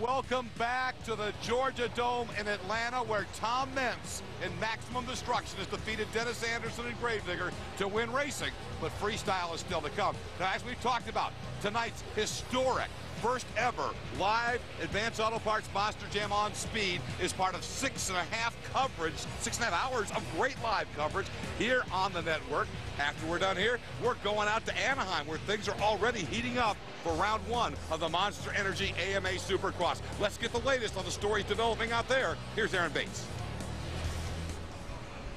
Welcome back to the Georgia Dome in Atlanta where Tom Meents in Maximum Destruction has defeated Dennis Anderson and Gravedigger to win racing, but freestyle is still to come. Now, as we've talked about, tonight's historic first ever live Advanced Auto Parts Monster Jam on Speed is part of six and a half coverage, six and a half hours of great live coverage here on the network. After we're done here, we're going out to Anaheim where things are already heating up for round one of the Monster Energy AMA Supercross. Let's get the latest on the stories developing out there. Here's Erin Bates.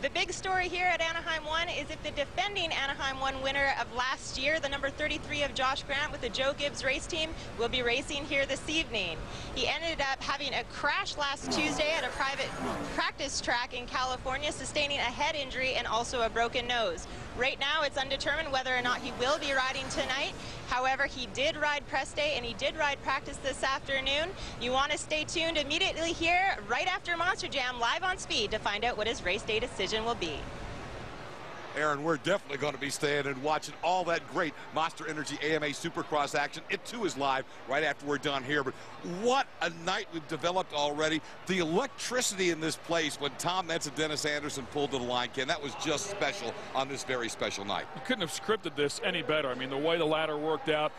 The big story here at Anaheim 1 is if the defending Anaheim 1 winner of last year, the number 33 of Josh Grant with the Joe Gibbs race team, will be racing here this evening. He ended up having a crash last Tuesday at a private practice track in California, sustaining a head injury and also a broken nose. Right now, it's undetermined whether or not he will be riding tonight. However, he did ride press day and he did ride practice this afternoon. You want to stay tuned immediately here, right after Monster Jam, live on speed to find out what his race day decision will be. Erin, we're definitely going to be staying and watching all that great Monster Energy AMA Supercross action. It too is live right after we're done here. But what a night we've developed already. The electricity in this place when Tom Meents and Dennis Anderson pulled to the line, Ken, that was just special on this very special night. You couldn't have scripted this any better. I mean, the way the ladder worked out,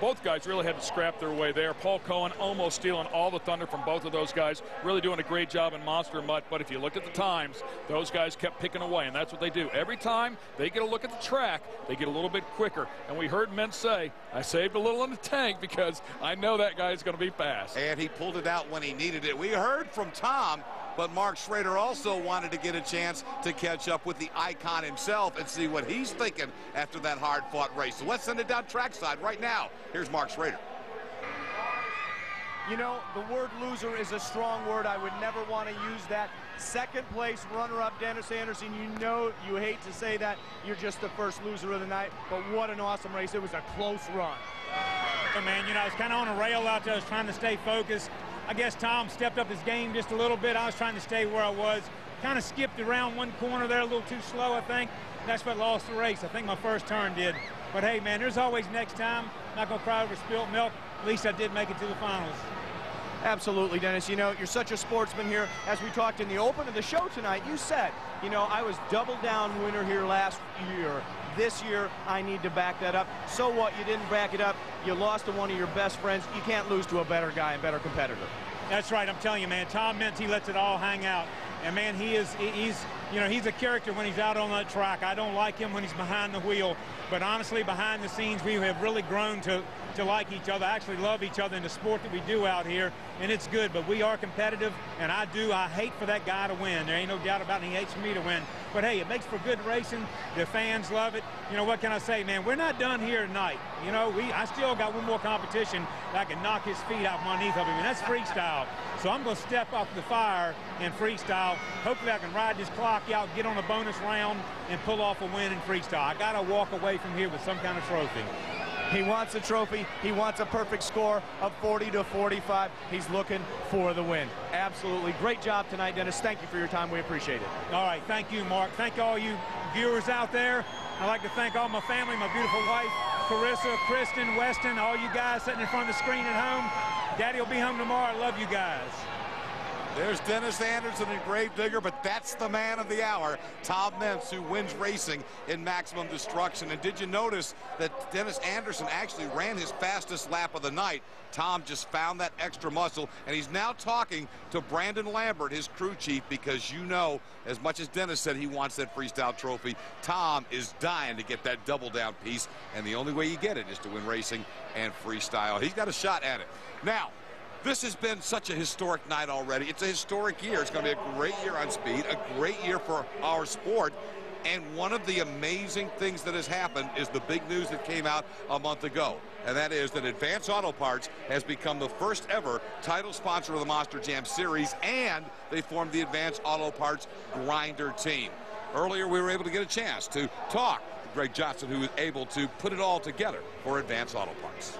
both guys really had to scrap their way there. Paul Cohen almost stealing all the thunder from both of those guys, really doing a great job in Monster Mutt. But if you look at the times, those guys kept picking away, and that's what they do. Every time they get a look at the track, they get a little bit quicker. And we heard Meents say, I saved a little in the tank because I know that guy is going to be fast. And he pulled it out when he needed it. We heard from Tom but Mark Schrader also wanted to get a chance to catch up with the icon himself and see what he's thinking after that hard-fought race. So let's send it down trackside right now. Here's Mark Schrader. You know, the word loser is a strong word. I would never want to use that. Second place runner-up Dennis Anderson. You know you hate to say that. You're just the first loser of the night. But what an awesome race. It was a close run. Oh, man, you know, I was kind of on a rail out there. I was trying to stay focused. I guess Tom stepped up his game just a little bit. I was trying to stay where I was. Kind of skipped around one corner there a little too slow, I think. That's what lost the race. I think my first turn did. But hey, man, there's always next time. Not going to cry over spilt milk. At least I did make it to the finals. Absolutely, Dennis. You know, you're such a sportsman here. As we talked in the open of the show tonight, you said, you know, I was double down winner here last year. This year, I need to back that up. So what? You didn't back it up. You lost to one of your best friends. You can't lose to a better guy and better competitor. That's right. I'm telling you, man. Tom Meents, he lets it all hang out. And, man, he is, he's, you know, he's a character when he's out on that track. I don't like him when he's behind the wheel. But honestly, behind the scenes, we have really grown to, to like each other, actually love each other in the sport that we do out here, and it's good. But we are competitive, and I do. I hate for that guy to win. There ain't no doubt about it. He hates for me to win. But hey, it makes for good racing. The fans love it. You know what can I say, man? We're not done here tonight. You know, we I still got one more competition that I can knock his feet out from underneath of him, and that's freestyle. So I'm going to step off the fire in freestyle. Hopefully, I can ride this clock out, get on a bonus round, and pull off a win in freestyle. I got to walk away from here with some kind of trophy. He wants a trophy. He wants a perfect score of 40 to 45. He's looking for the win. Absolutely. Great job tonight, Dennis. Thank you for your time. We appreciate it. All right. Thank you, Mark. Thank all you viewers out there. I'd like to thank all my family, my beautiful wife, Carissa, Kristen, Weston, all you guys sitting in front of the screen at home. Daddy will be home tomorrow. I love you guys. There's Dennis Anderson and Gravedigger, but that's the man of the hour, Tom Meents, who wins racing in Maximum Destruction. And did you notice that Dennis Anderson actually ran his fastest lap of the night? Tom just found that extra muscle, and he's now talking to Brandon Lambert, his crew chief, because you know, as much as Dennis said he wants that freestyle trophy, Tom is dying to get that double down piece, and the only way you get it is to win racing and freestyle. He's got a shot at it. Now, this has been such a historic night already. It's a historic year. It's going to be a great year on speed, a great year for our sport. And one of the amazing things that has happened is the big news that came out a month ago. And that is that Advance Auto Parts has become the first ever title sponsor of the Monster Jam Series, and they formed the Advance Auto Parts Grinder team. Earlier, we were able to get a chance to talk to Greg Johnson, who was able to put it all together for Advance Auto Parts.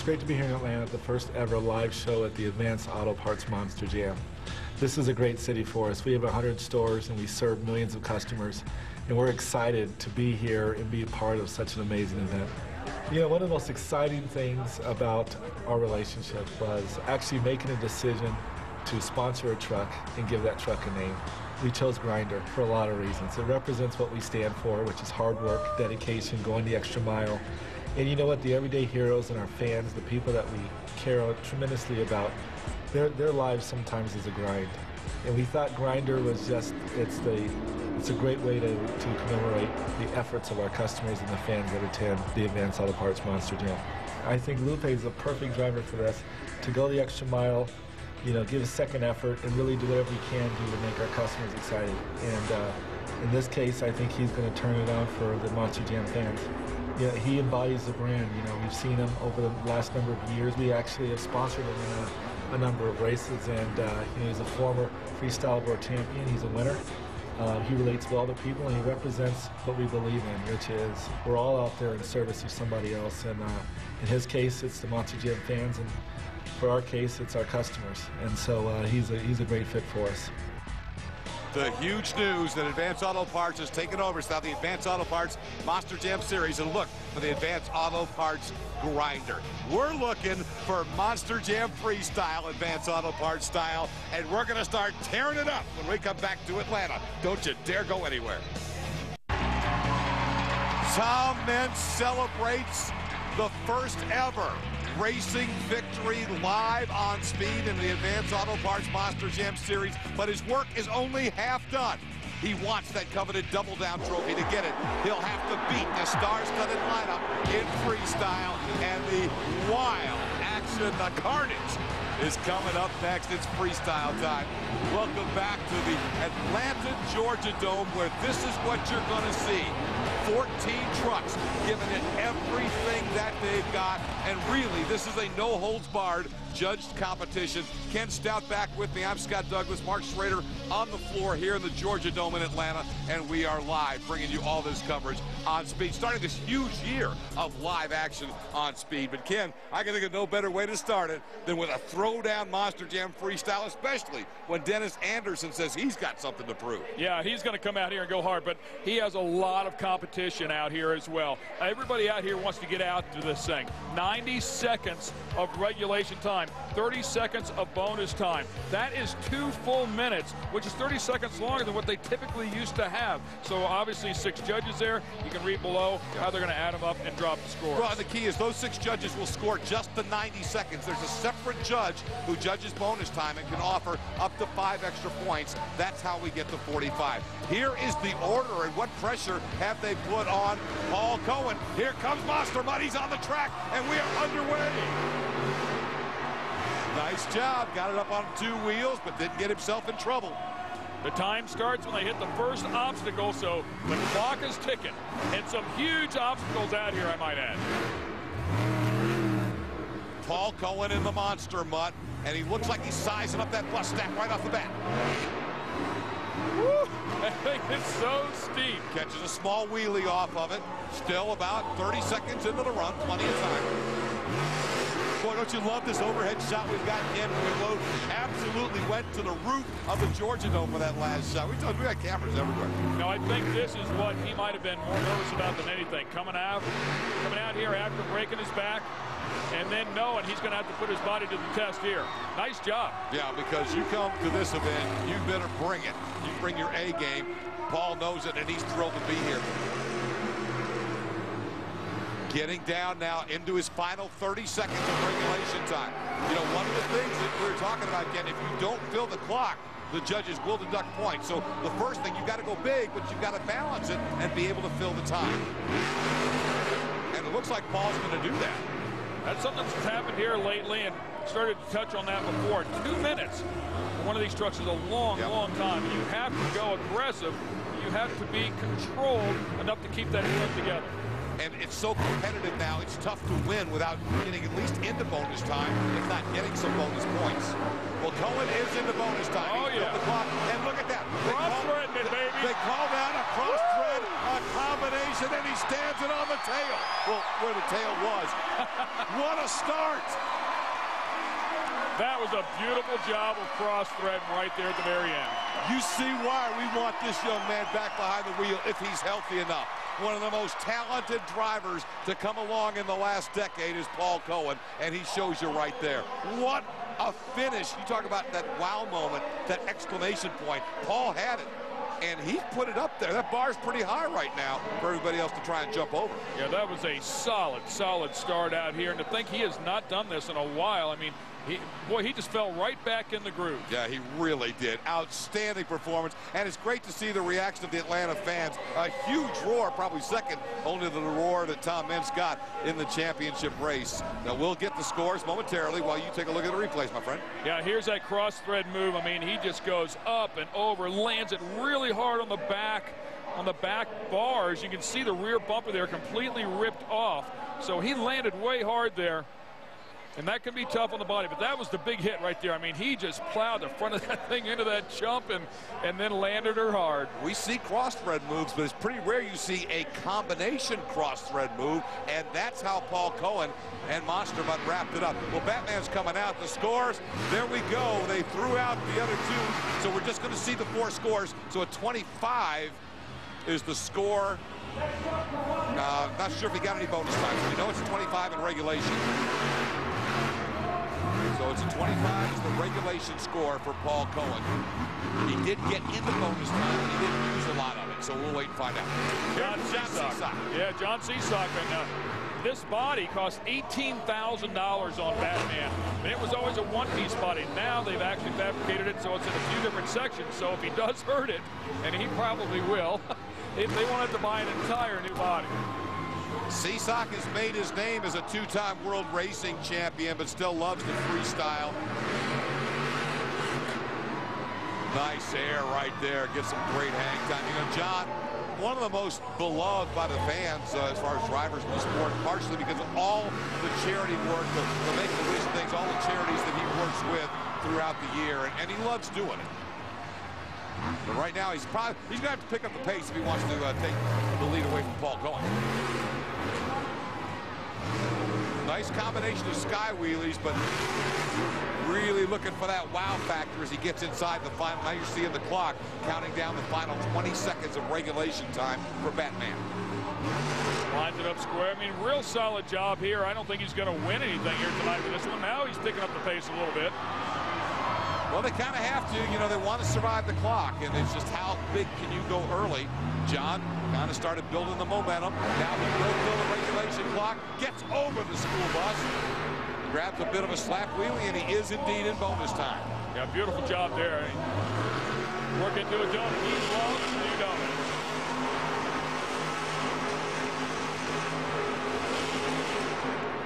It's great to be here in Atlanta at the first ever live show at the Advanced Auto Parts Monster Jam. This is a great city for us. We have 100 stores and we serve millions of customers. And we're excited to be here and be a part of such an amazing event. You know, one of the most exciting things about our relationship was actually making a decision to sponsor a truck and give that truck a name. We chose Grinder for a lot of reasons. It represents what we stand for, which is hard work, dedication, going the extra mile, and you know what? The everyday heroes and our fans, the people that we care tremendously about, their their lives sometimes is a grind. And we thought Grinder was just it's the it's a great way to, to commemorate the efforts of our customers and the fans that attend the Advanced Auto Parts Monster Jam. I think Lupe is a perfect driver for this to go the extra mile, you know, give a second effort and really do whatever we can do to make our customers excited. And uh, in this case, I think he's going to turn it on for the Monster Jam fans yeah, he embodies the brand. You know, we've seen him over the last number of years. We actually have sponsored him in a, a number of races, and uh, you know, he's a former freestyle world champion. He's a winner. Uh, he relates well to people, and he represents what we believe in, which is we're all out there in service of somebody else. And uh, in his case, it's the Monster Jam fans, and for our case, it's our customers. And so uh, he's a he's a great fit for us the huge news that Advance Auto Parts has taken over. It's now the Advance Auto Parts Monster Jam Series. And look for the Advance Auto Parts Grinder. We're looking for Monster Jam Freestyle, Advance Auto Parts style. And we're going to start tearing it up when we come back to Atlanta. Don't you dare go anywhere. Tom Meents celebrates the first ever racing victory live on speed in the Advanced Auto Parts Monster Jam Series, but his work is only half done. He wants that coveted double down trophy to get it. He'll have to beat the star-studded lineup in freestyle and the wild action, the carnage is coming up next. It's freestyle time. Welcome back to the Atlanta, Georgia Dome where this is what you're going to see. 14 trucks giving it everything that they've got. And really, this is a no-holds-barred judged competition. Ken Stout back with me. I'm Scott Douglas. Mark Schrader on the floor here in the Georgia Dome in Atlanta. And we are live bringing you all this coverage on speed. Starting this huge year of live action on speed. But Ken, I can think of no better way to start it than with a throwdown Monster Jam freestyle, especially when Dennis Anderson says he's got something to prove. Yeah, he's going to come out here and go hard, but he has a lot of competition out here as well. Everybody out here wants to get out to this thing. 90 seconds of regulation time, 30 seconds of bonus time. That is two full minutes, which is 30 seconds longer than what they typically used to have. So obviously six judges there. You can read below how they're going to add them up and drop the score. Well, the key is those six judges will score just the 90 seconds. There's a separate judge who judges bonus time and can offer up to five extra points. That's how we get to 45. Here is the order and what pressure have they put on Paul Cohen. Here comes Monster Muddy's on the track and we are underway. Nice job. Got it up on two wheels, but didn't get himself in trouble. The time starts when they hit the first obstacle, so the clock is ticking. And some huge obstacles out here, I might add. Paul Cohen in the monster mutt, and he looks like he's sizing up that bus stack right off the bat. Woo! That thing is so steep. Catches a small wheelie off of it. Still about 30 seconds into the run, plenty of time. Boy, don't you love this overhead shot we've got in? We absolutely went to the roof of the Georgia Dome for that last shot. We, told, we got cameras everywhere. No, I think this is what he might have been more nervous about than anything. Coming out, coming out here after breaking his back, and then knowing he's going to have to put his body to the test here. Nice job. Yeah, because you come to this event, you better bring it. You bring your A game. Paul knows it, and he's thrilled to be here. Getting down now into his final 30 seconds of regulation time. You know, one of the things that we were talking about, Ken, if you don't fill the clock, the judges will deduct points. So the first thing, you've got to go big, but you've got to balance it and be able to fill the time. And it looks like Paul's going to do that. That's something that's happened here lately and started to touch on that before. Two minutes for one of these trucks is a long, yep. long time. You have to go aggressive. You have to be controlled enough to keep that team together. And it's so competitive now, it's tough to win without getting at least into bonus time, if not getting some bonus points. Well, Cohen is into bonus time. Oh, He's yeah. The clock. And look at that. Cross-thread, baby. They call that a cross-thread, a combination, and he stands it on the tail. Well, where the tail was. what a start. That was a beautiful job of cross-threading right there at the very end. You see why we want this young man back behind the wheel if he's healthy enough. One of the most talented drivers to come along in the last decade is Paul Cohen, and he shows you right there. What a finish. You talk about that wow moment, that exclamation point. Paul had it and he put it up there. That bar's pretty high right now for everybody else to try and jump over. Yeah, that was a solid, solid start out here. And to think he has not done this in a while, I mean, he, boy, he just fell right back in the groove. Yeah, he really did. Outstanding performance. And it's great to see the reaction of the Atlanta fans. A huge roar, probably second only to the roar that Tom Meents got in the championship race. Now, we'll get the scores momentarily while you take a look at the replays, my friend. Yeah, here's that cross-thread move. I mean, he just goes up and over, lands it really hard on the back on the back bars. You can see the rear bumper there completely ripped off. So he landed way hard there. And that can be tough on the body, but that was the big hit right there. I mean, he just plowed the front of that thing into that jump and, and then landed her hard. We see cross-thread moves, but it's pretty rare you see a combination cross-thread move, and that's how Paul Cohen and Monster Mutt wrapped it up. Well, Batman's coming out. The scores, there we go. They threw out the other two, so we're just going to see the four scores. So a 25 is the score. Uh, not sure if he got any bonus time. We know it's a 25 in regulation. So it's a 25 is the regulation score for Paul Cohen. He did get into bonus time, but he didn't use a lot of it. So we'll wait and find out. John Seasock. Yeah, John Seasock. And uh, this body cost $18,000 on Batman. And it was always a one-piece body. Now they've actually fabricated it so it's in a few different sections. So if he does hurt it, and he probably will, if they wanted to buy an entire new body. Seasock has made his name as a two-time world racing champion, but still loves the freestyle. Nice air right there. Gets some great hang time. You know, John, one of the most beloved by the fans uh, as far as drivers in the sport, partially because of all the charity work, the, the Make-A-Wish things, all the charities that he works with throughout the year, and, and he loves doing it. But right now, he's probably he's going to have to pick up the pace if he wants to uh, take the lead away from Paul Cohen. Nice combination of sky wheelies, but really looking for that wow factor as he gets inside the final. Now you're seeing the clock counting down the final 20 seconds of regulation time for Batman. Lines it up square. I mean, real solid job here. I don't think he's going to win anything here tonight with this one. Now he's picking up the pace a little bit. Well, they kind of have to. You know, they want to survive the clock, and it's just how big can you go early. John kind of started building the momentum. Now he will build a regulation clock, gets over the school bus, grabs a bit of a slap wheelie, and he is indeed in bonus time. Yeah, beautiful job there. Working to a donut. He's long, you donut.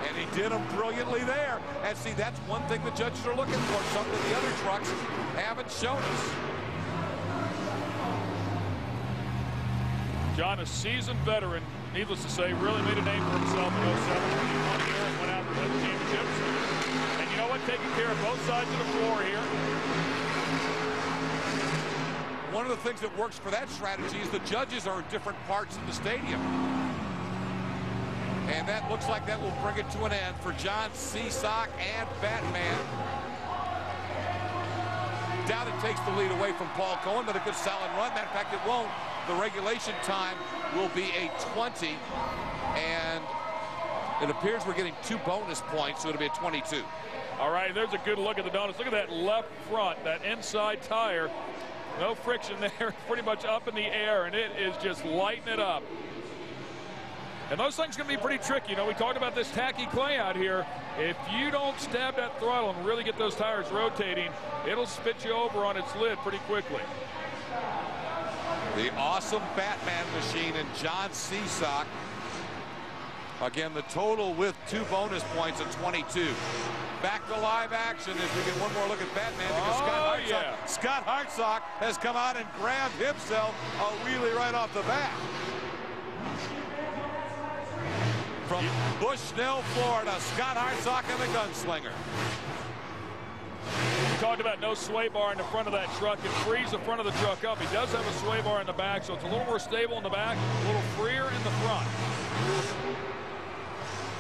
And he did them brilliantly there. And see, that's one thing the judges are looking for, something the other trucks haven't shown us. John, a seasoned veteran, needless to say, really made a name for himself in 07 when he won here and went out and won the championships. And you know what? Taking care of both sides of the floor here. One of the things that works for that strategy is the judges are in different parts of the stadium. And that looks like that will bring it to an end for John Seasock and Batman. Doubt it takes the lead away from Paul Cohen, but a good solid run. Matter of fact, it won't. The regulation time will be a 20, and it appears we're getting two bonus points, so it'll be a 22. All right, there's a good look at the donuts. Look at that left front, that inside tire. No friction there, pretty much up in the air, and it is just lighting it up. And those things can be pretty tricky. You know, we talked about this tacky clay out here. If you don't stab that throttle and really get those tires rotating, it'll spit you over on its lid pretty quickly. The awesome Batman machine and John Seasock. Again, the total with two bonus points of 22. Back to live action as we get one more look at Batman because oh, Scott, Hartsock, yeah. Scott Hartsock has come out and grabbed himself a wheelie right off the bat. From Bushnell, Florida, Scott Hartsock and the Gunslinger. We talked about no sway bar in the front of that truck. It frees the front of the truck up. He does have a sway bar in the back, so it's a little more stable in the back, a little freer in the front.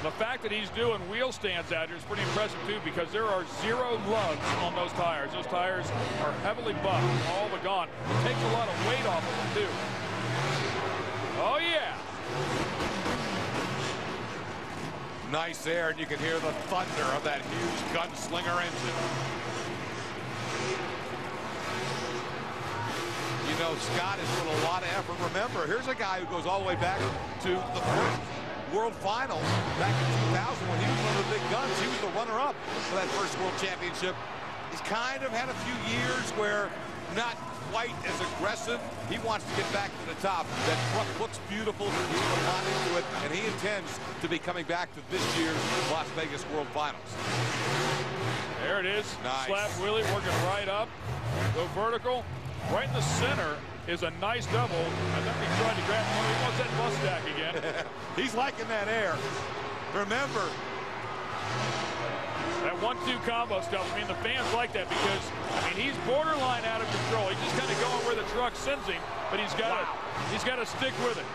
The fact that he's doing wheel stands out here is pretty impressive, too, because there are zero lugs on those tires. Those tires are heavily buffed, all the gone. It takes a lot of weight off of them, too. Oh, yeah. Nice air, and you can hear the thunder of that huge gunslinger engine. You know, Scott has put a lot of effort. Remember, here's a guy who goes all the way back to the first World Finals back in 2000 when he was one of the big guns. He was the runner-up for that first World Championship. He's kind of had a few years where not quite as aggressive. He wants to get back to the top. That truck looks beautiful. He's put a lot into it, and he intends to be coming back to this year's Las Vegas World Finals. There it is. Nice. Slap wheelie working right up. Go vertical. Right in the center is a nice double. I think he tried to grab one. He wants that bus stack again. He's liking that air. Remember, that one-two combo stuff, I mean, the fans like that because, I mean, he's borderline out of control. He's just kind of going where the truck sends him, but he's got to he's got to stick with it.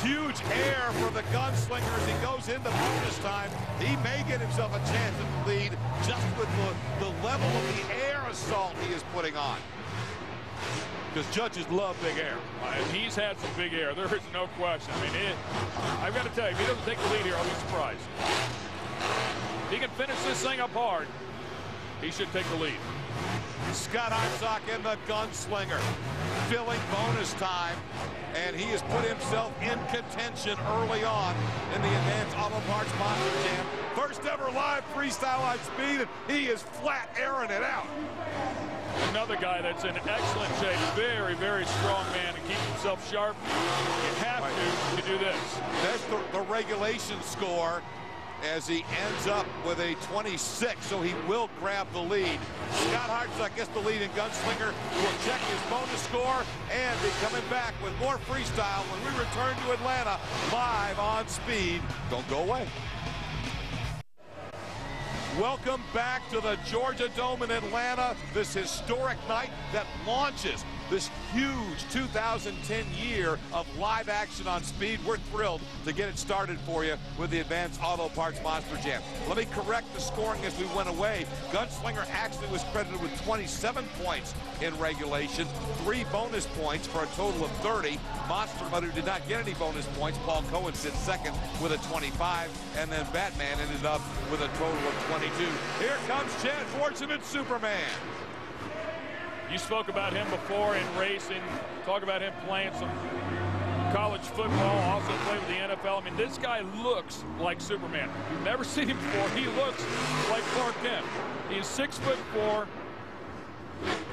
Huge air for the gunslinger as he goes into bonus time. He may get himself a chance at the lead just with the, the level of the air assault he is putting on. Because judges love big air. And he's had some big air. There is no question. I mean, it, I've got to tell you, if he doesn't take the lead here, I'll be surprised. He can finish this thing up hard, he should take the lead. Scott Hartsock in the gunslinger, filling bonus time, and he has put himself in contention early on in the Advance Auto Parts Monster Jam. First ever live freestyle on speed, and he is flat airing it out. Another guy that's in excellent shape, very, very strong man, and keeps himself sharp. You have to to do this. That's the, the regulation score as he ends up with a 26, so he will grab the lead. Scott Hartsock gets the lead in Gunslinger. We'll check his bonus score and be coming back with more freestyle when we return to Atlanta live on speed. Don't go away. Welcome back to the Georgia Dome in Atlanta, this historic night that launches this huge 2010 year of live action on speed. We're thrilled to get it started for you with the Advance Auto Parts Monster Jam. Let me correct the scoring as we went away. Gunslinger actually was credited with 27 points in regulation, three bonus points for a total of 30. Monster Mutt did not get any bonus points. Paul Cohen sits second with a 25, and then Batman ended up with a total of 22. Here comes Chad Fortune Superman. You spoke about him before in racing. Talk about him playing some college football, also played with the NFL. I mean, this guy looks like Superman. You've never seen him before. He looks like Clark Kent. He's six foot four,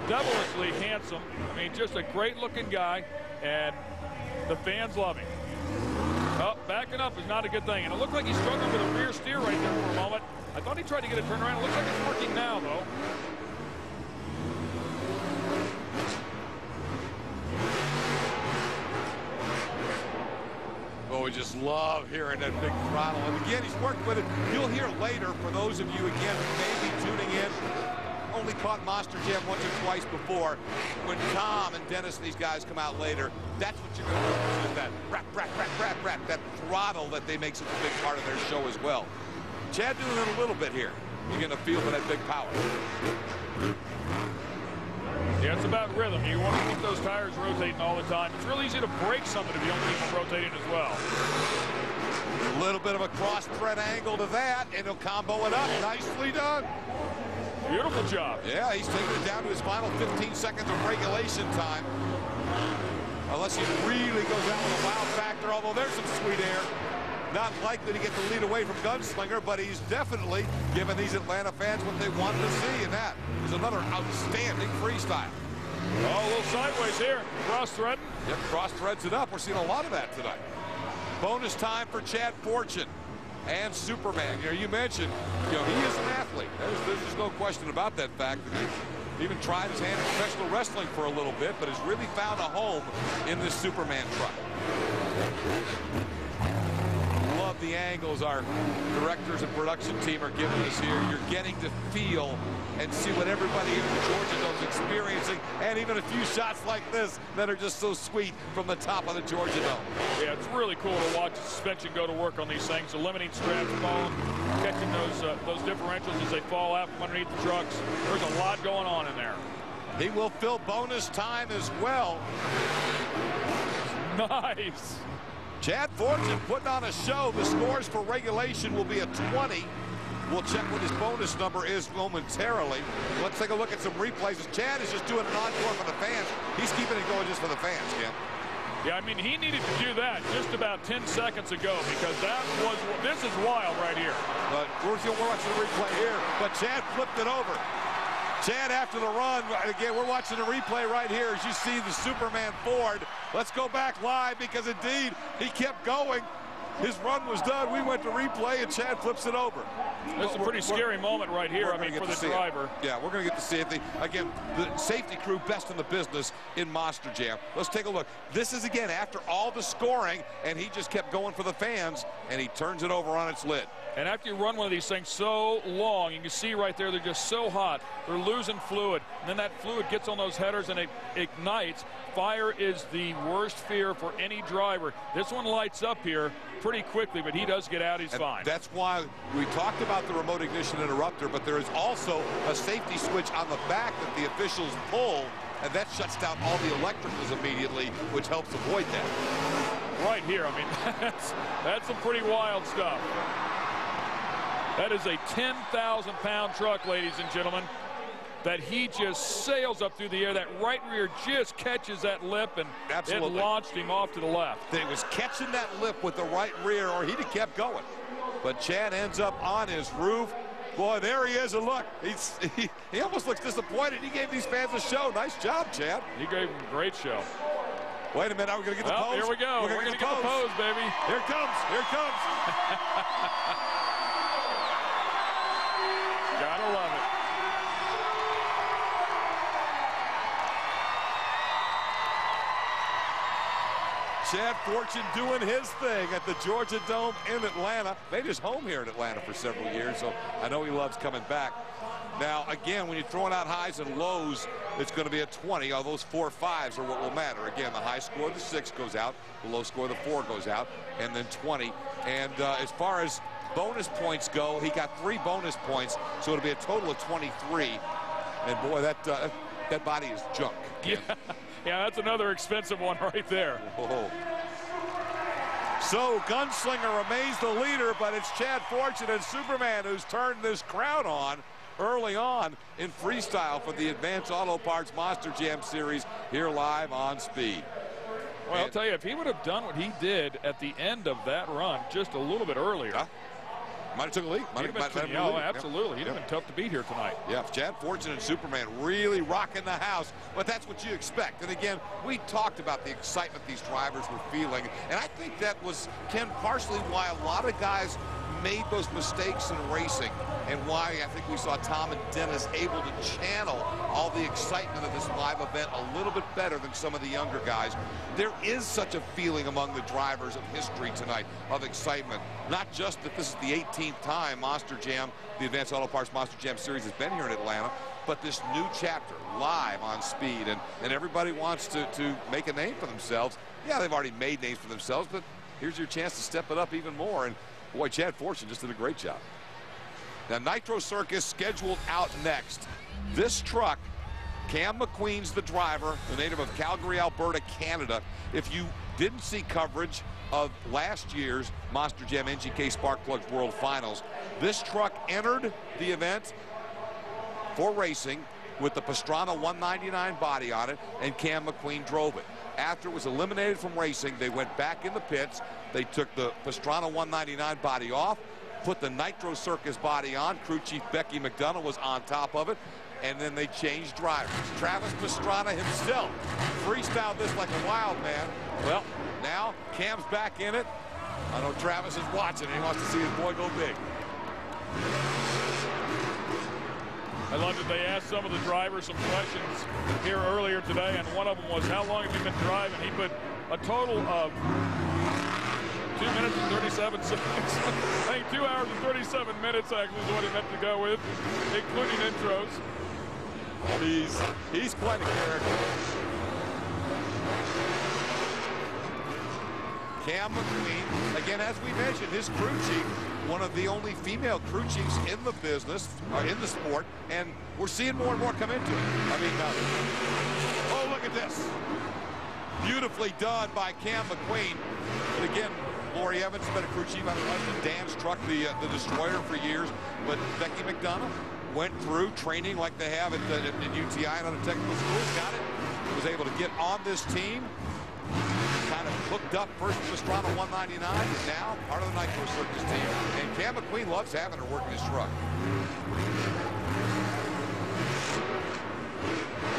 devilishly handsome. I mean, just a great looking guy, and the fans love him. Oh, backing up is not a good thing. And it looked like he struggled with a rear steer right there for a moment. I thought he tried to get a turnaround. It looks like it's working now, though. Oh, we just love hearing that big throttle. And again, he's worked with it. You'll hear later, for those of you, again, who may be tuning in, only caught Monster Jam once or twice before. When Tom and Dennis and these guys come out later, that's what you're going to listen to, that rap, rap, rap, rap, rap, that throttle that they make such a big part of their show as well. Chad doing it a little bit here. You're going to feel for that big power. Yeah, it's about rhythm. You want to keep those tires rotating all the time. It's real easy to break something if you don't keep them rotating as well. A little bit of a cross thread angle to that, and he'll combo it up. Nicely done. Beautiful job. Yeah, he's taking it down to his final 15 seconds of regulation time. Unless he really goes out with a wow factor, although there's some sweet air. Not likely to get the lead away from Gunslinger, but he's definitely given these Atlanta fans what they wanted to see, and that is another outstanding freestyle. Oh, a little sideways here. Cross thread. Yep, cross threads it up. We're seeing a lot of that tonight. Bonus time for Chad Fortune and Superman. You know, you mentioned, you know, he is an athlete. There's, there's just no question about that fact. He even tried his hand at professional wrestling for a little bit, but has really found a home in this Superman truck the angles our directors and production team are giving us here. You're getting to feel and see what everybody here in Georgia Dome is experiencing, and even a few shots like this that are just so sweet from the top of the Georgia Dome. Yeah, it's really cool to watch the suspension go to work on these things. The limiting straps falling, catching those uh, those differentials as they fall out from underneath the trucks. There's a lot going on in there. He will fill bonus time as well. Nice. Chad Fortune putting on a show. The scores for regulation will be a 20. We'll check what his bonus number is momentarily. Let's take a look at some replays. Chad is just doing an encore for the fans. He's keeping it going just for the fans, Ken. Yeah, I mean, he needed to do that just about 10 seconds ago because that was, this is wild right here. But we're, we're watching the replay here, but Chad flipped it over. Chad after the run, again, we're watching the replay right here as you see the Superman Ford. Let's go back live because indeed he kept going. His run was done. We went to replay and Chad flips it over. Is a pretty scary moment right here, I mean, for the driver. It. Yeah, we're going to get to see it. The, again, the safety crew best in the business in Monster Jam. Let's take a look. This is, again, after all the scoring, and he just kept going for the fans, and he turns it over on its lid. And after you run one of these things so long, you can see right there, they're just so hot. They're losing fluid. And then that fluid gets on those headers and it ignites. Fire is the worst fear for any driver. This one lights up here pretty quickly, but he does get out. He's and fine. That's why we talked about the remote ignition interrupter, but there is also a safety switch on the back that the officials pull, and that shuts down all the electricals immediately, which helps avoid that. Right here, I mean, that's, that's some pretty wild stuff. That is a 10,000 pound truck, ladies and gentlemen. that he just sails up through the air. That right rear just catches that lip and Absolutely. it launched him off to the left. He was catching that lip with the right rear or he'd have kept going. But Chad ends up on his roof. Boy, there he is, and look, he's, he, he almost looks disappointed. He gave these fans a show. Nice job, Chad. He gave them a great show. Wait a minute, are we going to get the well, pose? Here we go. We're going to get, get the pose, baby. Here it comes. Here it comes. Gotta love it. Chad Fortune doing his thing at the Georgia Dome in Atlanta. Made his home here in Atlanta for several years, so I know he loves coming back. Now, again, when you're throwing out highs and lows, it's going to be a 20. All those four fives are what will matter. Again, the high score of the six goes out, the low score of the four goes out, and then 20. And uh, as far as bonus points go, he got three bonus points, so it'll be a total of 23. And boy, that uh, that body is junk. Yeah. yeah, that's another expensive one right there. Whoa. So Gunslinger remains the leader, but it's Chad Fortune and Superman who's turned this crowd on early on in freestyle for the Advance Auto Parts Monster Jam Series here live on Speed. Well, I'll tell you, if he would have done what he did at the end of that run just a little bit earlier. Huh? Might have took a lead. Might have, might, might oh, absolutely. He'd have been tough to beat here tonight. Yeah, Chad Fortune and Superman really rocking the house, but that's what you expect. And again, we talked about the excitement these drivers were feeling, and I think that was, Ken, partially why a lot of guys made those mistakes in racing and why I think we saw Tom and Dennis able to channel all the excitement of this live event a little bit better than some of the younger guys. There is such a feeling among the drivers of history tonight of excitement. Not just that this is the 18th time Monster Jam, the Advance Auto Parts Monster Jam Series has been here in Atlanta, but this new chapter live on speed and, and everybody wants to, to make a name for themselves. Yeah, they've already made names for themselves, but here's your chance to step it up even more. And boy, Chad Fortune just did a great job. Now, Nitro Circus scheduled out next. This truck, Cam McQueen's the driver, the native of Calgary, Alberta, Canada. If you didn't see coverage of last year's Monster Jam NGK Spark Plugs World Finals, this truck entered the event for racing with the Pastrana 199 body on it, and Cam McQueen drove it. After it was eliminated from racing, they went back in the pits. They took the Pastrana 199 body off, put the Nitro Circus body on. Crew Chief Becky McDonough was on top of it. And then they changed drivers. Travis Pastrana himself freestyled this like a wild man. Well, now Cam's back in it. I know Travis is watching and he wants to see his boy go big. I love that they asked some of the drivers some questions here earlier today, and one of them was, how long have you been driving? He put a total of two minutes and 37 seconds. I think two hours and 37 minutes actually is what he meant to go with, including intros. He's, he's quite a character. Cam McQueen, again, as we mentioned, his crew chief, one of the only female crew chiefs in the business, or in the sport, and we're seeing more and more come into it. I mean, uh, oh, look at this. Beautifully done by Cam McQueen. But again, Lori Evans has been a crew chief on the Dan's truck, the, uh, the Destroyer, for years. But Becky McDonough went through training like they have at, the, at UTI and other technical schools, got it, was able to get on this team, kind of hooked up first with Pastrana 199, and now part of the Nitro Circus team. And Cam McQueen loves having her working his truck.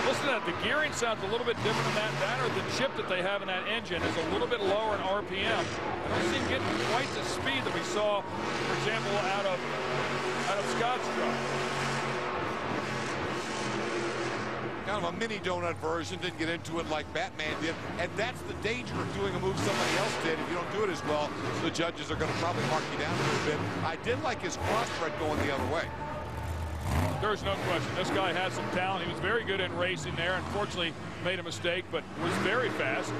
Listen to that, the gearing sounds a little bit different in that banner. The chip that they have in that engine is a little bit lower in RPM. I don't see getting quite the speed that we saw, for example, out of out of Scott's truck. Kind of a mini donut version, didn't get into it like Batman did. And that's the danger of doing a move somebody else did. If you don't do it as well, the judges are going to probably mark you down a little bit. I did like his crossthread going the other way. There's no question. This guy has some talent. He was very good in racing there. Unfortunately, made a mistake, but was very fast.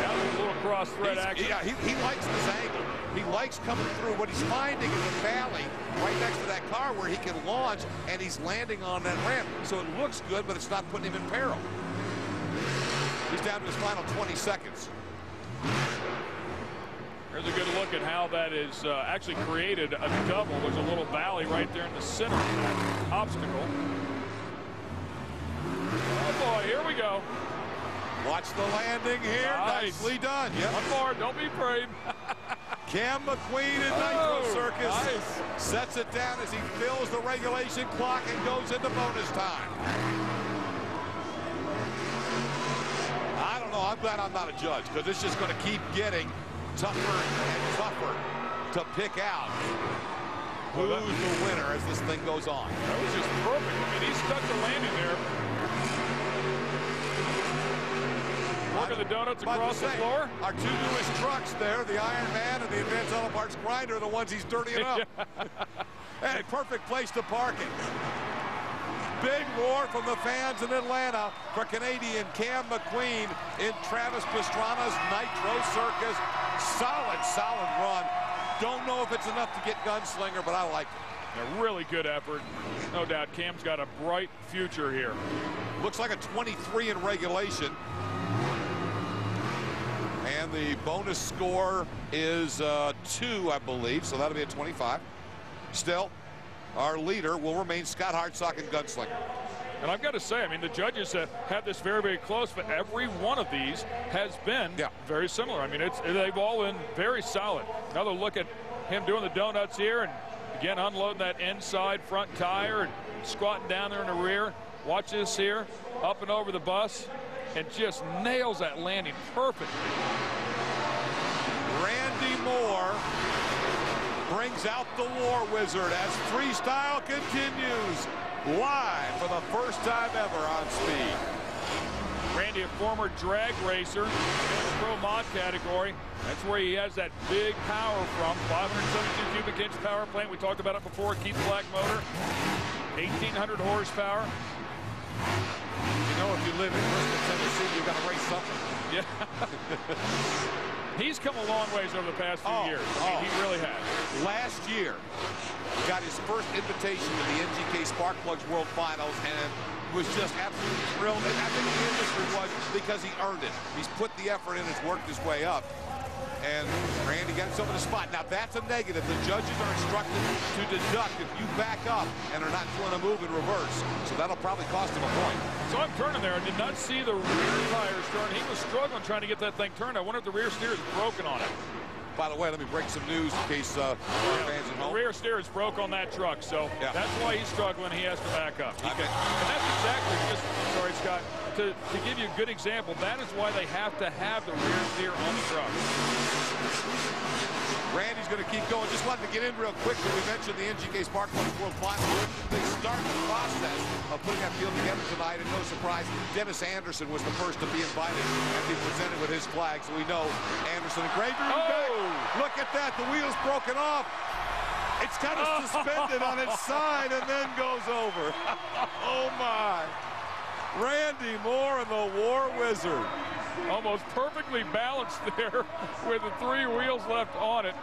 That was a little cross thread He's, action. Yeah, he, he likes this angle. He likes coming through. What he's finding is a valley right next to that car where he can launch, and he's landing on that ramp. So it looks good, but it's not putting him in peril. He's down to his final 20 seconds. Here's a good look at how that is uh, actually created a double. There's a little valley right there in the center of that obstacle. Oh boy, here we go. Watch the landing here. Nice. Nicely done. Yep. One more, don't be afraid. Cam McQueen in Oh, Nitro Circus nice. sets it down as he fills the regulation clock and goes into bonus time. I don't know. I'm glad I'm not a judge because it's just going to keep getting tougher and tougher to pick out who's the winner as this thing goes on. That was just perfect. I mean, he stuck the landing there. Working the donuts across the say, floor. Our two newest trucks there, the Iron Man and the Advance Auto Parts Grinder, are the ones he's dirtying up. and a perfect place to park it. Big roar from the fans in Atlanta for Canadian Cam McQueen in Travis Pastrana's Nitro Circus. Solid, solid run. Don't know if it's enough to get Gunslinger, but I like it. A really good effort. No doubt Cam's got a bright future here. Looks like a 23 in regulation. And the bonus score is uh, two, I believe, so that'll be a 25. Still, our leader will remain Scott Hartsock and Gunslinger. And I've got to say, I mean, the judges have had this very, very close, but every one of these has been very similar. I mean, it's they've all been very solid. Another look at him doing the donuts here, and again unloading that inside front tire and squatting down there in the rear. Watch this here, up and over the bus, and just nails that landing perfectly. Randy Moore brings out the War Wizard as freestyle continues live for the first time ever on speed. Randy, a former drag racer in the pro mod category. That's where he has that big power from. 572 cubic inch power plant. We talked about it before. Keith Black motor. 1,800 horsepower. You know, if you live in Bristol, Tennessee, you've got to race something. Yeah. He's come a long ways over the past few Oh, years. I mean, oh. he really has. Last year, he got his first invitation to the NGK Spark Plugs World Finals and was just absolutely thrilled. And I think the industry was because he earned it. He's put the effort in, has worked his way up. And Randy got himself in a spot. Now, that's a negative. The judges are instructed to deduct if you back up and are not doing a move in reverse. So that'll probably cost him a point. So I'm turning there. I did not see the rear tires turn. He was struggling trying to get that thing turned. I wonder if the rear steer is broken on it. By the way, let me break some news in case uh, our fans at The rear steer is broke on that truck, so Yeah. that's why he's struggling. He has to back up. Okay. can- and that's exactly just sorry, Scott. To, to give you a good example, that is why they have to have the rear steer on the truck. Randy's going to keep going. Just wanted to get in real quickly. We mentioned the NGK Spark World Final. They start the process of putting that field together tonight, and no surprise, Dennis Anderson was the first to be invited and be presented with his flag. So we know Anderson and Granger. Oh! Look at that. The wheel's broken off. It's kind of suspended on its side and then goes over. oh, my. Randy Moore and the War Wizard. Almost perfectly balanced there with the three wheels left on it.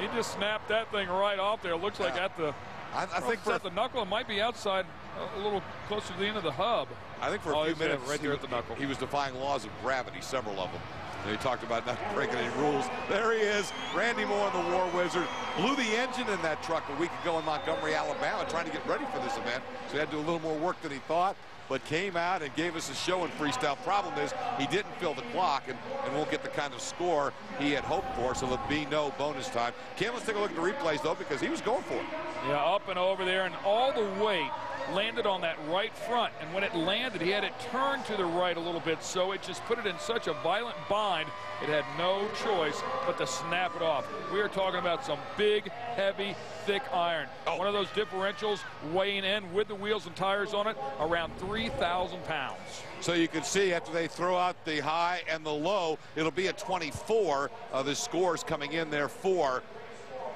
He just snapped that thing right off there. Looks like Yeah. at the I, I oh, think if for the knuckle. It might be outside uh, a little closer to the end of the hub. I think for Oh, a few minutes, right he, there at the knuckle. he was defying laws of gravity, several of them. He talked about not breaking any rules. There he is, Randy Moore, the War Wizard. Blew the engine in that truck a week ago in Montgomery, Alabama, trying to get ready for this event. So he had to do a little more work than he thought, but came out and gave us a show in freestyle. Problem is, he didn't fill the clock and, and won't get the kind of score he had hoped for, so there'll be no bonus time. Cam, let's take a look at the replays, though, because he was going for it. Yeah, up and over there, and all the weight landed on that right front. And when it landed, he had it turned to the right a little bit, so it just put it in such a violent bind, it had no choice but to snap it off. We are talking about some big, heavy, thick iron. One of those differentials weighing in with the wheels and tires on it around 3,000 pounds. So you can see after they throw out the high and the low, it'll be a 24. Uh, the scores coming in there for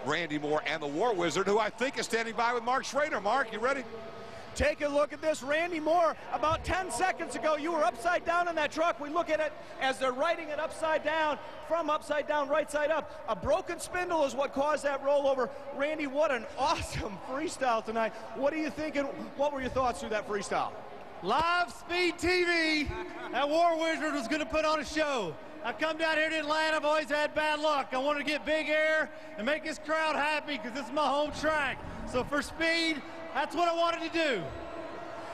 Randy Moore and the War Wizard, who I think is standing by with Mark Schrader. Mark, you ready? Take a look at this. Randy Moore, about 10 seconds ago, you were upside down in that truck. We look at it as they're writing it upside down, from upside down, right side up. A broken spindle is what caused that rollover. Randy, what an awesome freestyle tonight. What are you thinking? What were your thoughts through that freestyle? Live Speed TV. That War Wizard was going to put on a show. I've come down here to Atlanta. I've always had bad luck. I wanted to get big air and make this crowd happy because this is my home track. So for speed, that's what I wanted to do.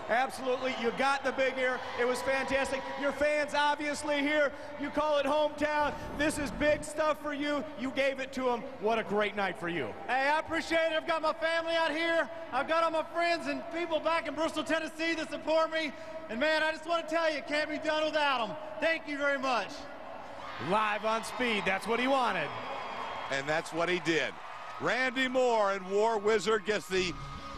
Absolutely. You got the big air. It was fantastic. Your fans obviously here. You call it hometown. This is big stuff for you. You gave it to them. What a great night for you. Hey, I appreciate it. I've got my family out here. I've got all my friends and people back in Bristol, Tennessee that support me. And man, I just want to tell you, it can't be done without them. Thank you very much. Live on speed. That's what he wanted. And that's what he did. Randy Moore and War Wizard gets the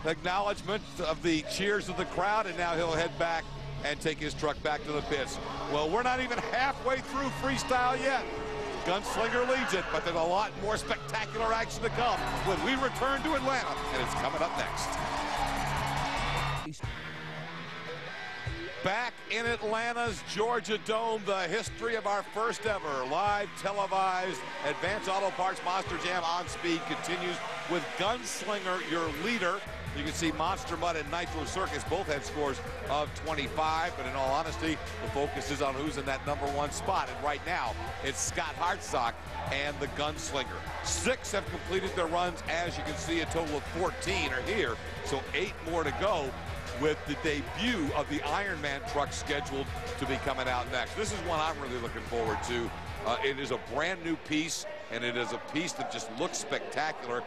acknowledgement of the cheers of the crowd, and now he'll head back and take his truck back to the pits. Well, we're not even halfway through freestyle yet. Gunslinger leads it, but there's a lot more spectacular action to come when we return to Atlanta, and it's coming up next. Back in Atlanta's Georgia Dome, the history of our first ever live televised Advance Auto Parts Monster Jam on speed continues with Gunslinger, your leader. You can see Monster Mutt and Nitro Circus both had scores of 25, but in all honesty, the focus is on who's in that number one spot. And right now, it's Scott Hartsock and the Gunslinger. Six have completed their runs. As you can see, a total of 14 are here, so eight more to go with the debut of the Ironman truck scheduled to be coming out next. This is one I'm really looking forward to. Uh, it is a brand new piece, and it is a piece that just looks spectacular.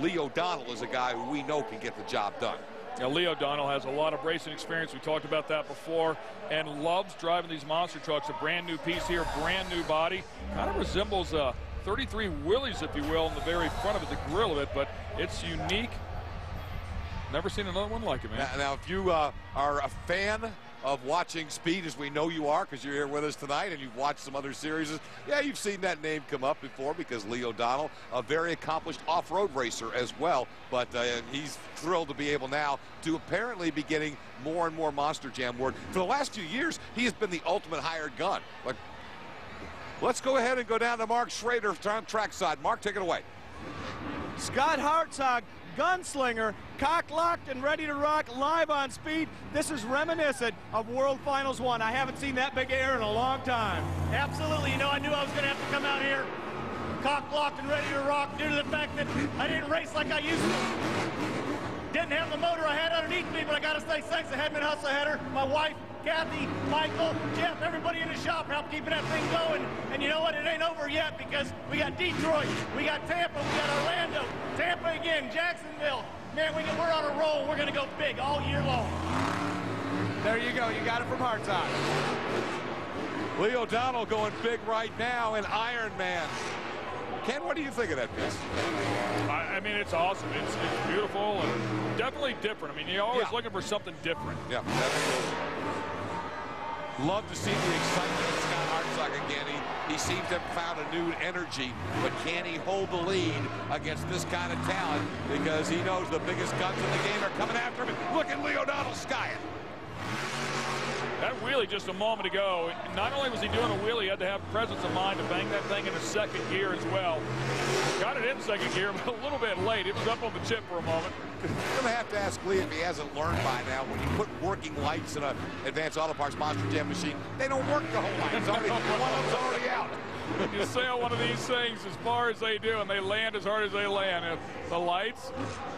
Lee O'Donnell is a guy who we know can get the job done. Now, Lee O'Donnell has a lot of racing experience. We talked about that before and loves driving these monster trucks. A brand new piece here, brand new body. Kind of resembles a 33 Willys, if you will, in the very front of it, the grill of it, but it's unique Never seen another one like it, man. Now, now if you uh, are a fan of watching speed, as we know you are, because you're here with us tonight and you've watched some other series, yeah, you've seen that name come up before because Lee O'Donnell, a very accomplished off-road racer as well, but uh, he's thrilled to be able now to apparently be getting more and more Monster Jam work. For the last few years, he has been the ultimate hired gun. Like, let's go ahead and go down to Mark Schrader on trackside. Mark, take it away. Scott Hartsock gunslinger, cock-locked and ready to rock live on speed. This is reminiscent of World Finals 1. I haven't seen that big air in a long time. Absolutely. You know, I knew I was going to have to come out here cock-locked and ready to rock due to the fact that I didn't race like I used to. Didn't have the motor I had underneath me, but I got to say thanks to Hedman Hustle Header, my wife, Kathy, Michael, Jeff, everybody in the shop for helping keeping that thing going. And you know what? It ain't over yet because we got Detroit, we got Tampa, we got Orlando, Tampa again, Jacksonville. Man, we, we're on a roll. We're going to go big all year long. There you go. You got it from Hartsock. Lee O'Donnell going big right now in Iron Man. Ken, what do you think of that piece? I, I mean, it's awesome. It's, it's, beautiful and definitely different. I mean, you're always yeah. looking for something different. Yeah, Love to see the excitement of Scott Hartsock again. He, he seems to have found a new energy, but can he hold the lead against this kind of talent? Because he knows the biggest guns in the game are coming after him. Look at Lee O'Donnell skying. That wheelie just a moment ago, not only was he doing a wheelie, he had to have presence of mind to bang that thing into second gear as well. Got it in second gear, but a little bit late. It was up on the chip for a moment. You're going to have to ask Lee if he hasn't learned by now. When you put working lights in an advance auto parts Monster Jam machine, they don't work the whole night. One of them's already out you sail one of these things as far as they do, and they land as hard as they land. If the lights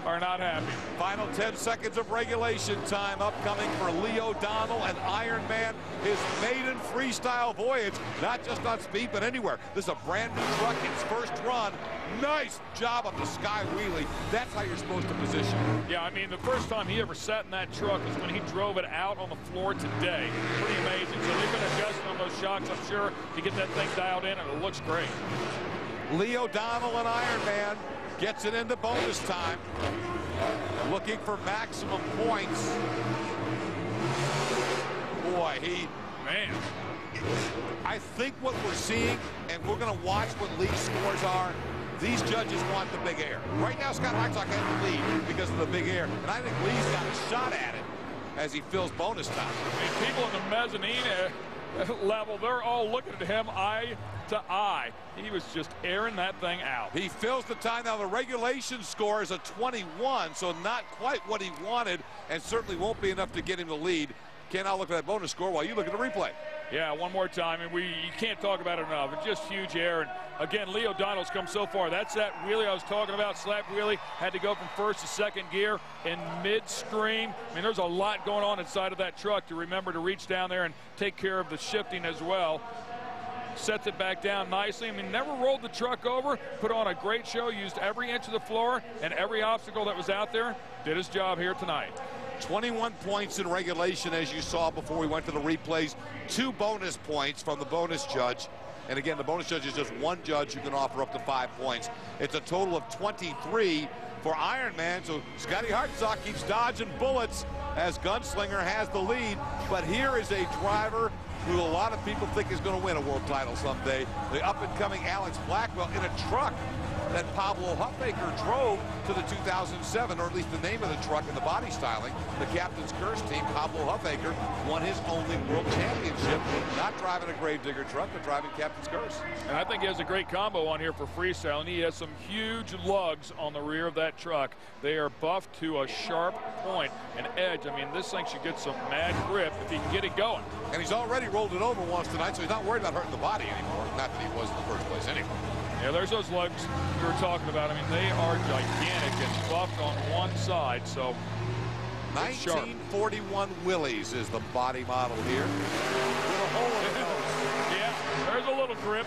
are not happy. Final 10 seconds of regulation time upcoming for Lee O'Donnell and Iron Man, his maiden freestyle voyage, not just on speed, but anywhere. This is a brand new truck, its first run. Nice job of the sky wheelie. That's how you're supposed to position. Yeah, I mean, the first time he ever sat in that truck was when he drove it out on the floor today. Pretty amazing. So they've been adjusting on those shocks, I'm sure, to get that thing dialed in and it looks great. Lee O'Donnell and Iron Man gets it into bonus time. Looking for maximum points. Boy, he... Man. I think what we're seeing, and we're going to watch what Lee's scores are, these judges want the big air. Right now, Scott Hartsock has the lead because of the big air, and I think Lee's got a shot at it as he fills bonus time. I mean, people in the mezzanine uh, level, they're all looking at him eye to eye. He was just airing that thing out. He fills the time. Now, the regulation score is a 21, so not quite what he wanted, and certainly won't be enough to get him the lead. Ken, I'll look at that bonus score while you look at the replay. Yeah, one more time, and we you can't talk about it enough. It's just huge air. And again, Lee O'Donnell's come so far. That's that wheelie I was talking about. Slap wheelie had to go from first to second gear in mid-screen. I mean, there's a lot going on inside of that truck to remember to reach down there and take care of the shifting as well. Sets it back down nicely. I mean, never rolled the truck over. Put on a great show. Used every inch of the floor and every obstacle that was out there. Did his job here tonight. 21 points in regulation, as you saw before we went to the replays. Two bonus points from the bonus judge. And again, the bonus judge is just one judge who can offer up to five points. It's a total of 23 for Ironman. So Scotty Hartsock keeps dodging bullets as Gunslinger has the lead. But here is a driver who a lot of people think is going to win a world title someday. The up-and-coming Alex Blackwell in a truck that Pablo Huffaker drove to the 2007, or at least the name of the truck and the body styling. The Captain's Curse team, Pablo Huffaker, won his only world championship, not driving a Gravedigger truck, but driving Captain's Curse. And I think he has a great combo on here for freestyle, and he has some huge lugs on the rear of that truck. They are buffed to a sharp point, an edge. I mean, this thing should get some mad grip if he can get it going. And he's already rolled it over once tonight, so he's not worried about hurting the body anymore. Not that he was in the first place anyway. Yeah, there's those lugs we were talking about. I mean, they are gigantic and buffed on one side, so 1941 Willys is the body model here. With a hole in the nose. yeah, there's a little grip.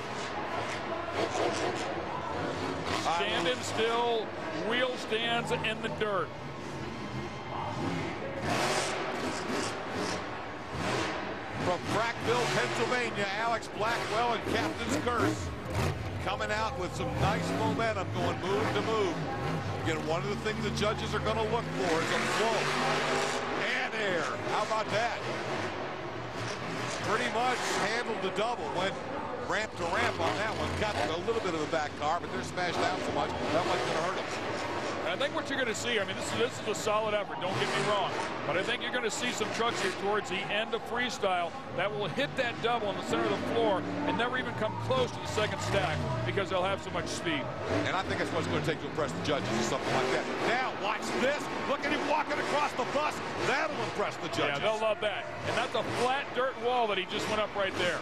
Standing still, wheel stands in the dirt. From Frackville, Pennsylvania, Alex Blackwell and Captain's Curse coming out with some nice momentum going move to move. Again, one of the things the judges are going to look for is a flow and air. How about that? Pretty much handled the double. Went ramp to ramp on that one. Got a little bit of a back car, but they're smashed out so much that wasn't going to hurt them. I think what you're going to see, I mean, this is, this is a solid effort, don't get me wrong, but I think you're going to see some trucks here towards the end of freestyle that will hit that double in the center of the floor and never even come close to the second stack because they'll have so much speed. And I think that's what it's going to take to impress the judges or something like that. Now, watch this. Look at him walking across the bus. That'll impress the judges. Yeah, they'll love that. And that's a flat dirt wall that he just went up right there.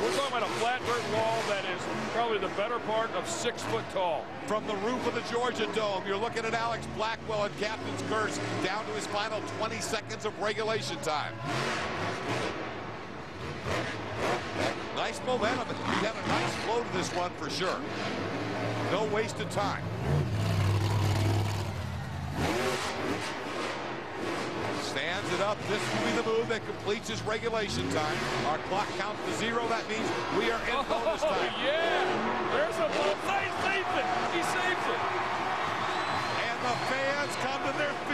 We're talking about a flat dirt wall that is probably the better part of six foot tall. From the roof of the Georgia Dome, you're looking at Alex Blackwell and Captain's Curse down to his final 20 seconds of regulation time. Nice momentum. He had a nice flow to this one for sure. No wasted time. Stands it up. This will be the move that completes his regulation time. Our clock counts to zero. That means we are in oh, bonus Oh, time. yeah. There's a ball. He saves it. He saves it. And the fans come to their feet.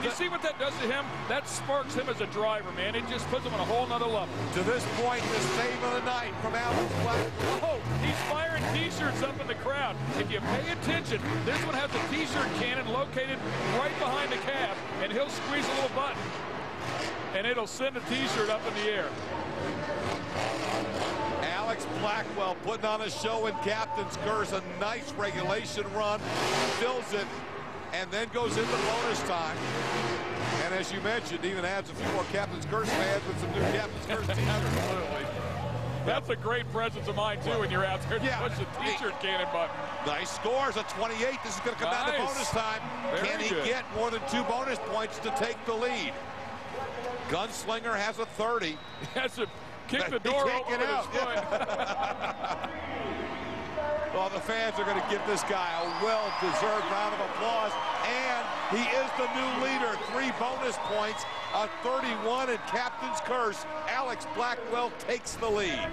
And you see what that does to him? That sparks him as a driver, man. It just puts him on a whole nother level. To this point, the save of the night from Alex Blackwell. Oh, he's firing T-shirts up in the crowd. If you pay attention, this one has a T-shirt cannon located right behind the cab, and he'll squeeze a little button, and it'll send a T-shirt up in the air. Alex Blackwell putting on a show in Captain's Curse. A nice regulation run. Fills it and then goes into bonus time. And as you mentioned, even adds a few more Captain's Curse fans with some new Captain's Curse t-shirts. Absolutely. That's a great presence of mine, too, when you're out there Yeah. push the T-shirt cannon button. Nice scores, a 28. This is going to come down to bonus time. Very Can he good. get more than two bonus points to take the lead? Gunslinger has a 30. He has to kick the door open with his foot. Well, the fans are going to give this guy a well-deserved round of applause. And he is the new leader. Three bonus points, a 31 and Captain's Curse. Alex Blackwell takes the lead.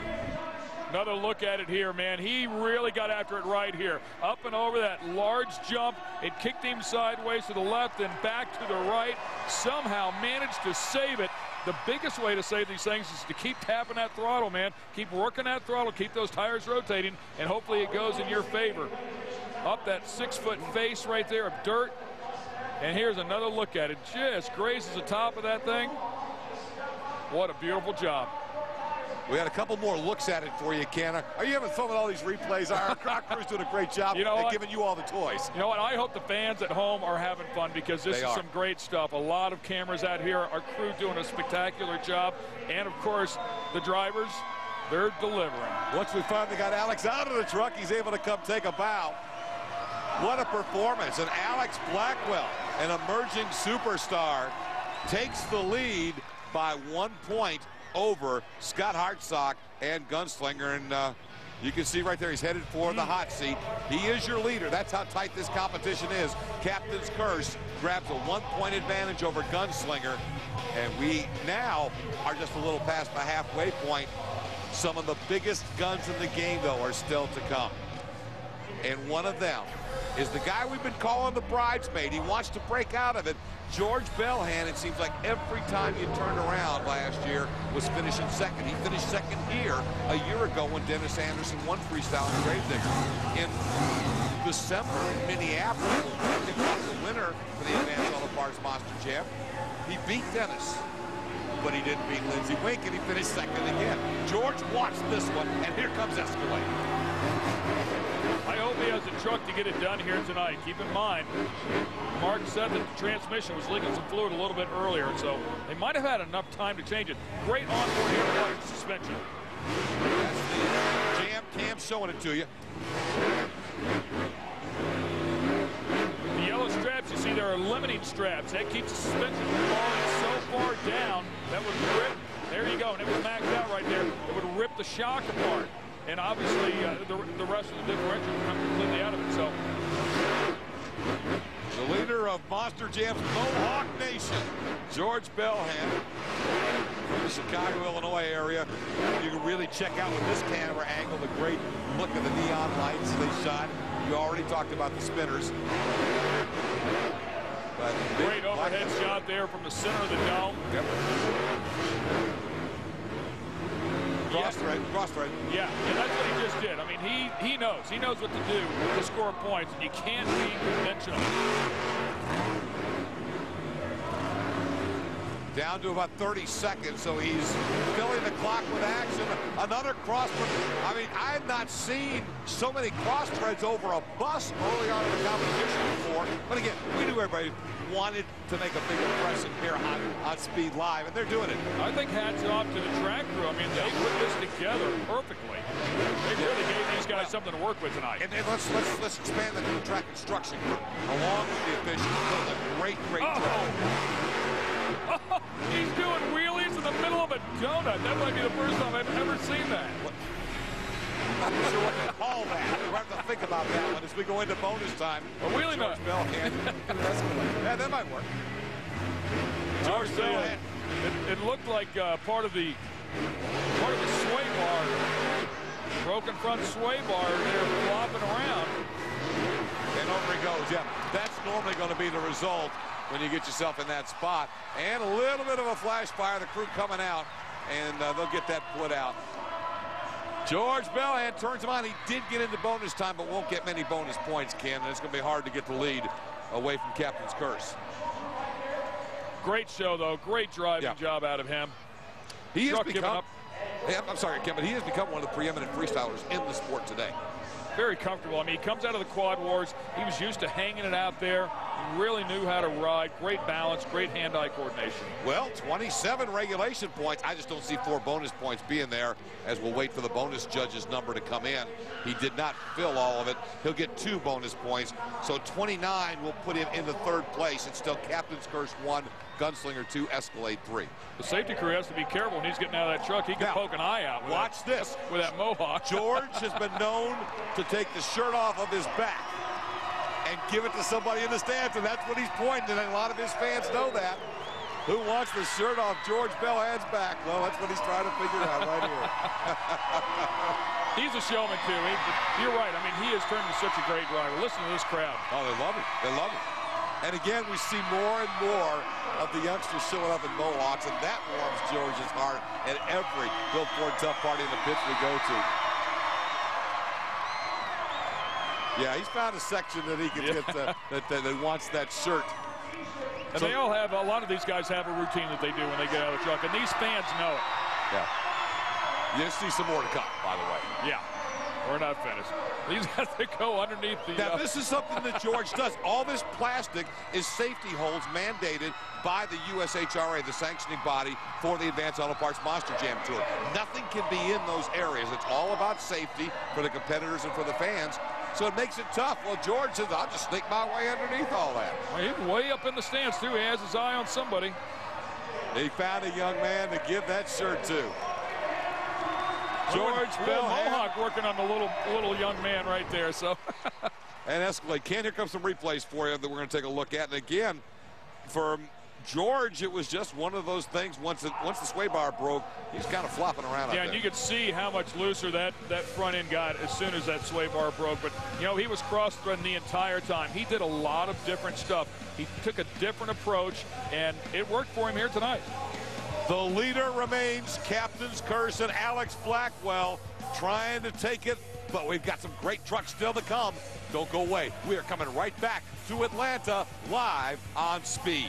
Another look at it here, man. He really got after it right here. Up and over that large jump. It kicked him sideways to the left and back to the right. Somehow managed to save it. The biggest way to save these things is to keep tapping that throttle, man. Keep working that throttle, keep those tires rotating, and hopefully it goes in your favor. Up that six-foot face right there of dirt. And here's another look at it. Just grazes the top of that thing. What a beautiful job. We had a couple more looks at it for you, Ken. Are you having fun with all these replays? Our crowd crew's doing a great job You know at what? giving you all the toys. You know what? I hope the fans at home are having fun because this They is are. some great stuff. A lot of cameras out here. Our crew doing a spectacular job. And, of course, the drivers, they're delivering. Once we finally got Alex out of the truck, he's able to come take a bow. What a performance. And Alex Blackwell, an emerging superstar, takes the lead by one point over Scott Hartsock and Gunslinger. And uh, you can see right there, he's headed for the hot seat. He is your leader. That's how tight this competition is. Captain's Curse grabs a one-point advantage over Gunslinger. And we now are just a little past the halfway point. Some of the biggest guns in the game, though, are still to come. And one of them is the guy we've been calling the bridesmaid. He wants to break out of it. George Balhan, it seems like every time you turned around last year, was finishing second. He finished second here a year ago when Dennis Anderson won freestyle and Gravedigger. In December in Minneapolis, he was the winner for the Advance Auto Parts Monster Jam. He beat Dennis, but he didn't beat Linsey Weenk, and he finished second again. George watched this one, and here comes Escalade. He has a truck to get it done here tonight. Keep in mind, Mark said that the transmission was leaking some fluid a little bit earlier, so they might have had enough time to change it. Great onboard air suspension. Jam Cam showing it to you. The yellow straps you see there are limiting straps. That keeps the suspension from falling so far down that would rip. There you go, and it was maxed out right there. It would rip the shock apart. And obviously, uh, the, the rest of the differential come completely out of it. So The leader of Monster Jam's Mohawk Nation, George Balhan, from the Chicago, Illinois area. You can really check out with this camera angle the great look of the neon lights they shot. You already talked about the spinners. But great overhead shot there from the center of the dome. Yep. Cross thread, cross thread. Yeah, and that's what he just did. I mean, he he knows. He knows what to do to score points, and you can't be conventional. Down to about 30 seconds, so he's filling the clock with action. Another cross. I mean, I have not seen so many cross threads over a bus early on in the competition before. But again, we knew everybody wanted to make a big impression here on, on Speed Live, and they're doing it. I think hats off to the track crew. I mean, they put this together perfectly. They really gave these guys something to work with tonight. And, and let's let's let's expand the track construction group along with the officials. Doing a great, great job. Oh, he's doing wheelies in the middle of a donut. That might be the first time I've ever seen that. Not sure what to call that. We'll have to think about that one as we go into bonus time. A wheelie George nut. Balhan. yeah, that might work. George Balhan. It, it looked like uh, part of the part of the sway bar, broken front sway bar there flopping around. And over he goes. Yeah, that's normally going to be the result when you get yourself in that spot. And a little bit of a flash fire. The crew coming out, and uh, they'll get that put out. George Balhan turns him on. He did get into bonus time, but won't get many bonus points, Ken. And it's going to be hard to get the lead away from Captain's Curse. Great show though. Great driving job out of him. He has become. up. Yeah, I'm sorry, Ken, but he has become one of the preeminent freestylers in the sport today. Very comfortable. I mean, he comes out of the quad wars. He was used to hanging it out there. He really knew how to ride. Great balance, great hand-eye coordination. Well, 27 regulation points. I just don't see four bonus points being there as we'll wait for the bonus judge's number to come in. He did not fill all of it. He'll get two bonus points. So 29 will put him in the third place. It's still Captain's Curse 1, Gunslinger 2, Escalade 3. The safety crew has to be careful when he's getting out of that truck. He can Now, poke an eye out. With Watch that, this. with that mohawk. George has been known to take the shirt off of his back and give it to somebody in the stands, and that's what he's pointing, and a lot of his fans know that. Who wants the shirt off George Balhan's back? Well, that's what he's trying to figure out right here. He's a showman too. He, you're right. I mean, he has turned into such a great driver. Listen to this crowd. Oh, they love it. They love it. And again, we see more and more of the youngsters showing up in Mohawks, and that warms George's heart at every Built Ford Tough Party in the pits we go to. Yeah, he's found a section that he can Yeah. get uh, that, that, that wants that shirt. And So- they all have, a lot of these guys have a routine that they do when they get out of the truck, and these fans know it. Yeah. You see some more to come, by the way. Yeah. We're not finished. These guys to go underneath the. Now, uh, this is something that George does. All this plastic is safety holes mandated by the USHRA, the sanctioning body for the Advance Auto Parts Monster Jam Tour. Nothing can be in those areas. It's all about safety for the competitors and for the fans. So it makes it tough. Well, George says, I'll just sneak my way underneath all that. Well, he's way up in the stands, too. He has his eye on somebody. He found a young man to give that shirt to. George Bill Bell Mohawk working on the little little young man right there. So. and Escalade. Ken, here comes some replays for you that we're going to take a look at. And again, for George, it was just one of those things. Once it, once the sway bar broke, he's kind of flopping around. Yeah, and you could see how much looser that that front end got as soon as that sway bar broke. But you know, he was cross-threading the entire time. He did a lot of different stuff. He took a different approach, and it worked for him here tonight. The leader remains Captain's Curse and Alex Blackwell trying to take it, but we've got some great trucks still to come. Don't go away. We are coming right back to Atlanta live on Speed.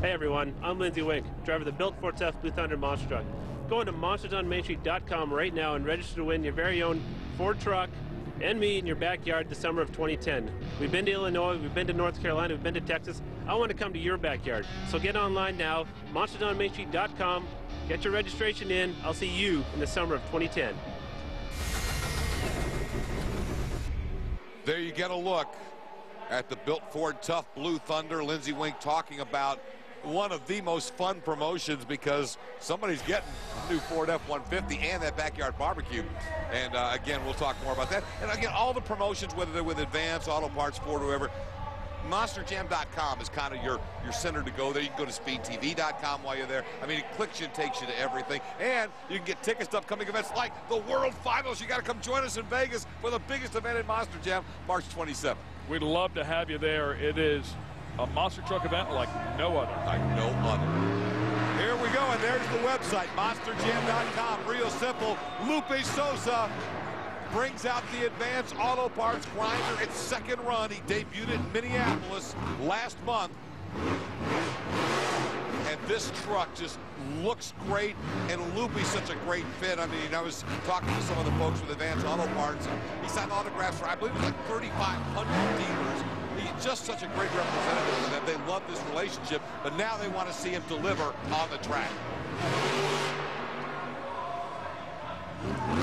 Hey everyone, I'm Linsey Weenk, driver of the Built Ford Tough Blue Thunder Monster Truck. Go into monstersonmainstreet.com right now and register to win your very own Ford truck and me in your backyard the summer of 2010. We've been to Illinois, we've been to North Carolina, we've been to Texas. I want to come to your backyard. So get online now, monstersonmainstreet.com, get your registration in. I'll see you in the summer of 2010. There you get a look at the Built Ford Tough Blue Thunder. Linsey Weenk talking about one of the most fun promotions because somebody's getting new Ford F-150 and that backyard barbecue. And uh, again, we'll talk more about that. And again, all the promotions, whether they're with Advance, Auto Parts, Ford, whoever, MonsterJam.com is kind of your, your center to go there. You can go to SpeedTV.com while you're there. I mean, it clicks you and takes you to everything. And you can get tickets to upcoming events like the World Finals. You got to come join us in Vegas for the biggest event in Monster Jam, March 27th. We'd love to have you there. It is a monster truck event like no other. Like no other. Here we go, and there's the website, monsterjam.com. Real simple. Lupe Soza brings out the advance auto parts grinder. Its second run. He debuted in Minneapolis last month. And this truck just looks great, and Lupe's such a great fit. I mean, I was talking to some of the folks with Advance Auto Parts, and he signed autographs for, I believe it was like 3,500 dealers. He's just such a great representative them. They love this relationship, but now they want to see him deliver on the track.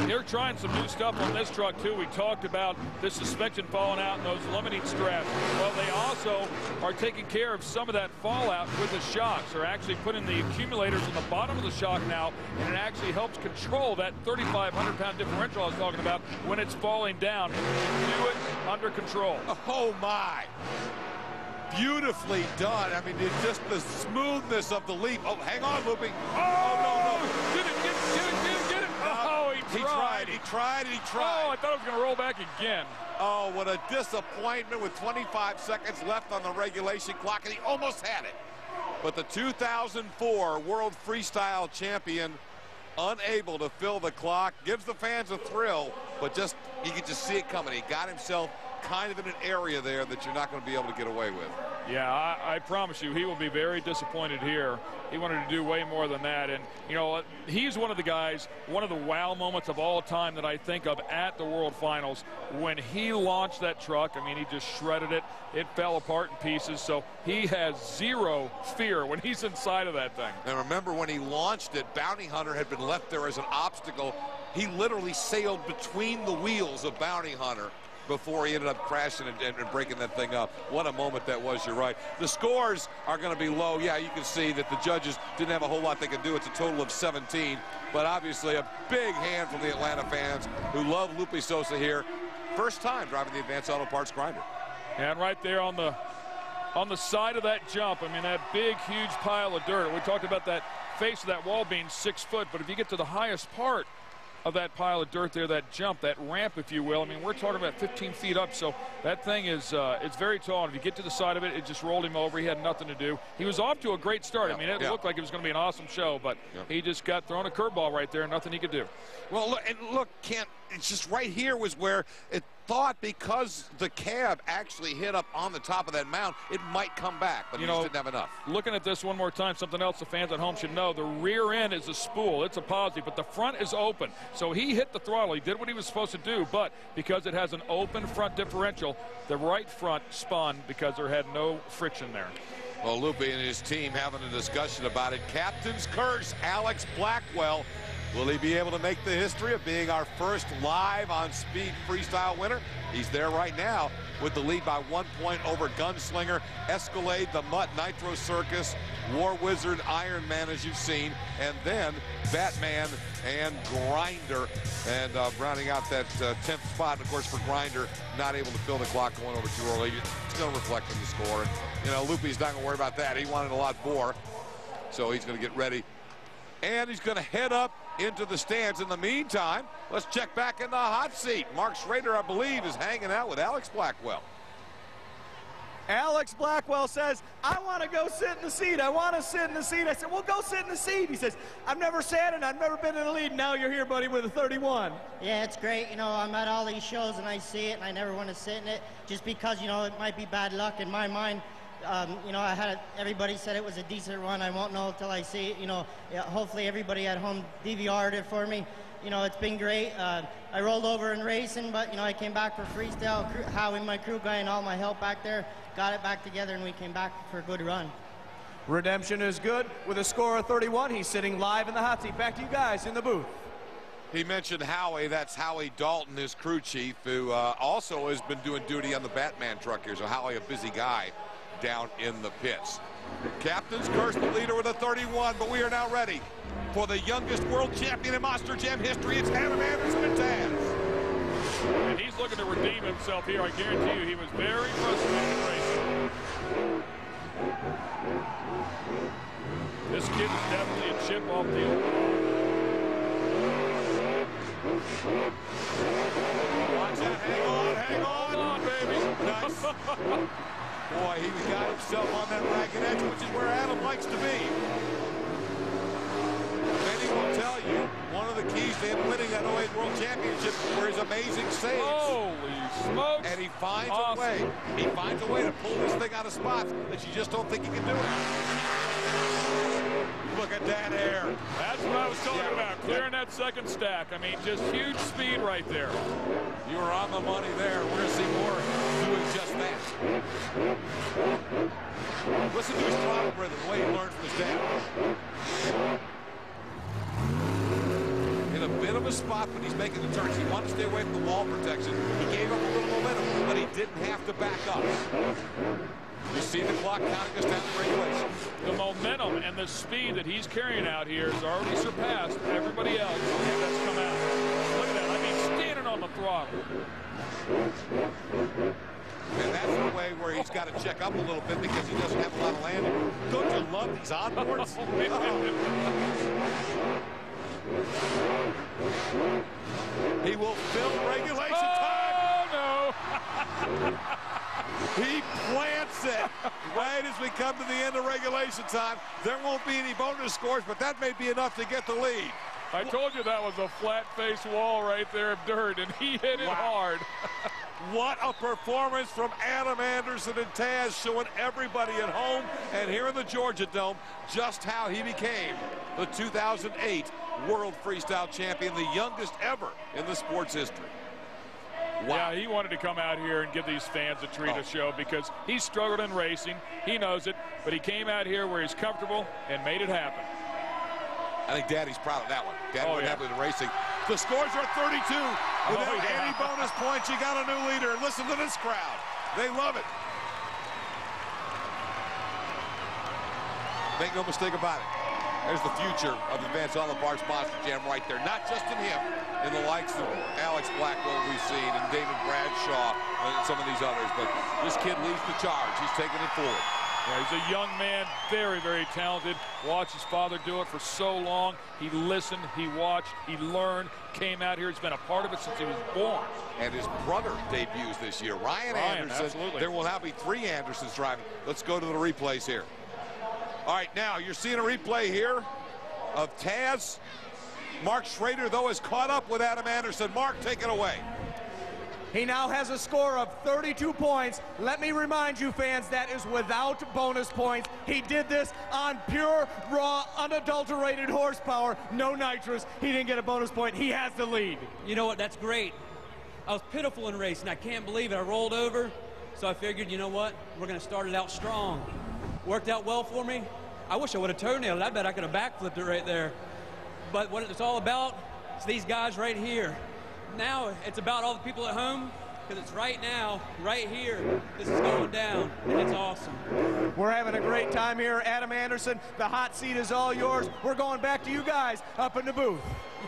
They're trying some new stuff on this truck, too. We talked about the suspension falling out and those limiting straps. Well, they also are taking care of some of that fallout with the shocks. They're actually putting the accumulators on the bottom of the shock now, and it actually helps control that 3,500-pound differential I was talking about when it's falling down. Do it under control. Oh, my beautifully done. I mean, it's just the smoothness of the leap. Oh, hang on, Looping. Oh, oh no, no. Get it, get it, get it, he tried. He tried, he tried, and he tried. Oh, I thought it was going to roll back again. Oh, what a disappointment with 25 seconds left on the regulation clock, and he almost had it. But the 2004 World Freestyle Champion unable to fill the clock, gives the fans a thrill, but just, you could just see it coming. He got himself kind of in an area there that you're not going to be able to get away with. Yeah, I, I, promise you, he will be very disappointed here. He wanted to do way more than that. And, you know, he's one of the guys, one of the wow moments of all time that I think of at the World Finals. When he launched that truck, I mean, he just shredded it. It fell apart in pieces. So he has zero fear when he's inside of that thing. And remember when he launched it, Bounty Hunter had been left there as an obstacle. He literally sailed between the wheels of Bounty Hunter before he ended up crashing and, and, and, breaking that thing up. What a moment that was, you're right. The scores are going to be low. Yeah, you can see that the judges didn't have a whole lot they could do. It's a total of 17, but obviously a big hand from the Atlanta fans who love Lupe Soza here. First time driving the Advance Auto Parts grinder. And right there on the on the side of that jump, I mean, that big, huge pile of dirt. We talked about that face of that wall being six foot, but if you get to the highest part, of that pile of dirt there, that jump, that ramp, if you will. I mean, we're talking about 15 feet up, so that thing is uh, it's very tall. And if you get to the side of it, it just rolled him over. He had nothing to do. He was off to a great start. Yeah, I mean, it yeah. looked like it was going to be an awesome show, but yeah. he just got thrown a curveball right there, nothing he could do. Well, look, and look, Kent, it's just right here was where it, thought because the cab actually hit up on the top of that mound, it might come back, but you he know, just didn't have enough. Looking at this one more time, something else the fans at home should know. The rear end is a spool. It's a positive, but the front is open. So he hit the throttle. He did what he was supposed to do, but because it has an open front differential, the right front spun because there had no friction there. Well, Lupe and his team having a discussion about it. Captain's curse, Alex Blackwell. Will he be able to make the history of being our first live on speed freestyle winner? He's there right now with the lead by one point over Gunslinger, Escalade, the Mutt, Nitro Circus, War Wizard, Iron Man, as you've seen, and then Batman and Grinder. And uh, rounding out that 10th uh, spot, of course, for Grinder, not able to fill the clock going over too early. It's going to reflect on the score. You know, Lupe's not going to worry about that. He wanted a lot more, so he's going to get ready. And he's going to head up into the stands. In the meantime, let's check back in the hot seat. Mark Schrader, I believe, is hanging out with Alex Blackwell. Alex Blackwell says, I want to go sit in the seat. I want to sit in the seat. I said, well, go sit in the seat. He says, I've never sat and I've never been in the lead. Now you're here, buddy, with a 31. Yeah, it's great. You know, I'm at all these shows and I see it and I never want to sit in it just because, you know, it might be bad luck in my mind. Um, you know, I had everybody said it was a decent run. I won't know until I see it. You know, hopefully everybody at home DVR'd it for me. You know, it's been great. Uh, I rolled over in racing, but you know, I came back for freestyle. Howie, my crew guy, and all my help back there got it back together, and we came back for a good run. Redemption is good with a score of 31. He's sitting live in the hot seat. Back to you guys in the booth. He mentioned Howie. That's Howie Dalton, his crew chief, who uh, also has been doing duty on the Batman truck here. So Howie, a busy guy down in the pits. Captain's curse the leader with a 31, but we are now ready for the youngest world champion in Monster Jam history. It's Adam Anderson and Taz. And he's looking to redeem himself here. I guarantee you he was very frustrated racing. This race. This kid is definitely a chip off the old Watch that. Hang on, hang on. on, baby. Nice. Boy, he got himself on that ragged edge, which is where Adam likes to be. Many will tell you one of the keys to him winning that 08 World Championship were his amazing saves. Holy smokes. And he finds awesome. a way. He finds a way to pull this thing out of spots that you just don't think he can do it. Look at that air. That's what I was talking yeah. about. Clearing that second stack. I mean, just huge speed right there. You were on the money there. We're going to see more doing just that. Listen to his throttle rhythm, the way he learned from his dad. In a bit of a spot when he's making the turns. He wanted to stay away from the wall protection. He gave up a little momentum, but he didn't have to back up. You see the clock counting us down to regulation. The momentum and the speed that he's carrying out here has already surpassed everybody else that's come out. Look at that. I mean, standing on the throttle. And that's the way where he's got to check up a little bit because he doesn't have a lot of landing. Don't you love these onboards? he will fill regulation oh, time. Oh, no. He plants it right as we come to the end of regulation time. There won't be any bonus scores, but that may be enough to get the lead. I told you that was a flat face wall right there of dirt, and he hit it wow. hard. what a performance from Adam Anderson and Taz showing everybody at home and here in the Georgia Dome just how he became the 2008 World Freestyle Champion, the youngest ever in the sport's history. Wow. Yeah, he wanted to come out here and give these fans a treat, oh. a show, because he struggled in racing. He knows it, but he came out here where he's comfortable and made it happen. I think Daddy's proud of that one. Daddy oh, would yeah. happy the racing. The scores are 32. Without oh, yeah. any bonus points, you got a new leader. And listen to this crowd. They love it. Make no mistake about it. There's the future of Advance Auto Parts Monster Jam right there. Not just in him, in the likes of Alex Blackwell we've seen, and David Bradshaw, and some of these others. But this kid leads the charge. He's taking it forward. Yeah, he's a young man, very, very talented. Watched his father do it for so long. He listened, he watched, he learned, came out here. He's been a part of it since he was born. And his brother debuts this year, Ryan, Ryan Anderson. Absolutely. There will now be three Andersons driving. Let's go to the replays here. All right, now you're seeing a replay here of Taz. Mark Schrader, though, has caught up with Adam Anderson. Mark, take it away. He now has a score of 32 points. Let me remind you, fans, that is without bonus points. He did this on pure, raw, unadulterated horsepower, no nitrous. He didn't get a bonus point. He has the lead. You know what? That's great. I was pitiful in racing. I can't believe it. I rolled over, so I figured, you know what? We're going to start it out strong. Worked out well for me. I wish I would have toenailed it. I bet I could have backflipped it right there. But what it's all about is these guys right here. Now it's about all the people at home because it's right now, right here. This is going down, and it's awesome. We're having a great time here. Adam Anderson, the hot seat is all yours. We're going back to you guys up in the booth.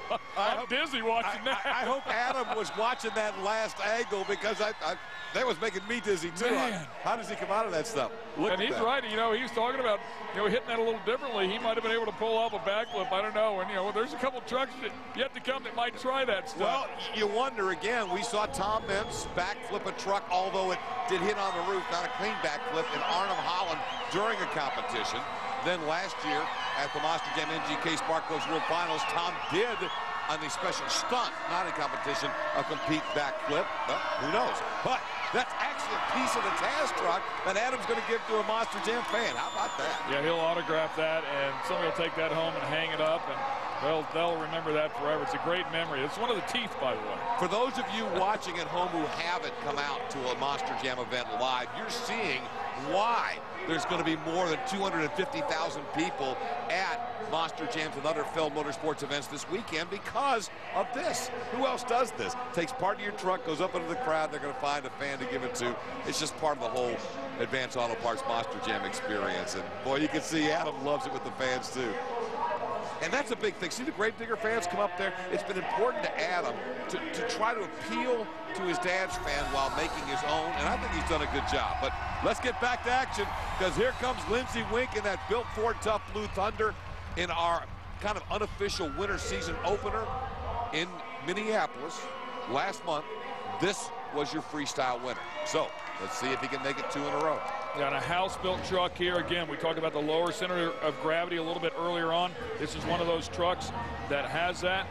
I'm dizzy watching I, that. I, I hope Adam was watching that last angle because I, I that was making me dizzy too. Man. How does he come out of that stuff? Look and he's that. right. You know, he was talking about you know hitting that a little differently. He might have been able to pull off a backflip. I don't know. And you know, there's a couple trucks that yet to come that might try that stuff. Well, you wonder again. We saw Tom Meents backflip a truck, although it did hit on the roof, not a clean backflip, in Arnhem Holland during a competition. Then last year at the Monster Jam NGK Spark Plugs World Finals, Tom did on the special stunt, not in competition, a complete backflip. Well, who knows? But that's actually a piece of the Taz truck that Adam's going to give to a Monster Jam fan. How about that? Yeah, he'll autograph that, and somebody will take that home and hang it up, and they'll they'll remember that forever. It's a great memory. It's one of the teeth, by the way. For those of you watching at home who haven't come out to a Monster Jam event live, you're seeing why there's going to be more than 250,000 people at Monster Jams and other Feld Motorsports events this weekend because of this. Who else does this? Takes part of your truck, goes up into the crowd, they're going to find a fan to give it to. It's just part of the whole Advance Auto Parts Monster Jam experience. And boy, you can see Adam loves it with the fans too. And that's a big thing. See the Gravedigger fans come up there? It's been important to Adam to, to try to appeal to his dad's fan while making his own, and I think he's done a good job. But let's get back to action because here comes Linsey Weenk in that built Ford tough Blue Thunder in our kind of unofficial winter season opener in Minneapolis last month. This was your freestyle winner. So let's see if he can make it two in a row. Got a house-built truck here. Again, we talked about the lower center of gravity a little bit earlier on. This is one of those trucks that has that.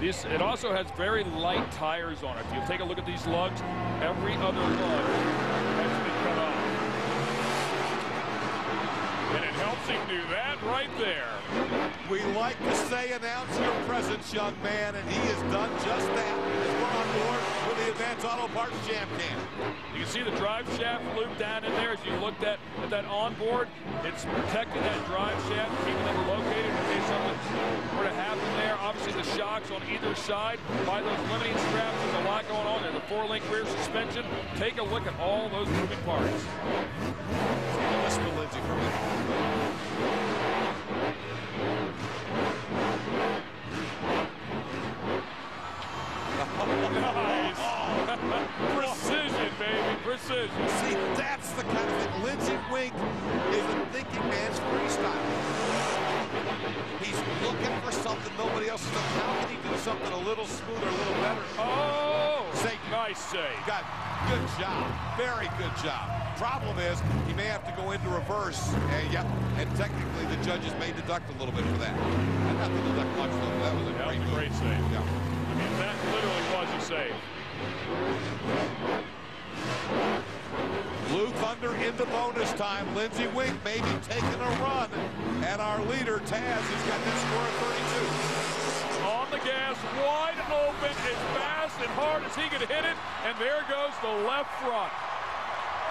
This, it also has very light tires on it. If you take a look at these lugs, every other lug has been cut off. And it helps him do that right there. We like to say announce your presence, young man, and he has done just that as we're on board with the Advance Auto Parts Jam Cam. You see the drive shaft loop down in there. As you looked at, at that onboard, it's protecting that drive shaft, keeping it located in case something were to happen there. Obviously, the shocks on either side by those limiting straps. There's a lot going on there. The four-link rear suspension. Take a look at all those moving parts. To Linsey for Is a thinking man's freestyle. He's looking for something nobody else is doing. How can he do something a little smoother, a little better? Oh, Say, nice save. got good job. Very good job. Problem is, he may have to go into reverse. And, yep, and technically the judges may deduct a little bit for that. And not to deduct much, though. That was a That great was a great save. Yeah. I mean, that literally was a save. Blue Thunder into bonus time. Linsey Weenk maybe taking a run. And our leader, Taz, has got this score of 32. On the gas, wide open, as fast and hard as he could hit it, and there goes the left front.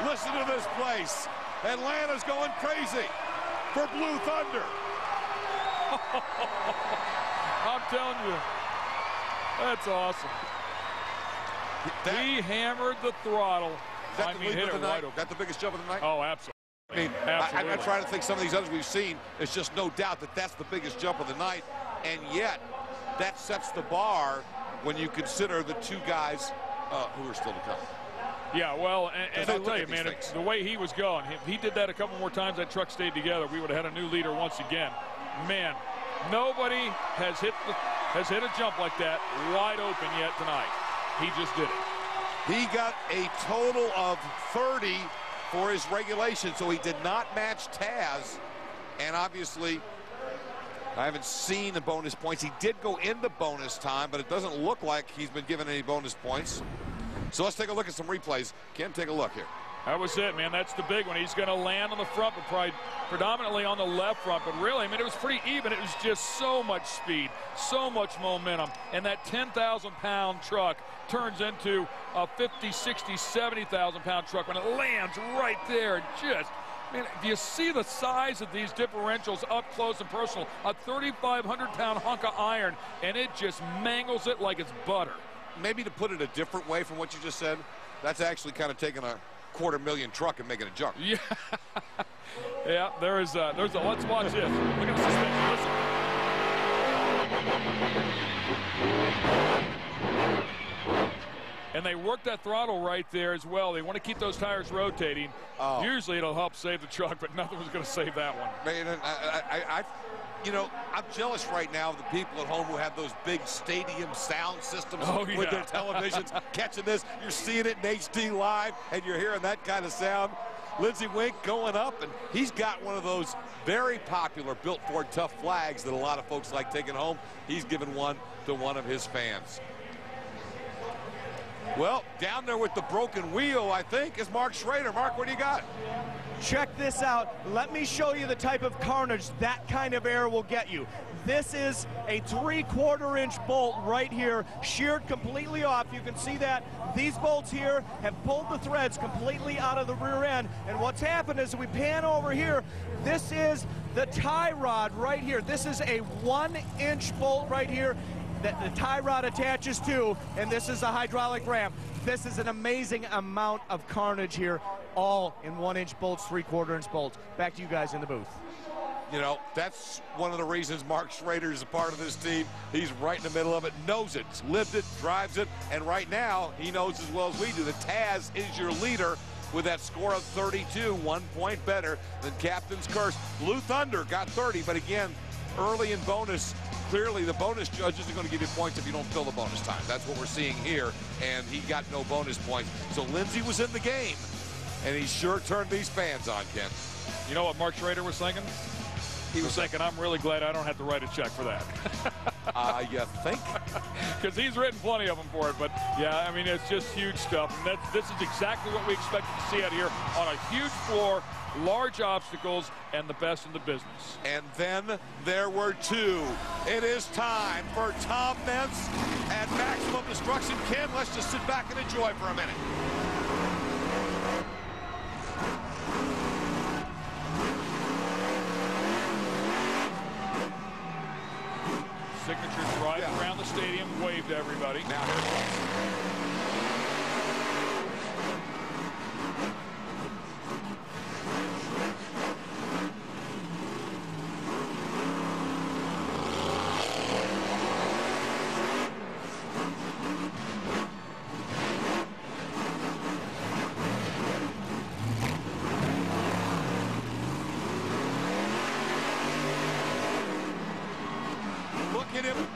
Listen to this place. Atlanta's going crazy for Blue Thunder. I'm telling you, that's awesome. he hammered the throttle. That I the mean, hit of the right night? That the biggest jump of the night? Oh, absolutely. I mean, I, Absolutely. I'm trying to think some of these others we've seen. It's just no doubt that that's the biggest jump of the night. And yet, that sets the bar when you consider the two guys uh, who are still to come. Yeah, well, and, and I they tell you, man, things. the way he was going, if he did that a couple more times, that truck stayed together, we would have had a new leader once again. Man, nobody has hit the, has hit a jump like that wide open yet tonight. He just did it. He got a total of 30 for his regulation, so he did not match Taz. And obviously, I haven't seen the bonus points. He did go into bonus time, but it doesn't look like he's been given any bonus points. So let's take a look at some replays. Ken, take a look here. That was it, man. That's the big one. He's going to land on the front, but probably predominantly on the left front. But really, I mean, it was pretty even. It was just so much speed, so much momentum. And that 10,000 pound truck turns into a 50, 60, 70,000 pound truck when it lands right there. Just Man, do you see the size of these differentials up close and personal? A 3,500 pound hunk of iron, and it just mangles it like it's butter. Maybe to put it a different way from what you just said, that's actually kind of taking a quarter million truck and making a jump. Yeah. yeah, there is a, there's a, let's watch this. Look at the suspension, listen. And they work that throttle right there as well. They want to keep those tires rotating. Oh. Usually it'll help save the truck, but nothing was going to save that one. Man, I, I, I, you know, I'm jealous right now of the people at home who have those big stadium sound systems oh, yeah. with their televisions catching this. You're seeing it in HD live, and you're hearing that kind of sound. Linsey Weenk going up, and he's got one of those very popular built Ford tough flags that a lot of folks like taking home. He's given one to one of his fans. Well, down there with the broken wheel, I think, is Mark Schrader. Mark, what do you got? Check this out. Let me show you the type of carnage that kind of air will get you. This is a three-quarter inch bolt right here, sheared completely off. You can see that these bolts here have pulled the threads completely out of the rear end. And what's happened is we pan over here, this is the tie rod right here. This is a one-inch bolt right here that the tie rod attaches to, and this is a hydraulic ram. This is an amazing amount of carnage here, all in one-inch bolts, three-quarter inch bolts. Back to you guys in the booth. You know, that's one of the reasons Mark Schrader is a part of this team. He's right in the middle of it, knows it, lived it, drives it, and right now he knows as well as we do that Taz is your leader with that score of 32, one point better than Captain's Curse. Blue Thunder got 30, but again, early in bonus clearly the bonus judges are going to give you points if you don't fill the bonus time. That's what we're seeing here, and he got no bonus points. So Linsey was in the game, and he sure turned these fans on, Ken. You know what Mark Schrader was thinking? He was thinking, I'm really glad I don't have to write a check for that. uh, you think? Because he's written plenty of them for it. But, yeah, I mean, it's just huge stuff. And that's, this is exactly what we expected to see out here on a huge floor large obstacles, and the best in the business. And then there were two. It is time for Tom Meents and Maximum Destruction. Ken, let's just sit back and enjoy for a minute. Signature drive yeah. around the stadium, waved to everybody. Now here it comes.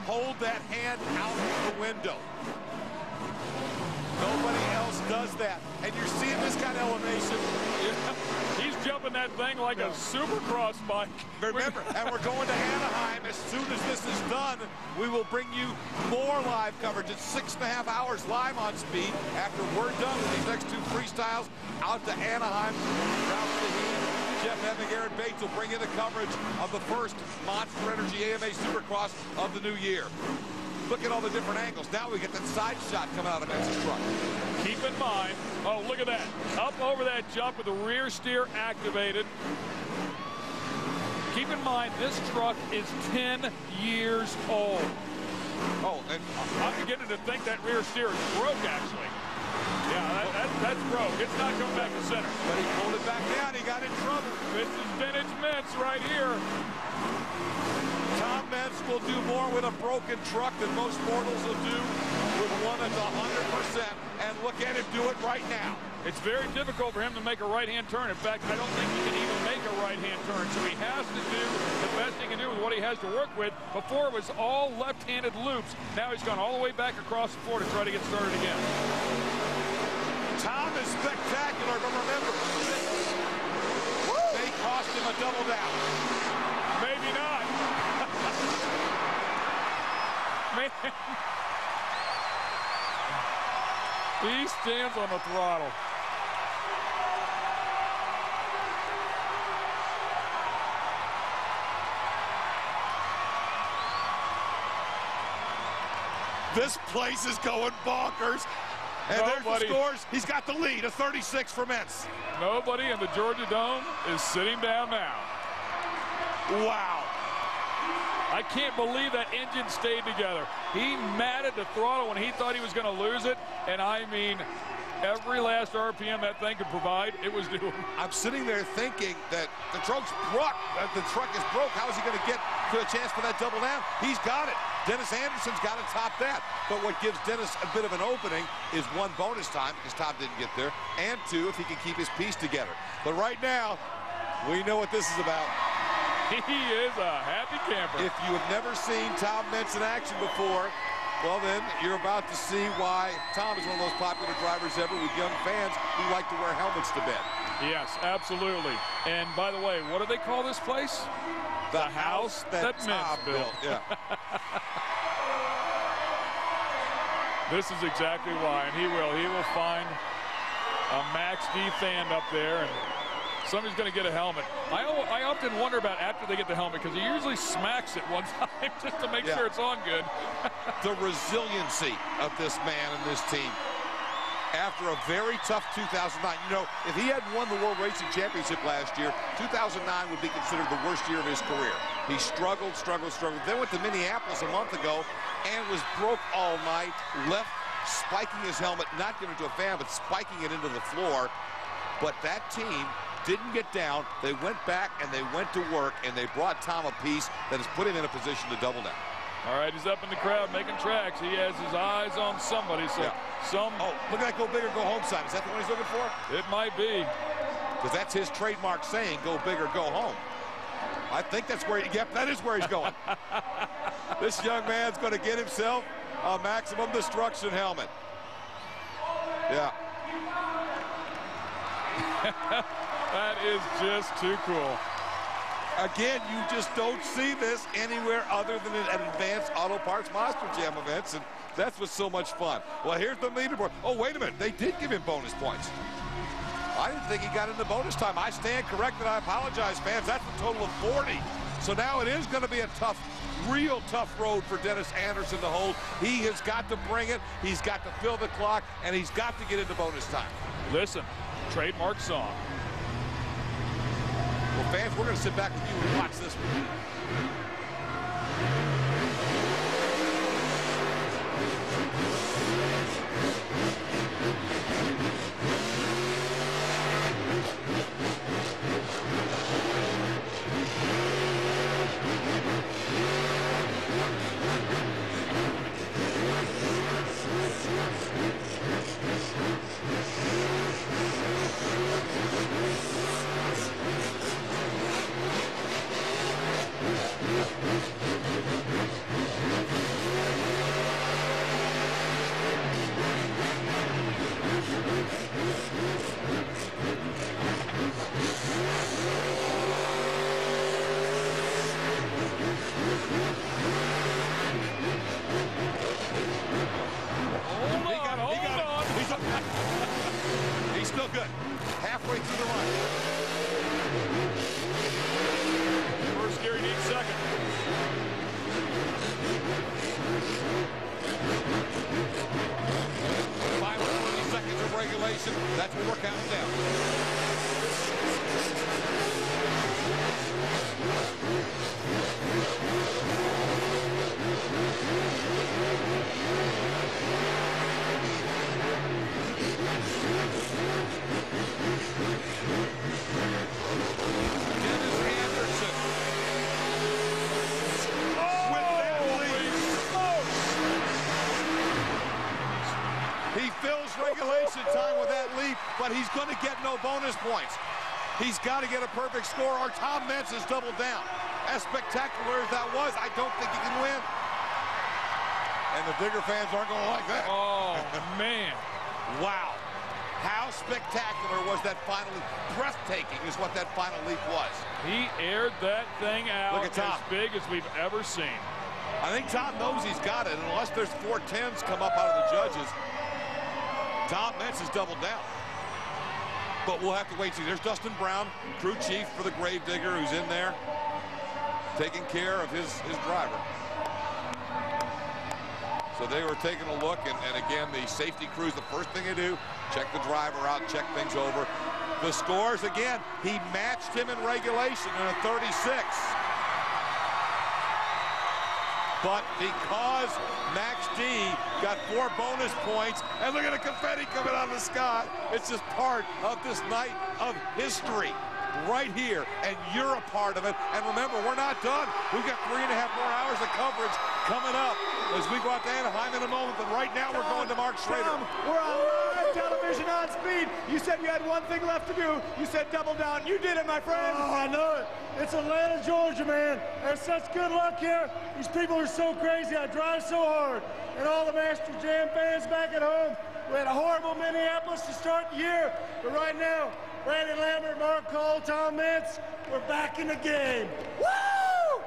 hold that hand out the window. Nobody else does that. And you're seeing this kind of elevation. Yeah. He's jumping that thing like a supercross bike. Remember, and we're going to Anaheim. As soon as this is done, we will bring you more live coverage. It's six and a half hours live on speed after we're done with these next two freestyles out to Anaheim. Jeff Emig, Erin Bates will bring you the coverage of the first Monster Energy AMA Supercross of the new year. Look at all the different angles. Now we get that side shot coming out of Benson's truck. Keep in mind, oh, look at that. Up over that jump with the rear steer activated. Keep in mind, this truck is 10 years old. Oh, and I'm beginning to think that rear steer is broke, actually. Yeah, that, that, that's broke. It's not coming back to center. But he pulled it back down. He got in trouble. This is vintage Meents right here. Tom Meents will do more with a broken truck than most mortals will do with one that's 100%. And look at him do it right now. It's very difficult for him to make a right-hand turn. In fact, I don't think he can even make a right-hand turn. So he has to do the best he can do with what he has to work with. Before it was all left-handed loops. Now he's gone all the way back across the floor to try to get started again. Tom is spectacular, but remember, they cost him a double down. Maybe not. Man. He stands on the throttle. This place is going bonkers. And there's the scores. He's got the lead, a 36 for Meents. Nobody in the Georgia Dome is sitting down now. Wow. I can't believe that engine stayed together. He matted the throttle when he thought he was going to lose it, and I mean, every last RPM that thing could provide, it was doing. I'm sitting there thinking that the truck's broke. That the truck is broke. How is he going to get to a chance for that double down? He's got it. Dennis Anderson's got to top that. But what gives Dennis a bit of an opening is one bonus time because Tom didn't get there, and two, if he can keep his piece together. But right now, we know what this is about. He is a happy camper. If you have never seen Tom Meents in action before, well then, you're about to see why Tom is one of those popular drivers ever with young fans who like to wear helmets to bed. Yes, absolutely. And by the way, what do they call this place? The, house that, Meents Tom built. Yeah. This is exactly why, and he will. He will find a Max D fan up there, and somebody's going to get a helmet. I, I often wonder about after they get the helmet because he usually smacks it one time just to make Yeah. sure it's on good. the resiliency of this man and this team. After a very tough 2009, you know, if he hadn't won the World Racing Championship last year, 2009 would be considered the worst year of his career. He struggled, struggled, struggled. Then went to Minneapolis a month ago and was broke all night, left spiking his helmet, not giving it to a fan, but spiking it into the floor. But that team didn't get down. They went back and they went to work and they brought Tom a piece that has put him in a position to double down. All right, he's up in the crowd making tracks. He has his eyes on somebody, so Yeah. some. Oh, look at that go big or go home sign. Is that the one he's looking for? It might be. Because that's his trademark saying, go big or go home. I think that's where, he, yep, that is where he's going. this young man's going to get himself a maximum destruction helmet. Yeah. that is just too cool. Again, you just don't see this anywhere other than at Advance Auto Parts Monster Jam events, and that's what's so much fun. Well, here's the leaderboard. Oh, wait a minute. They did give him bonus points. I didn't think he got into bonus time. I stand corrected. I apologize, fans. That's a total of 40. So now it is going to be a tough, real tough road for Dennis Anderson to hold. He has got to bring it. He's got to fill the clock, and he's got to get into bonus time. Listen, trademark song. Well, fans, we're going to sit back with you and watch this one. Hold He on, got it. hold He got on. it. He's, up. He's still good. Halfway through the run. First gear, he needs second. Final 30 seconds of regulation. That's what we're counting down. Dennis Anderson. With that lead. He fills regulation time with that lead, but he's going to get no bonus points. He's got to get a perfect score or Tom Meents is doubled down. As spectacular as that was, I don't think he can win. And the bigger fans aren't going to like that. Oh, man. Wow. How spectacular was that final leap? Breathtaking is what that final leap was. He aired that thing out Look at Tom. as big as we've ever seen. I think Tom knows he's got it, unless there's four tens come up out of the judges. Tom Meents has doubled down. But we'll have to wait. See, there's Dustin Brown, crew chief for the Gravedigger, who's in there taking care of his, his driver. So they were taking a look, and, and again, the safety crews, the first thing they do, check the driver out, check things over. The scores, again, he matched him in regulation in a 36. But because Max D got four bonus points, and look at the confetti coming out of the sky, it's just part of this night of history right here, and you're a part of it. And remember, we're not done. We've got three and a half more hours of coverage coming up as we go out to Anaheim in a moment. But right now, we're going to Mark Schrader. Tom, on speed. You said you had one thing left to do. You said double down. You did it, my friend. Oh, I know it. It's Atlanta, Georgia, man. There's such good luck here. These people are so crazy. I drive so hard. And all the Master Jam fans back at home. We had a horrible Minneapolis to start the year. But right now, Brandon Lambert, Mark Cole, Tom Meents, we're back in the game. Woo!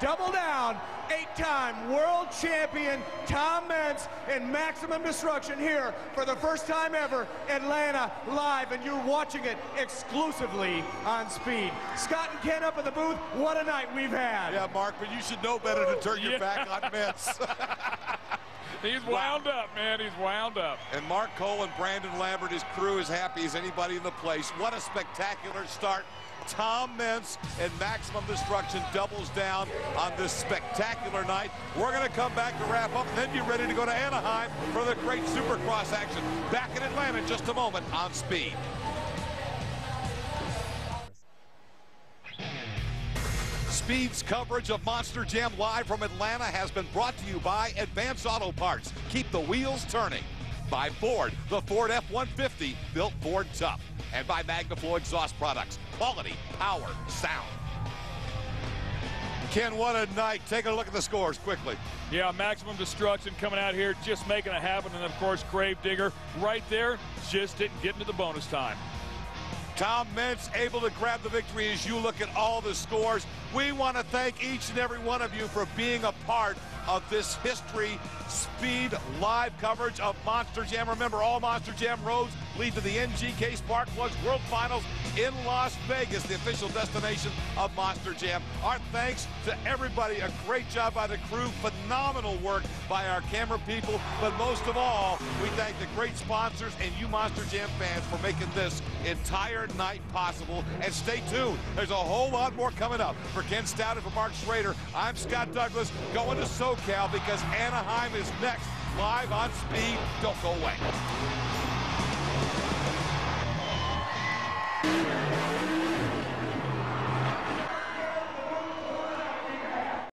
Double down, eight-time world champion Tom Meents in Maximum Destruction here for the first time ever, Atlanta live, and you're watching it exclusively on Speed. Scott and Ken up in the booth, what a night we've had. Yeah, Mark, but you should know better to turn your back on Meents. He's wound up, man. He's wound up. And Mark Cole and Brandon Lambert, his crew, as happy as anybody in the place. What a spectacular start. Tom Meents and Maximum Destruction doubles down on this spectacular night. We're going to come back to wrap up then be ready to go to Anaheim for the great Supercross action. Back in Atlanta in just a moment on Speed. Speed's coverage of Monster Jam live from Atlanta has been brought to you by Advance Auto Parts. Keep the wheels turning. By Ford, the Ford F-150, built Ford tough. And by Magnaflow Exhaust Products, quality, power, sound. Ken, what a night. Take a look at the scores quickly. Yeah, Maximum Destruction coming out here, just making it happen. And, of course, Gravedigger right there, just didn't get into the bonus time. Tom Meents able to grab the victory as you look at all the scores. We want to thank each and every one of you for being a part of this history speed live coverage of Monster Jam. Remember, all Monster Jam roads lead to the NGK Spark Plugs World Finals in Las Vegas, the official destination of Monster Jam. Our thanks to everybody. A great job by the crew. Phenomenal work by our camera people. But most of all, we thank the great sponsors and you Monster Jam fans for making this entire night possible. And stay tuned. There's a whole lot more coming up. For Ken Stout and for Mark Schrader, I'm Scott Douglas going to SoCal because Anaheim is next. Live on speed. Don't go away.